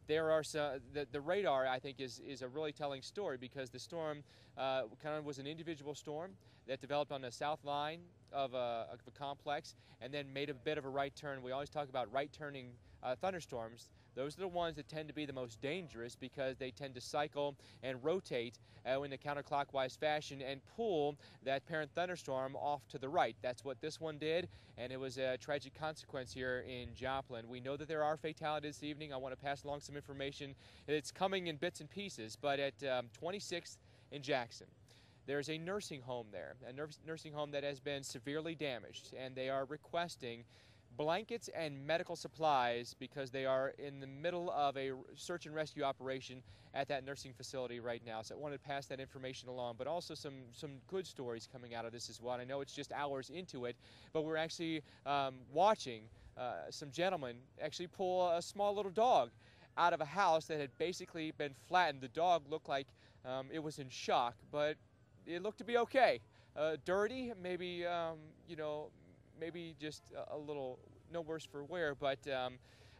There are some, the, the radar, I think, is, is a really telling story because the storm uh, kind of was an individual storm that developed on the south line of a, of a complex and then made a bit of a right turn. We always talk about right turning uh, thunderstorms. Those are the ones that tend to be the most dangerous because they tend to cycle and rotate uh, in a counterclockwise fashion and pull that parent thunderstorm off to the right. That's what this one did, and it was a tragic consequence here in Joplin. We know that there are fatalities this evening. I want to pass along some information. It's coming in bits and pieces, but at um, 26th in Jackson, there's a nursing home there, a nurs- nursing home that has been severely damaged, and they are requesting blankets and medical supplies because they are in the middle of a search and rescue operation at that nursing facility right now. So I wanted to pass that information along, but also some some good stories coming out of this as well. And I know it's just hours into it, but we're actually um, watching uh, some gentlemen actually pull a small little dog out of a house that had basically been flattened. The dog looked like um, it was in shock, but it looked to be okay. Uh, dirty, maybe um, you know, maybe just a, little no worse for wear, but. Um,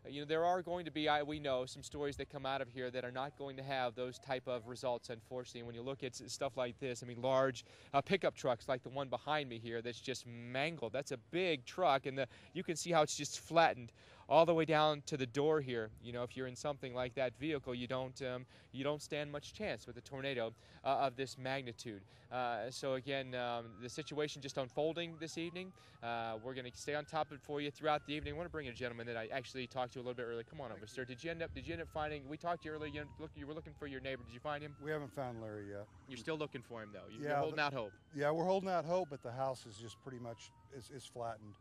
you know there are going to be I, we know some stories that come out of here that are not going to have those type of results unfortunately when you look at stuff like this i mean large uh, pickup trucks like the one behind me here that's just mangled that's a big truck and the, you can see how it's just flattened all the way down to the door here. You know if you're in something like that vehicle you don't um, you don't stand much chance with a tornado uh, of this magnitude. Uh, so again um, the situation just unfolding this evening. Uh, we're going to stay on top of it for you throughout the evening. I want to bring in a gentleman that i actually talked to a little bit earlier. Come on over sir. Did you end up did you end up finding we talked to you earlier you, look, you were looking for your neighbor. Did you find him? We haven't found Larry yet. you're still looking for him though. You're Yeah, holding the- out hope. Yeah, we're holding out hope, but the house is just pretty much is, is flattened.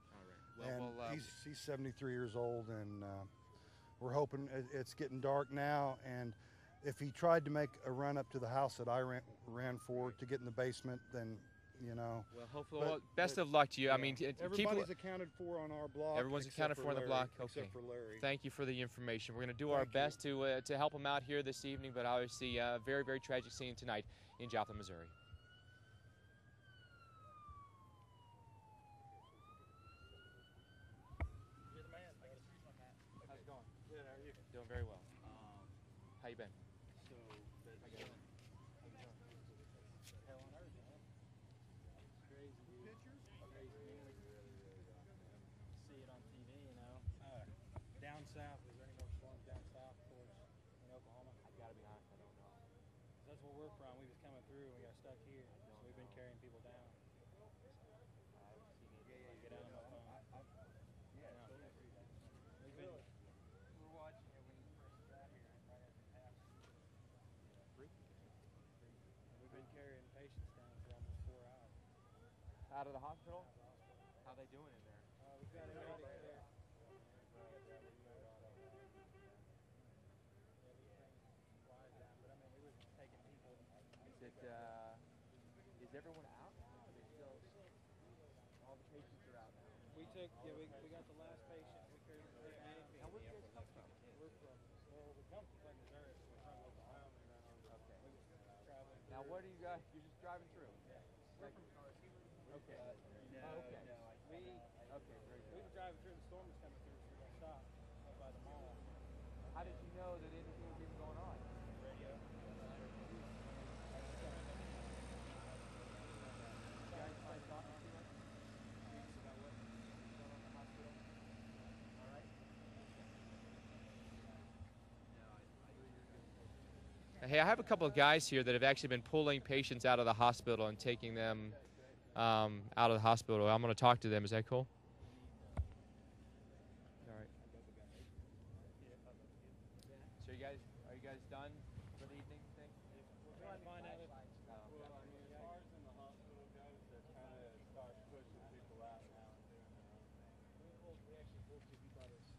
Well, and we'll, uh, he's he's 73 years old, and uh, we're hoping it, it's getting dark now. And if he tried to make a run up to the house that I ran, ran for to get in the basement, then you know. Well, hopefully, well, best of luck to you. I mean, everybody's accounted for on our block. Everyone's accounted for on the block. Okay. Except for Larry. Thank you for the information. We're going to do our Thank you. best to uh, to help him out here this evening, but obviously, uh, very very tragic scene tonight in Joplin, Missouri. How's it going? Good. How are you? Doing very well. Um, How you been? so that's good. Hell on earth, man. It's crazy, dude. Pictures? Crazy. See it on TV, you know. Uh, down south, is there any more storms down south towards in Oklahoma? I gotta be honest, I don't know. That's where we're from. We was coming through and we got stuck here, so we've been carrying people down. I haven't seen it. Yeah, yeah, get out on my phone. yeah, We've been, we're watching it when you first got here, right after it happened. And We've been carrying patients down for almost four hours. Out of the hospital? How they doing in there? Uh, we've got everybody there. Is it? Uh, is everyone out? Are they still? All the patients are out now. We took, yeah, we, we got the last patient. We carried the first man. Now, where do you guys come from? We're from, well, we come from Clinton, Missouri, so we're from Oklahoma. Okay. We was traveling. Now, what are you guys? You're just driving through. We're from Carson. Okay. No, Oh, okay. no. We, Okay, very we good. were driving through, the storm was coming through, so we got stopped up by the mall. How did you know that anything was even going on? Radio. Hey, I have a couple of guys here that have actually been pulling patients out of the hospital and taking them um, out of the hospital. I'm going to talk to them. Is that cool? All right. So you guys, are you guys done for the evening thing? We're trying to find out if, Oh, well, I mean, as far as in the hospital goes, they're kind of start pushing people out now and doing their own thing. We pulled, we actually pulled two people out of this.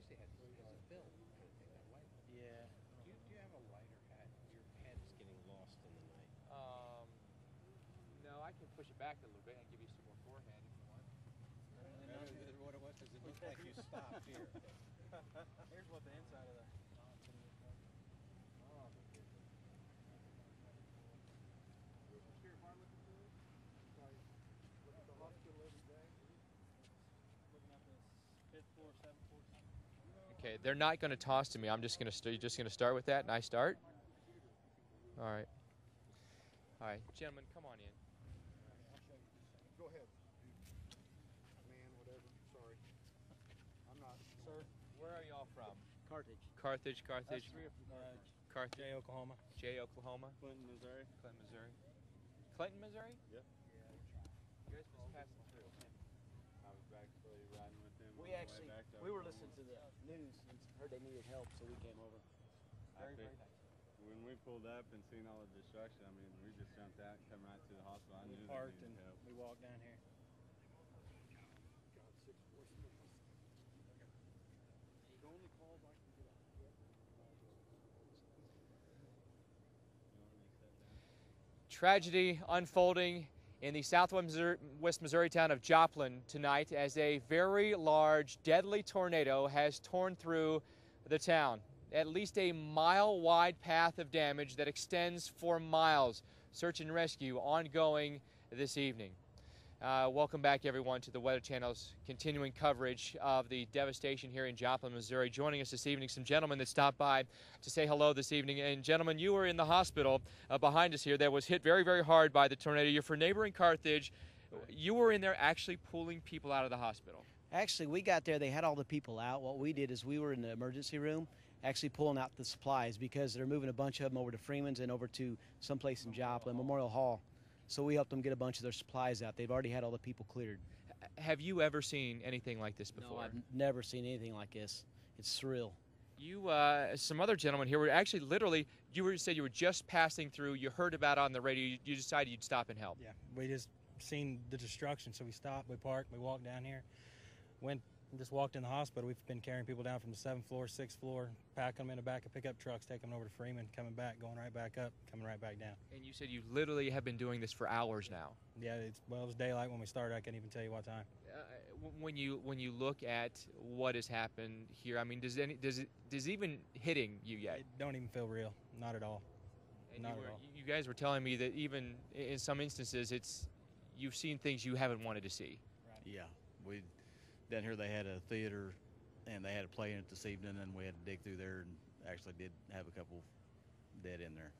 usually has, has a film kind of thing, that white. Yeah. Do you, do you have a lighter hat? Your head is getting lost in the night. Um, no, I can push it back a little bit and give you some more forehand if you want. What it was, because it looked like you stopped here. Here's what the inside of the. Okay, they're not going to toss to me. I'm just going to st- just going to start with that, and I start. All right. All right, gentlemen, come on in. Go ahead. Man, whatever. Sorry. I'm not. Sir, Where are y'all from? Carthage. Carthage, Carthage. Us three are from, uh, Carthage. Jay, Oklahoma. Jay, Oklahoma. Clinton, Missouri. Clinton, Missouri. Clinton, Missouri? Yep. You guys must pass them through. I was actually riding with them. We actually, we were listening to the news and heard they needed help, so we came over. Very, very thankful. When we pulled up and seen all the destruction, I mean, we just jumped out and come right to the hospital. I We parked and help. we walked down here. The only calls I can get. Tragedy unfolding in the southwest Missouri, West Missouri town of Joplin tonight as a very large, deadly tornado has torn through the town. At least a mile wide path of damage that extends for miles. Search and rescue ongoing this evening. Uh, welcome back, everyone, to the Weather Channel's continuing coverage of the devastation here in Joplin, Missouri. Joining us this evening, some gentlemen that stopped by to say hello this evening. And, gentlemen, you were in the hospital uh, behind us here that was hit very, very hard by the tornado. You're from neighboring Carthage. You were in there actually pulling people out of the hospital. Actually, we got there, they had all the people out. What we did is we were in the emergency room actually pulling out the supplies because they're moving a bunch of them over to Freeman's and over to someplace in Joplin, Memorial Hall. So we helped them get a bunch of their supplies out. They've already had all the people cleared. Have you ever seen anything like this before? No, I've never seen anything like this. It's surreal. You, uh, some other gentlemen here were actually literally, you were said you were just passing through, you heard about it on the radio, you, you decided you'd stop and help. Yeah, we just seen the destruction, so we stopped, we parked, we walked down here, went, just walked in the hospital. We've been carrying people down from the seventh floor, sixth floor, packing them in the back of pickup trucks, taking them over to Freeman, coming back, going right back up, coming right back down. And you said you literally have been doing this for hours now. Yeah, it's well, it was daylight when we started. I can't even tell you what time. Uh, when you when you look at what has happened here, I mean, does any does it does even hitting you yet? It don't even feel real, not at all. And not you, at all. you guys were telling me that even in some instances, it's you've seen things you haven't wanted to see. Yeah, we down here they had a theater, and they had a play in it this evening, and we had to dig through there and actually did have a couple dead in there.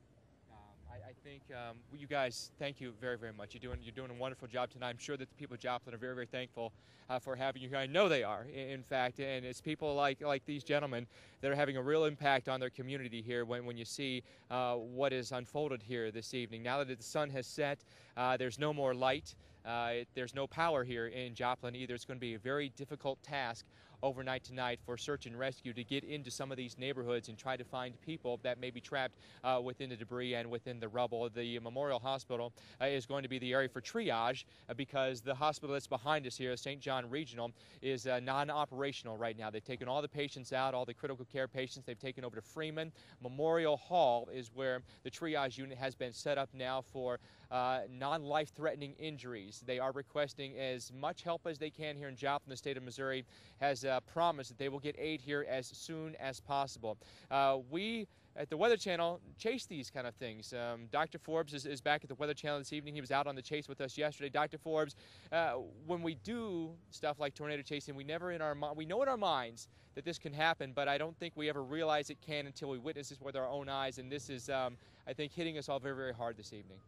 Um, I, I think um, you guys, thank you very, very much. You're doing you're doing a wonderful job tonight. I'm sure that the people of Joplin are very, very thankful uh, for having you here. I know they are, in fact, and it's people like like these gentlemen that are having a real impact on their community here. When when you see uh, what is unfolded here this evening, now that the sun has set, uh, there's no more light. Uh, it, there's no power here in Joplin either. It's going to be a very difficult task overnight tonight for search and rescue to get into some of these neighborhoods and try to find people that may be trapped uh, within the debris and within the rubble. The Memorial Hospital uh, is going to be the area for triage uh, because the hospital that's behind us here, St. John Regional, is uh, non-operational right now. They've taken all the patients out, all the critical care patients. They've taken over to Freeman. Memorial Hall is where the triage unit has been set up now for uh, non-life-threatening injuries. They are requesting as much help as they can here in Joplin. The state of Missouri has uh, promised that they will get aid here as soon as possible. Uh, we at the Weather Channel chase these kind of things. Um, Dr. Forbes is, is back at the Weather Channel this evening. He was out on the chase with us yesterday. Dr. Forbes, uh, when we do stuff like tornado chasing, we never in our mi- we know in our minds that this can happen, but I don't think we ever realize it can until we witness this with our own eyes. And this is, um, I think, hitting us all very, very hard this evening.